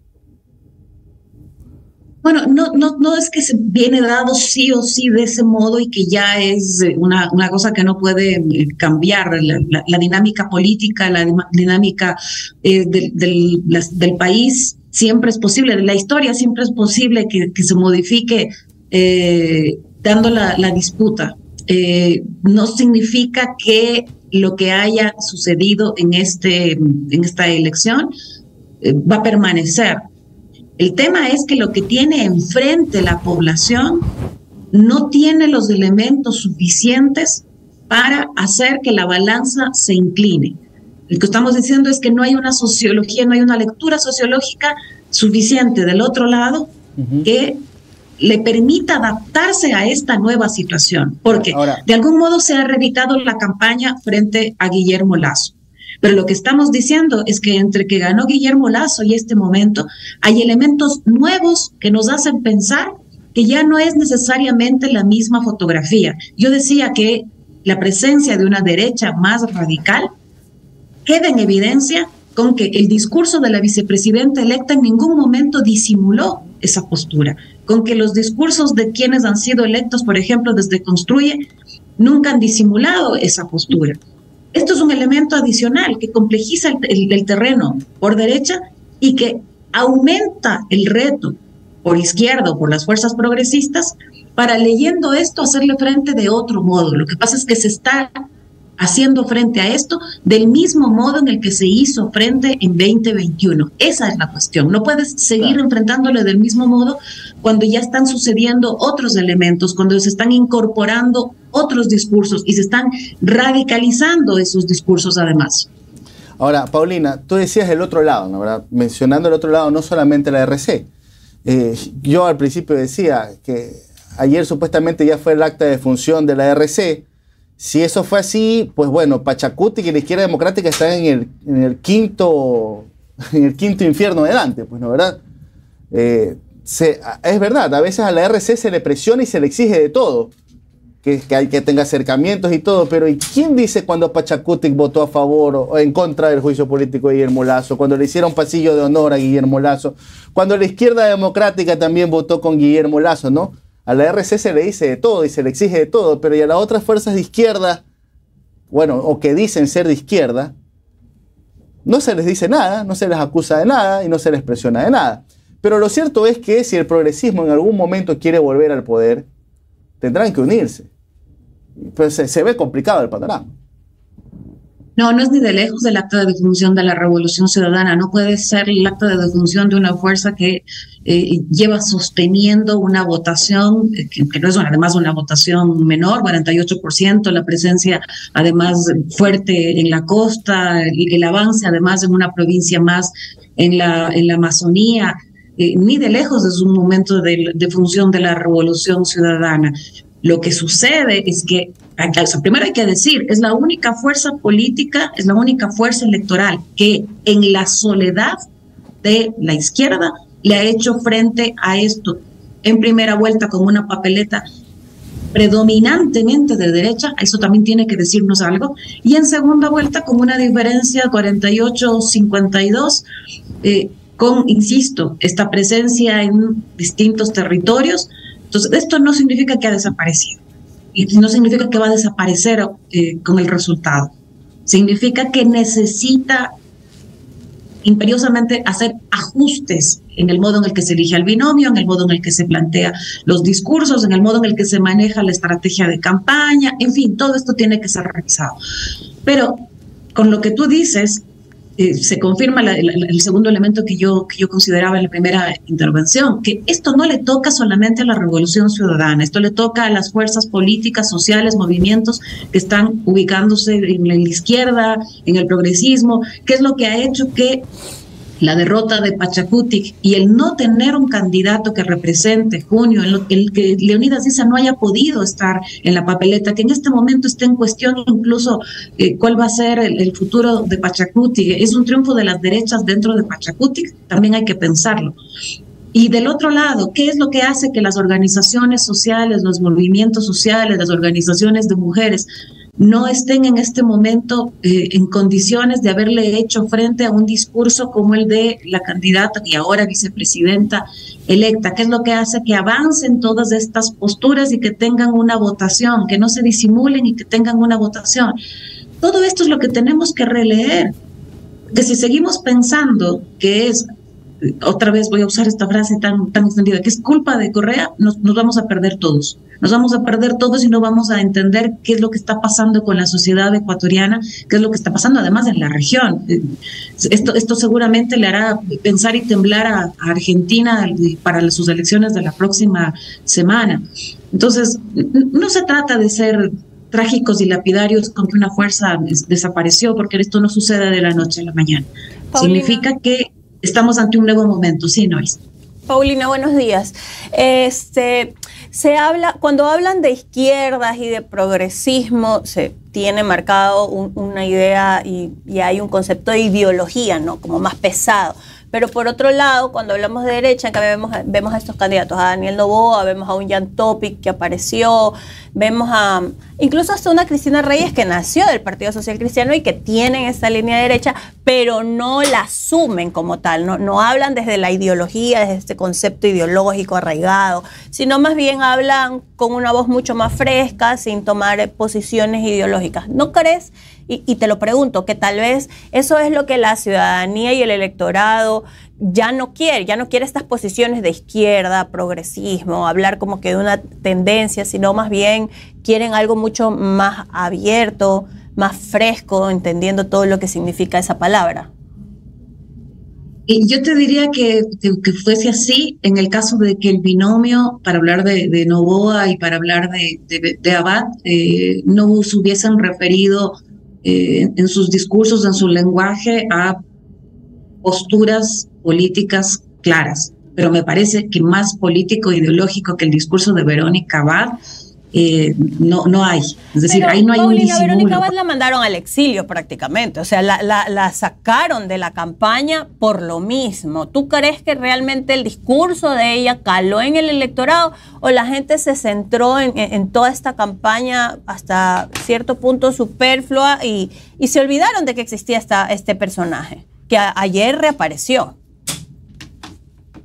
Bueno, no, no, no es que se viene dado sí o sí de ese modo y que ya es eh, una, una cosa que no puede eh, cambiar. La, dinámica política, la dinámica eh, del, del, país siempre es posible, de la historia siempre es posible que, que se modifique dando la, la disputa. no significa que lo que haya sucedido en, este, en esta elección va a permanecer el tema es que lo que tiene enfrente la población no tiene los elementos suficientes para hacer que la balanza se incline. Lo que estamos diciendo es que no hay una sociología, no hay una lectura sociológica suficiente del otro lado que le permita adaptarse a esta nueva situación, porque de algún modo se ha reeditado la campaña frente a Guillermo Lazo. Pero lo que estamos diciendo es que entre que ganó Guillermo Lazo y este momento, hay elementos nuevos que nos hacen pensar que ya no es necesariamente la misma fotografía. Yo decía que la presencia de una derecha más radical queda en evidencia con que el discurso de la vicepresidenta electa en ningún momento disimuló esa postura, con que los discursos de quienes han sido electos, por ejemplo, desde Construye, nunca han disimulado esa postura. Esto es un elemento adicional que complejiza el, terreno por derecha y que aumenta el reto por izquierda o por las fuerzas progresistas para leyendo esto hacerle frente de otro modo. Lo que pasa es que se está haciendo frente a esto del mismo modo en el que se hizo frente en 2021. Esa es la cuestión. No puedes seguir enfrentándole del mismo modo cuando ya están sucediendo otros elementos, cuando se están incorporando otros discursos y se están radicalizando esos discursos además. Ahora, Paulina, tú decías el otro lado, ¿no? ¿verdad? Mencionando el otro lado, no solamente la RC. Eh, yo al principio decía que ayer supuestamente ya fue el acta de función de la RC. Si eso fue así, pues bueno, Pachacuti y la izquierda democrática están en el, en el quinto en el quinto infierno de Dante, pues no, ¿verdad? Eh, es verdad, a veces a la RC se le presiona y se le exige de todo que, hay que tenga acercamientos y todo, pero ¿y quién dice cuando Pachacutic votó a favor o en contra del juicio político de Guillermo Lazo? Cuando le hicieron pasillo de honor a Guillermo Lazo, cuando la izquierda democrática también votó con Guillermo Lazo, ¿no? A la RC se le dice de todo y se le exige de todo, pero y a las otras fuerzas de izquierda, bueno, o que dicen ser de izquierda, no se les dice nada, no se les acusa de nada y no se les presiona de nada. Pero lo cierto es que si el progresismo en algún momento quiere volver al poder, tendrán que unirse pues se, ve complicado el panorama. No, no es ni de lejos el acto de defunción de la revolución ciudadana. No puede ser el acto de defunción de una fuerza que eh, lleva sosteniendo una votación, eh, que, no es además una votación menor, 48%, la presencia además fuerte en la costa, el, el avance además en una provincia más en la, en la Amazonía. Eh, ni de lejos es un momento de, función de la revolución ciudadana. Lo que sucede es que, primero hay que decir, es la única fuerza política, es la única fuerza electoral que en la soledad de la izquierda le ha hecho frente a esto en primera vuelta como una papeleta predominantemente de derecha, eso también tiene que decirnos algo, y en segunda vuelta con una diferencia 48-52, eh, con, insisto, esta presencia en distintos territorios, entonces, esto no significa que ha desaparecido y no significa que va a desaparecer eh, con el resultado. Significa que necesita imperiosamente hacer ajustes en el modo en el que se elige al binomio, en el modo en el que se plantea los discursos, en el modo en el que se maneja la estrategia de campaña, en fin, todo esto tiene que ser revisado. Pero con lo que tú dices, eh, se confirma el segundo elemento que yo, que yo consideraba en la primera intervención, que esto no le toca solamente a la revolución ciudadana, esto le toca a las fuerzas políticas, sociales, movimientos que están ubicándose en la izquierda, en el progresismo, que es lo que ha hecho que la derrota de Pachacutic y el no tener un candidato que represente junio, el, que Leonidas dice no haya podido estar en la papeleta, que en este momento esté en cuestión incluso eh, cuál va a ser el, futuro de Pachacutic. Es un triunfo de las derechas dentro de Pachacutic, también hay que pensarlo. Y del otro lado, ¿qué es lo que hace que las organizaciones sociales, los movimientos sociales, las organizaciones de mujeres no estén en este momento eh, en condiciones de haberle hecho frente a un discurso como el de la candidata y ahora vicepresidenta electa, que es lo que hace que avancen todas estas posturas y que tengan una votación, que no se disimulen y que tengan una votación. Todo esto es lo que tenemos que releer, que si seguimos pensando que es otra vez voy a usar esta frase tan, tan extendida, que es culpa de Correa, nos, nos, vamos a perder todos. Nos vamos a perder todos y no vamos a entender qué es lo que está pasando con la sociedad ecuatoriana, qué es lo que está pasando además en la región. Esto, esto seguramente le hará pensar y temblar a, Argentina para sus elecciones de la próxima semana. Entonces, no se trata de ser trágicos y lapidarios con que una fuerza desapareció, porque esto no sucede de la noche a la mañana. Significa que estamos ante un nuevo momento, ¿sí, Nois? Paulina, buenos días. Este, se habla, cuando hablan de izquierdas y de progresismo, se tiene marcado una idea y, y, hay un concepto de ideología, ¿no? Como más pesado. Pero por otro lado, cuando hablamos de derecha, vemos, vemos a estos candidatos, a Daniel Novoa, vemos a un Jan Topic que apareció, vemos a incluso hasta una Cristina Reyes que nació del Partido Social Cristiano y que tienen esta línea derecha, pero no la asumen como tal, no, no hablan desde la ideología, desde este concepto ideológico arraigado, sino más bien hablan con una voz mucho más fresca, sin tomar posiciones ideológicas. ¿No crees? Y, te lo pregunto, que tal vez eso es lo que la ciudadanía y el electorado ya no quiere, ya no quiere estas posiciones de izquierda, progresismo, hablar como que de una tendencia, sino más bien quieren algo mucho más abierto, más fresco, entendiendo todo lo que significa esa palabra. Yo te diría que, que, fuese así en el caso de que el binomio, para hablar de, de Novoa y para hablar de, de, Abad, eh, no se hubiesen referido eh, en sus discursos, en su lenguaje, a posturas políticas claras. Pero me parece que más político ideológico que el discurso de Verónica Abad eh, no, no hay. Es decir, ahí no hay Paulina un Verónica Abad la mandaron al exilio prácticamente, o sea, la, la, sacaron de la campaña por lo mismo. ¿Tú crees que realmente el discurso de ella caló en el electorado o la gente se centró en, en toda esta campaña hasta cierto punto superflua y, y se olvidaron de que existía esta, este personaje que ayer reapareció?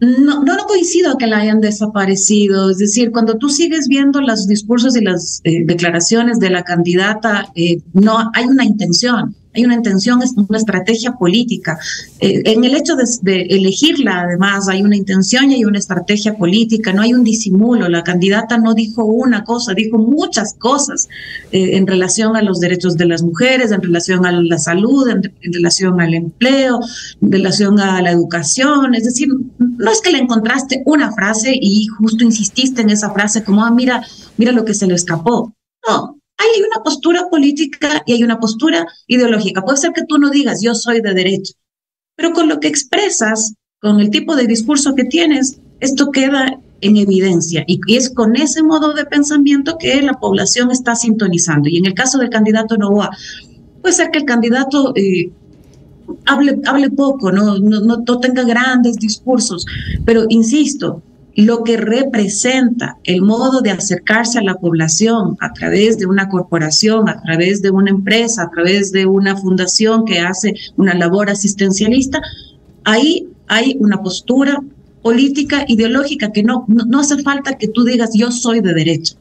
No, no, no coincido que la hayan desaparecido. Es decir, cuando tú sigues viendo los discursos y las eh, declaraciones de la candidata, eh, no hay una intención hay una intención, es una estrategia política. Eh, en el hecho de, elegirla, además, hay una intención y hay una estrategia política, no hay un disimulo. La candidata no dijo una cosa, dijo muchas cosas en relación a los derechos de las mujeres, en relación a la salud, en, relación al empleo, en relación a la educación. Es decir, no es que le encontraste una frase y justo insististe en esa frase como, ah, mira, mira lo que se le escapó. No, hay una postura política y hay una postura ideológica. Puede ser que tú no digas yo soy de derecha, pero con lo que expresas, con el tipo de discurso que tienes, esto queda en evidencia y, es con ese modo de pensamiento que la población está sintonizando. Y en el caso del candidato Novoa, puede ser que el candidato eh, hable, hable poco, no, no, no tenga grandes discursos, pero insisto, lo que representa el modo de acercarse a la población a través de una corporación, a través de una empresa, a través de una fundación que hace una labor asistencialista, ahí hay una postura política, ideológica, que no, no, hace falta que tú digas yo soy de derecha.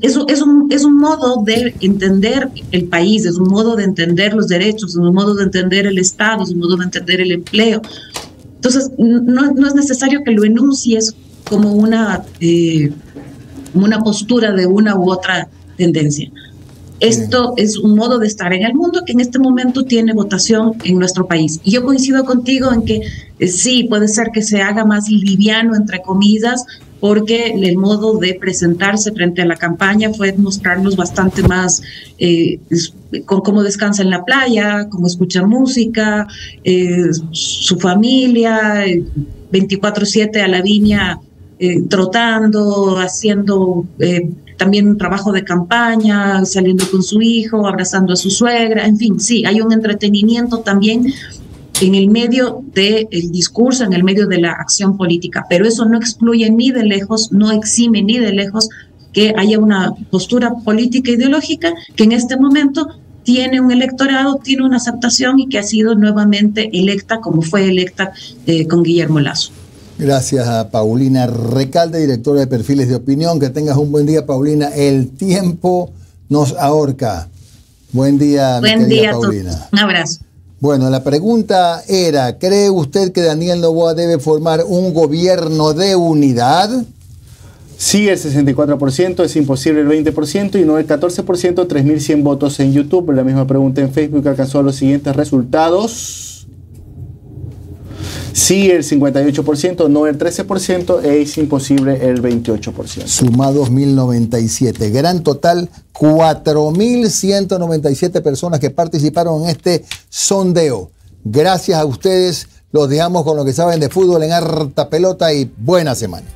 Eso es un, es un modo de entender el país, es un modo de entender los derechos, es un modo de entender el Estado, es un modo de entender el empleo, entonces, no, no es necesario que lo enuncies como una, eh, una postura de una u otra tendencia. Esto es un modo de estar en el mundo que en este momento tiene votación en nuestro país. Y yo coincido contigo en que eh, sí, puede ser que se haga más liviano, entre comillas, porque el modo de presentarse frente a la campaña fue mostrarnos bastante más eh, con cómo descansa en la playa, cómo escucha música, eh, su familia, 24/7 a la viña eh, trotando, haciendo también trabajo de campaña, saliendo con su hijo, abrazando a su suegra, en fin, sí, hay un entretenimiento también en el medio del discurso, en el medio de la acción política. Pero eso no excluye ni de lejos, no exime ni de lejos que haya una postura política ideológica que en este momento tiene un electorado, tiene una aceptación y que ha sido nuevamente electa como fue electa eh, con Guillermo Lazo. Gracias a Paulina Recalde, directora de Perfiles de Opinión. Que tengas un buen día, Paulina. El tiempo nos ahorca. Buen día, buen día, Paulina. Un abrazo. Bueno, la pregunta era, ¿cree usted que Daniel Novoa debe formar un gobierno de unidad? Sí, el 64%, es imposible el 20% y no el 14%, 3.100 votos en YouTube. La misma pregunta en Facebook alcanzó los siguientes resultados. Sí, el 58%, no el 13%, es imposible el 28%. Sumados 1097. Gran total, 4.197 personas que participaron en este sondeo. Gracias a ustedes. Los dejamos con lo que saben de fútbol en harta pelota y buena semana.